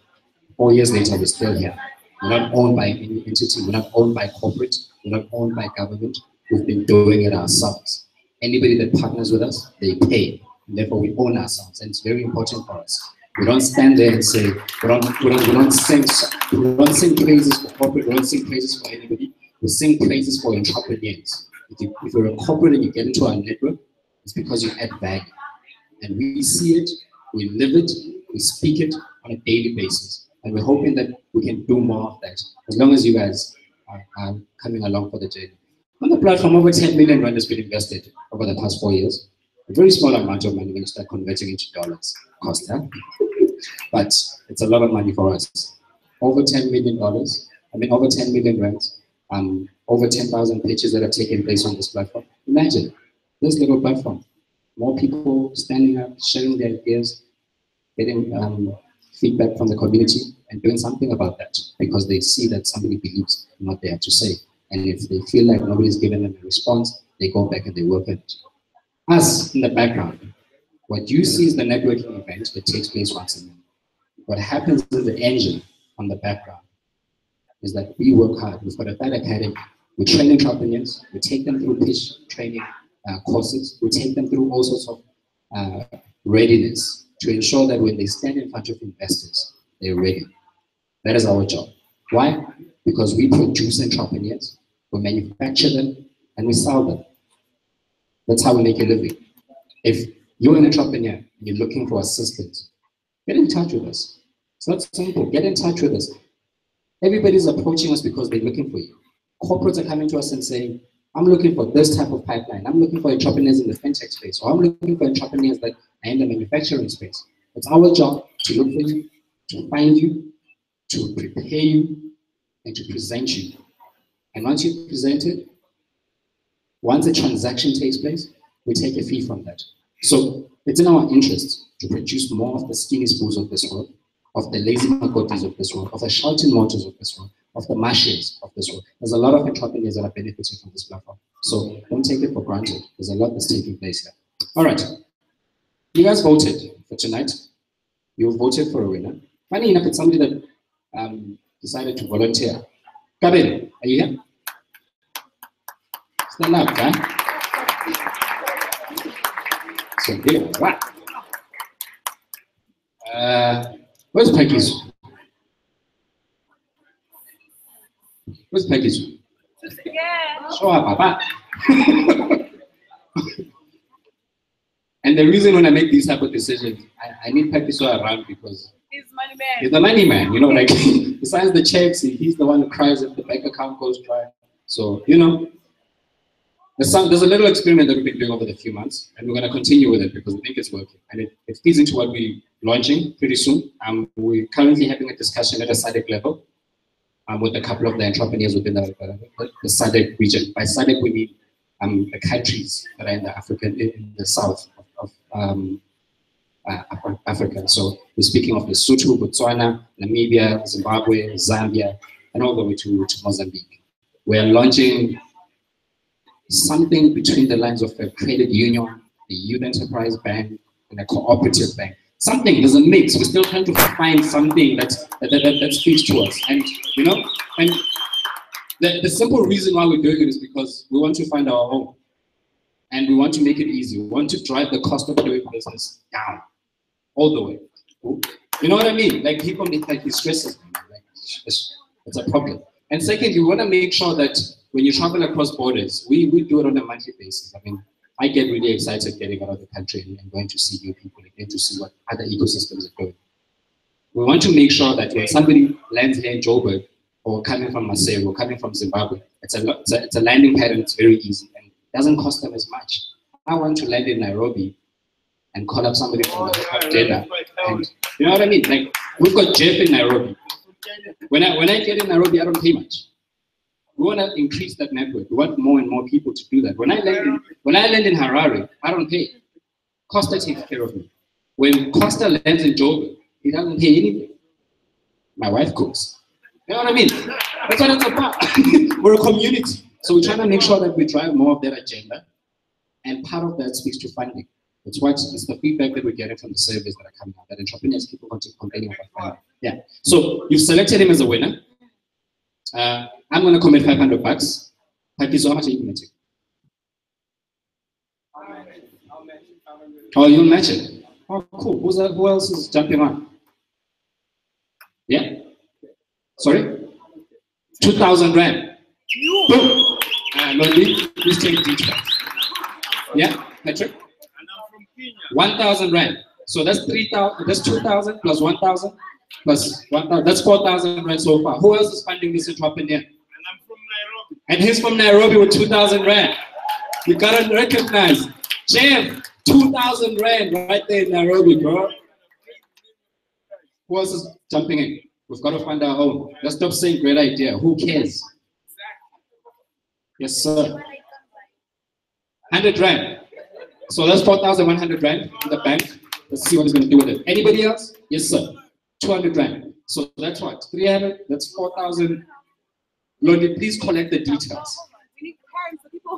Four years later, we're still here. We're not owned by any entity. We're not owned by corporate. We're not owned by government. We've been doing it ourselves. Anybody that partners with us, they pay. And therefore, we own ourselves, and it's very important for us. We don't stand there and say we don't we don't, we don't sing we don't sing praises for corporate. We don't sing praises for anybody. We sing praises for entrepreneurs. If, you, if you're a corporate and you get into our network, it's because you add value, and we see it, we live it, we speak it on a daily basis, and we're hoping that we can do more of that as long as you guys are, are coming along for the journey. On the platform, over 10 million rand has been invested over the past four years. A very small amount of money when you start converting into dollars cost, huh? but it's a lot of money for us. Over $10 million, I mean over 10 million rands, um, over 10,000 pitches that have taken place on this platform. Imagine this little platform, more people standing up, sharing their ideas, getting um, feedback from the community and doing something about that because they see that somebody believes in what they have to say. And if they feel like nobody's giving them a response, they go back and they work it. Us in the background, what you see is the networking event that takes place once a month. What happens in the engine on the background is that we work hard. We've got a THUD Academy. We train entrepreneurs. We take them through pitch training uh, courses. We take them through all sorts of uh, readiness to ensure that when they stand in front of investors, they're ready. That is our job. Why? Because we produce entrepreneurs, we manufacture them, and we sell them. That's how we make a living. If you're an entrepreneur and you're looking for assistance, get in touch with us. It's not simple. Get in touch with us. Everybody's approaching us because they're looking for you. Corporates are coming to us and saying, I'm looking for this type of pipeline. I'm looking for entrepreneurs in the fintech space, or I'm looking for entrepreneurs that are in the manufacturing space. It's our job to look for you, to find you, to prepare you, and to present you. And once you've presented, once a transaction takes place, we take a fee from that. So it's in our interest to produce more of the Skinny Sbus of this world, of the lazy makotis of this world, of the shouting motors of this world, of the mashes of this world. There's a lot of entrepreneurs that are benefiting from this platform. So don't take it for granted. There's a lot that's taking place here. All right. You guys voted for tonight. You voted for a winner. Funny enough, it's somebody that um, decided to volunteer. Kabel, are you here? Stand up, huh? So here, right. Uh, where's Peggy's? Where's Peggy's? Show up, Papa. and the reason when I make these type of decisions, I, I need Peggy so around because He's money man. he's the money man, you know, like besides the checks, he's the one who cries if the bank account goes dry. So, you know, there's, some, there's a little experiment that we've been doing over the few months, and we're going to continue with it because we think it's working. And it, it feeds into what we're launching pretty soon. Um, we're currently having a discussion at a SADC level um, with a couple of the entrepreneurs within the, the, the SADC region. By SADC, we mean um, the countries that are in the African, in the south of, of um, uh, Africa. So we're speaking of Lesotho, Botswana, Namibia, Zimbabwe, Zambia, and all the way to, to Mozambique. We're launching something between the lines of a credit union, a youth enterprise bank, and a cooperative bank. Something, there's a mix. We're still trying to find something that, that, that, that speaks to us. And, you know, and the, the simple reason why we're doing it is because we want to find our home. And we want to make it easy. We want to drive the cost of doing business down all the way. You know what I mean? Like people like it stresses me. Like it's, it's a problem. And second, you want to make sure that when you travel across borders, we, we do it on a monthly basis. I mean, I get really excited getting out of the country and, going to see new people and to see what other ecosystems are doing. We want to make sure that when somebody lands here in Joburg or coming from Maseru or coming from Zimbabwe, it's a, it's a, it's a landing pattern, it's very easy and doesn't cost them as much. I want to land in Nairobi and call up somebody from the hip-hop dinner. Oh, and you know what I mean? Like we've got Jeff in Nairobi. When I when I get in Nairobi, I don't pay much. We want to increase that network. We want more and more people to do that. When I land in, when I land in Harare, I don't pay. Costa takes care of me. When Costa lands in Joburg, he doesn't pay anything. My wife cooks. You know what I mean? That's what it's about. We're a community. So we're trying to make sure that we drive more of that agenda. And part of that speaks to funding. It's what it's the feedback that we're getting from the surveys that are coming out that entrepreneurs keep on complaining about funding. Yeah. So you've selected him as a winner. Uh, I'm going to commit 500 bucks. So how much are you committing? Oh, you'll match it. Oh, cool. Who's that? Who else is jumping on? Yeah. Sorry. Two thousand rand. Boom. Uh, Lodi, please take details. Yeah, Patrick. One thousand rand. So that's three thousand. That's two thousand plus one thousand plus one thousand. That's four thousand rand so far. Who else is funding this entrepreneur? And he's from Nairobi with 2,000 Rand. You gotta recognize. Jeff, 2,000 Rand right there in Nairobi, bro. Who else is jumping in? We've got to find our own. Let's stop saying great idea. Who cares? Yes, sir. 100 Rand. So that's 4,100 Rand in the bank. Let's see what he's to do with it. Anybody else? Yes, sir. 200 Rand. So that's what? 300? That's 4,000. Lodi, please collect the details.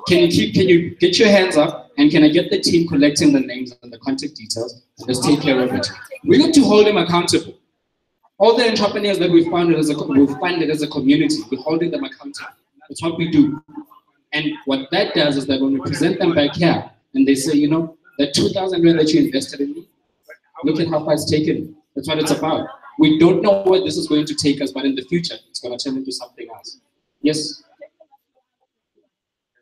Can you keep, can you get your hands up and can I get the team collecting the names and the contact details? Let's take care of it. We need to hold them accountable. All the entrepreneurs that we funded as a we funded as a community, we're holding them accountable. That's what we do. And what that does is that when we present them back here and they say, you know, that 2,000 rand that you invested in me, look at how far it's taken. That's what it's about. We don't know where this is going to take us, but in the future, it's going to turn into something else. Yes.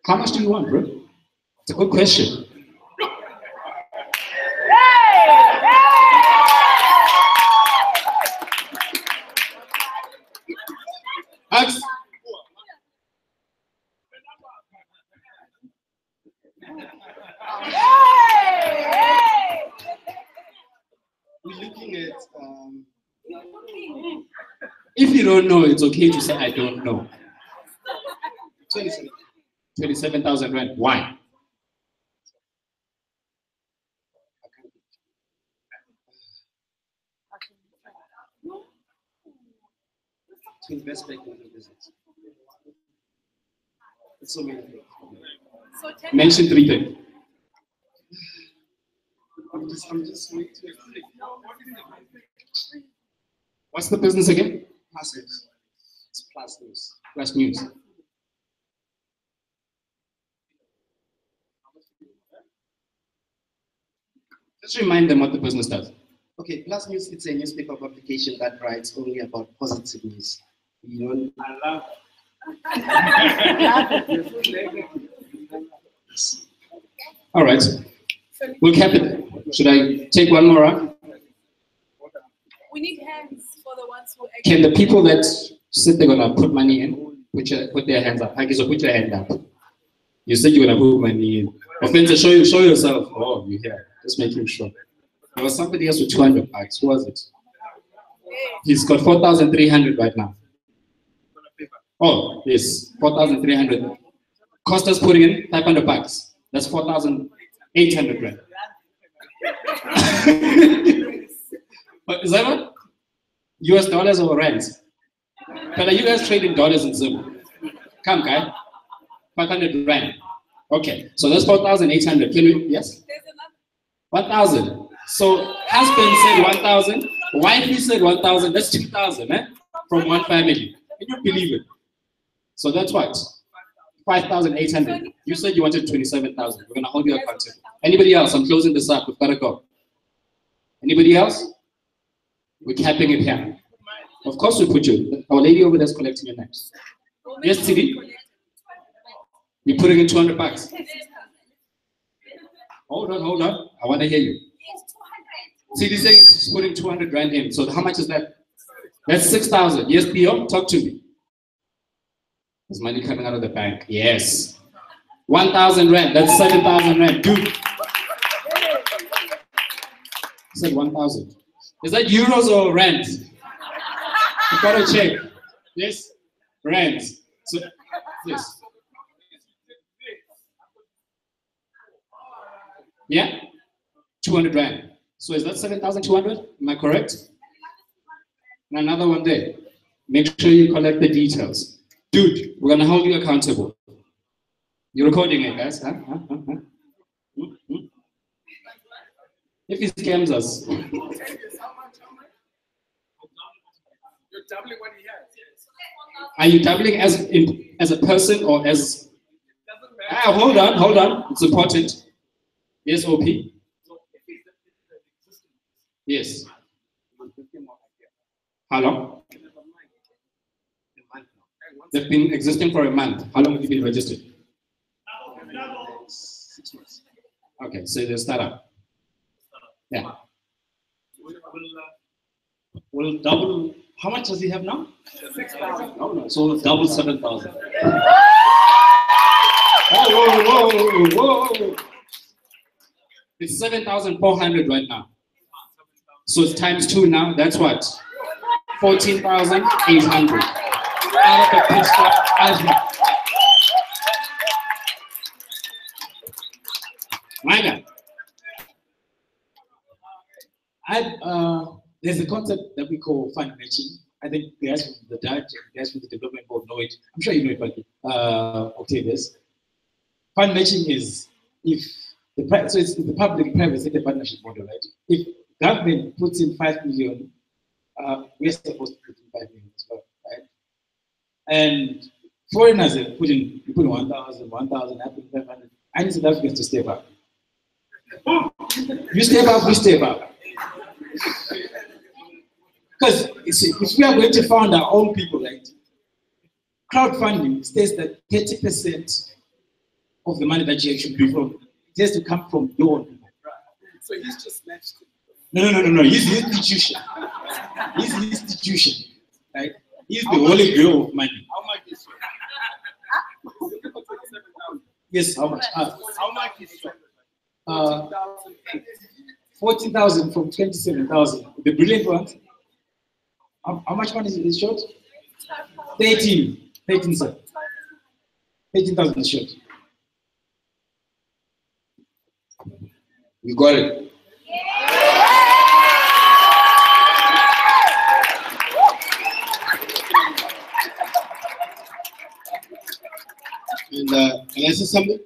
How much do you want, bro? It's a good question. Hey! Hey! Hey! Um, if you don't know, it's okay to say, I don't know. 27. 27,000 rand. Why? to invest back into the business. It's so many things. Mention three things. I'm just, I'm just waiting to explain. What's the business again? Plus, it's plus news. Plus news. Just remind them what the business does. Okay, Plus News, it's a newspaper publication that writes only about positive news. You know, I love All right. We'll cap it. Should I take one more round? We need hands for the ones who actually. Can the people that said they're gonna put money in put your, put their hands up? Hagiso, put your hand up. You said you're gonna put money in. Offense, show you show yourself. Oh, you here. Just making sure. There was somebody else with 200 bucks. Who was it? He's got 4,300 right now. Oh, yes, 4,300. Costa's putting in 500 bucks. That's 4,800 rand. But is that what? US dollars or rands? But are you guys trading dollars in Zim? Come, guy. 500 rand. Okay, so that's 4,800. Can we, yes? 1,000. So husband said 1,000, wife said 1,000, that's 2,000 eh? from one family. Can you believe it? So that's what? 5,800. You said you wanted 27,000. We're going to hold you accountable. Anybody else? I'm closing this up. We've got to go. Anybody else? We're capping it here. Of course we put you. Our lady over there is collecting your next. Yes, TV? You're putting in 200 bucks. Hold on, hold on. I want to hear you. CD saying she's putting 200 rand in. So how much is that? That's 6,000. Yes, Theo? Talk to me. There's money coming out of the bank. Yes. 1,000 rand. That's 7,000 rand. Dude. I said 1,000. Is that euros or rands? You gotta check. Yes? Rands. So, yes. Yeah? 200 rand. So is that 7,200? Am I correct? And another one there. Make sure you collect the details. Dude, we're gonna hold you accountable. You're recording it, guys? Huh? Huh? Huh? If he scams us. Has. Are you doubling as in, as a person or as? Ah, hold on, hold on. It's important. Yes, OP. Yes. How long? They've been existing for a month. How long have you been registered? Six months. Okay, so the startup. Yeah. We'll, we'll, uh, double. How much does he have now? six thousand. No, no. So double seven thousand. Whoa, whoa, whoa, whoa. It's 7,400 right now. So it's times two now. That's what? 14,800. Out of the pit stop. Alpha. My God. I, uh, there's a concept that we call fund matching. I think the guys from the Dutch and guys from the development board know it. I'm sure you know it, but uh. Fund matching is if the so it's the public private sector partnership model, right? If government puts in five million, uh, we're supposed to put in five million as well, right? And foreigners have put in put in 1,000, 1,000, I put 500. I need South Africans to step up. You step up, we step up. Because if we are going to fund our own people, right? Crowdfunding states that 30% of the money that you should pay from it has to come from your own people. So he's just matched it. No, no, no, no, no. He's the institution. He's the institution, right? He's the holy grail of money. How much is it? Yes, how much? Uh, How much is short? uh, 40,000 from 27,000. The brilliant one. How, how much money is, is short? 13. 13, sir. 13,000 is short. You got it. And uh, can I say something?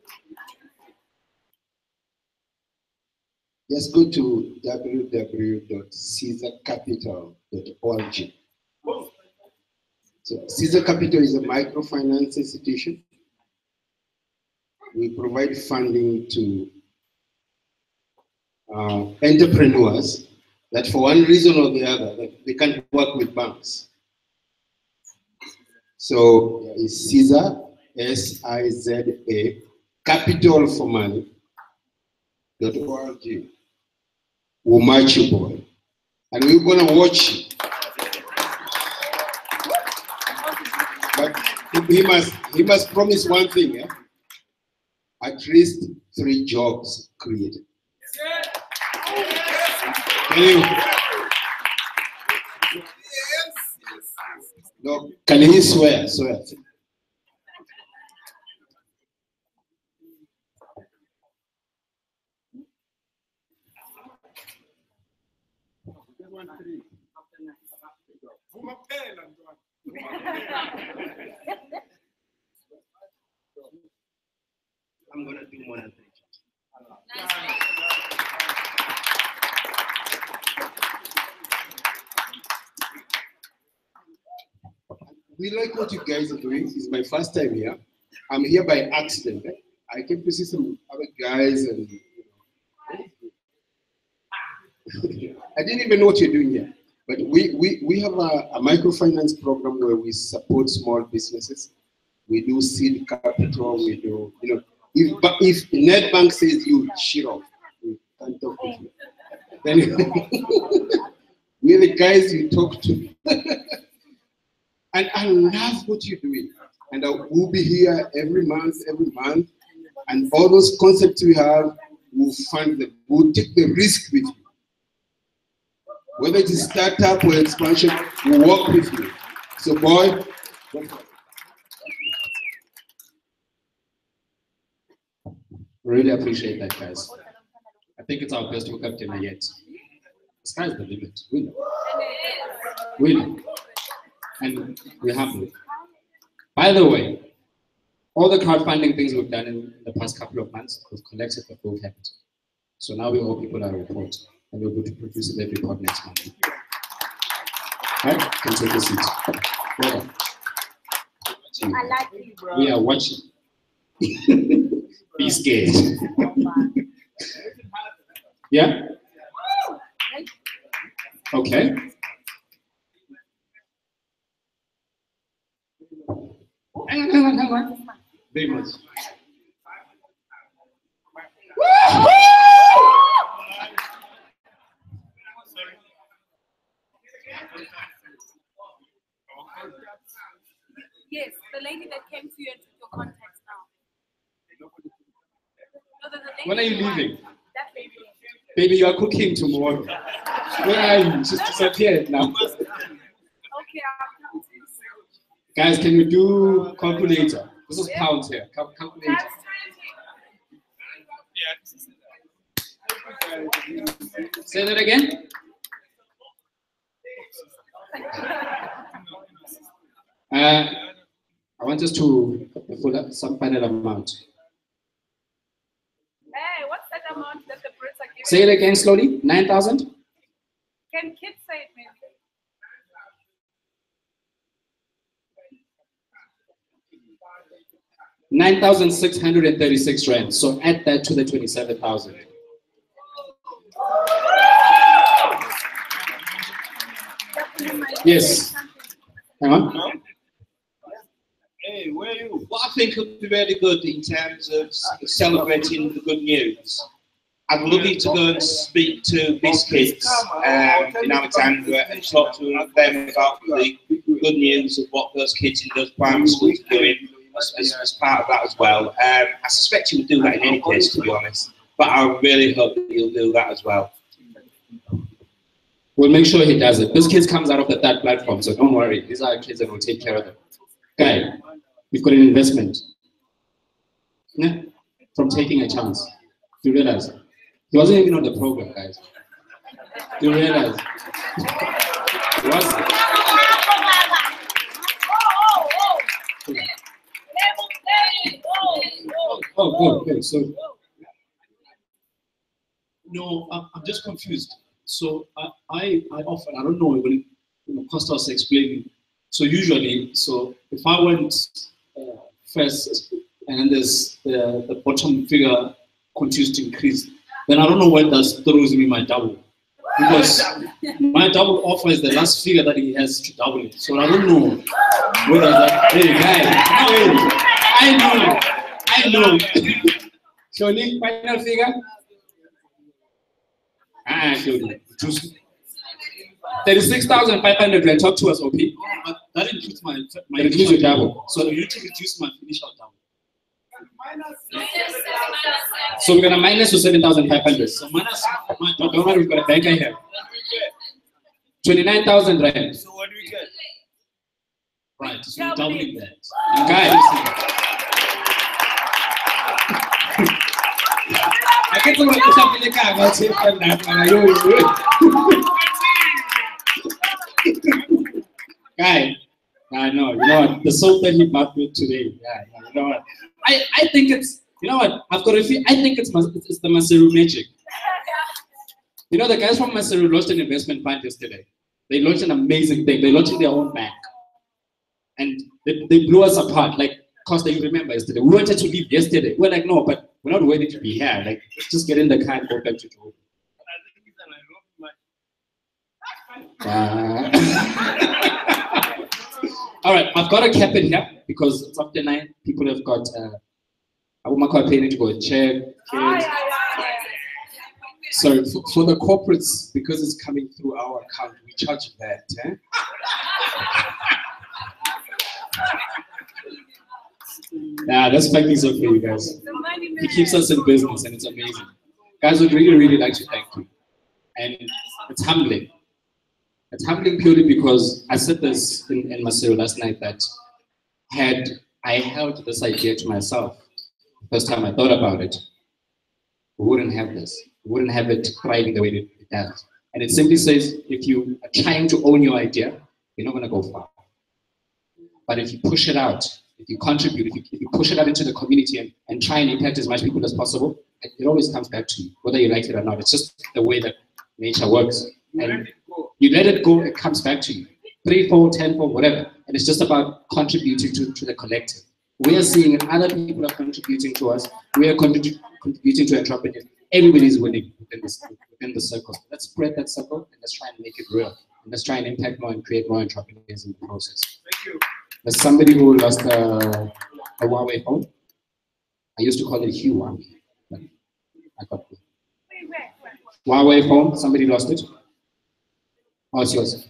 Just go to www.sizacapital.org. So Siza Capital is a microfinance institution. We provide funding to uh, entrepreneurs that for one reason or the other, they, they can't work with banks. So it's Siza, S-I-Z-A, capital for money, dot org. You, boy. And we're gonna watch you. But he must, he must promise one thing, eh? At least three jobs created. No, can he swear? Swear. I'm gonna do more than three. We like what you guys are doing. It's my first time here. I'm here by accident. eh? I came to see some other guys and you know. I didn't even know what you're doing here. But we, we, we have a, a microfinance program where we support small businesses. We do seed capital, we do, you know, if, if Nedbank says you shit off, we can't talk with you. Then we're the guys you talk to. And I love what you're doing. And I will be here every month, every month. And all those concepts we have, we'll find them. We'll take the risk with you. Whether it is startup or expansion, we'll work with you. So, boy, Really appreciate that, guys. I think it's our best hookup dinner yet. The sky's the limit. We know. We. And we're happy. By the way, all the crowdfunding things we've done in the past couple of months, we've collected the full capital. So now we owe people a report, and we're going to produce the report next month. Right? Can take a seat. Well done. I like you, bro. We are watching. Be scared. yeah? Okay. Much. Yes, the lady that came to you and took your contacts now. No, When are you leaving? That lady. Baby, you are cooking tomorrow. Where are you? She's disappeared now. Okay, Guys, can we do calculator? This is pounds here. Cal calculator. Say that again. Uh, I want us to pull up some final amount. Hey, what's that amount that the Brits are giving? Say it again slowly. 9,000? Can kids say it, man? 9,636 rand. So add that to the 27,000. Yes. Hang on. Hey, where you? What I think would be really good in terms of celebrating the good news, I'd love you to go and speak to these kids um, in Alexandria and talk to them about the good news of what those kids in those primary schools are doing as, as, as part of that as well. Um, I suspect you would do that in any case, to be honest. But I really hope that you'll do that as well. We'll make sure he does it. This kid comes out of the third platform, so don't worry. These are kids and we'll take care of them. Guy, we've got an investment. Yeah? From taking a chance. Do you realize? He wasn't even on the program, guys. Do you realize? He wasn't. Oh, good, good. So, no, I'm, I'm just confused. So I, I, I often, I don't know when it, you know, Costa was explaining. So usually, so if I went uh, first and then there's the, the bottom figure continues to increase, then I don't know where that throws me my double. Because my double offer is the last figure that he has to double it. So I don't know whether that, hey guy, I know, I know. Shoni, final figure? Ah, Shoni. Choose. 36,500 when talk to us, OP. But that includes my, my That includes your double. So you need to reduce my initial double. So we're gonna minus to 7,500. So minus my No, don't worry, we've got a banker here. 29,000 rand. So what do we get? Right, so you're doubling that. Guys. I get to work with something like that. I'll say from that one. I know you Guy, I know, you know what? The soap that he bought me today. Yeah, you know what? I, I think it's, you know what? I've got a feel, I think it's, it's the Maseru magic. You know, the guys from Maseru launched an investment fund yesterday. They launched an amazing thing. They launched their own bank. And they, they blew us apart. Like, Costa, you remember yesterday. We wanted to leave yesterday. We're like, no, but we're not ready to be here. Like, just get in the car and go back to Joburg. Uh, all right, I've got to cap it here because it's after nine. People have got uh, Abumako paying to go check. So for, for the corporates, because it's coming through our account, we charge that. Eh? Yeah, that's making so for you guys. He keeps us in business and it's amazing. Guys, would really, really like to thank you. And it's humbling. It's humbling purely because I said this in, in Maseru last night that had I held this idea to myself, the first time I thought about it, we wouldn't have this. We wouldn't have it thriving the way that it does. And it simply says if you are trying to own your idea, you're not going to go far. But if you push it out, you contribute, if you, if you push it out into the community and, and try and impact as much people as possible, it, it always comes back to you, whether you like it or not. It's just the way that nature works. And you let it go, it comes back to you. Three, four, ten, four, whatever. And it's just about contributing to, to the collective. We are seeing other people are contributing to us. We are contribu- contributing to entrepreneurs. Everybody's winning within this within the circle. Let's spread that circle and let's try and make it real. And let's try and impact more and create more entrepreneurs in the process. Thank you. Somebody who lost a, a Huawei phone. I used to call it Huawei. I got it. Huawei phone. Somebody lost it. Oh, it's yours.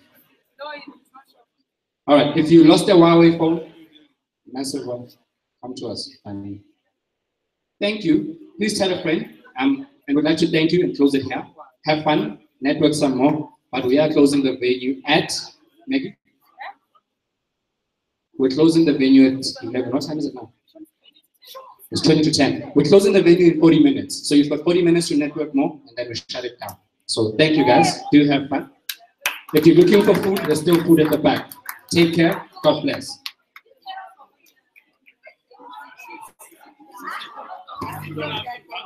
All right. If you lost a Huawei phone, massive one, come to us. And thank you. Please tell a friend. Um, and we'd like to thank you and close it here. Have fun, network some more. But we are closing the venue at Maggie. We're closing the venue at 11. What time is it now? It's 20 to 10. We're closing the venue in 40 minutes. So you've got 40 minutes to network more, and then we shut it down. So thank you guys. Do have fun. If you're looking for food, there's still food at the back. Take care. God bless. Thank you.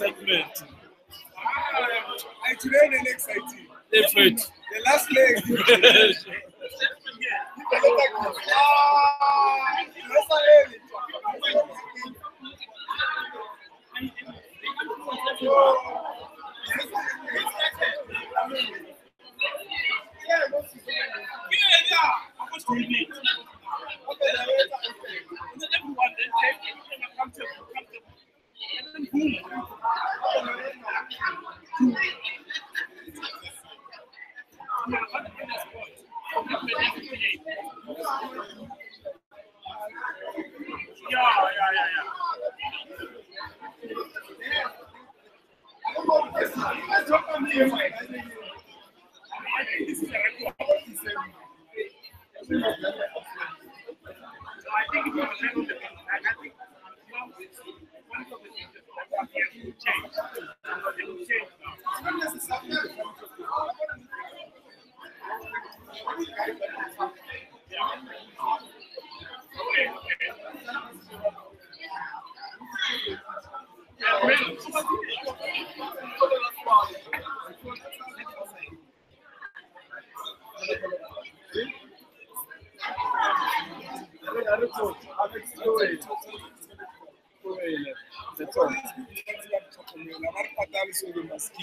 Excitement. Ah, I today the next exciting. Different. The last leg.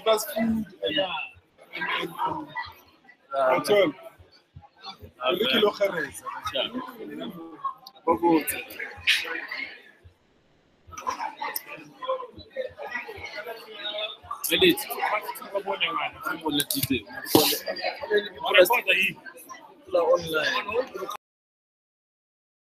Give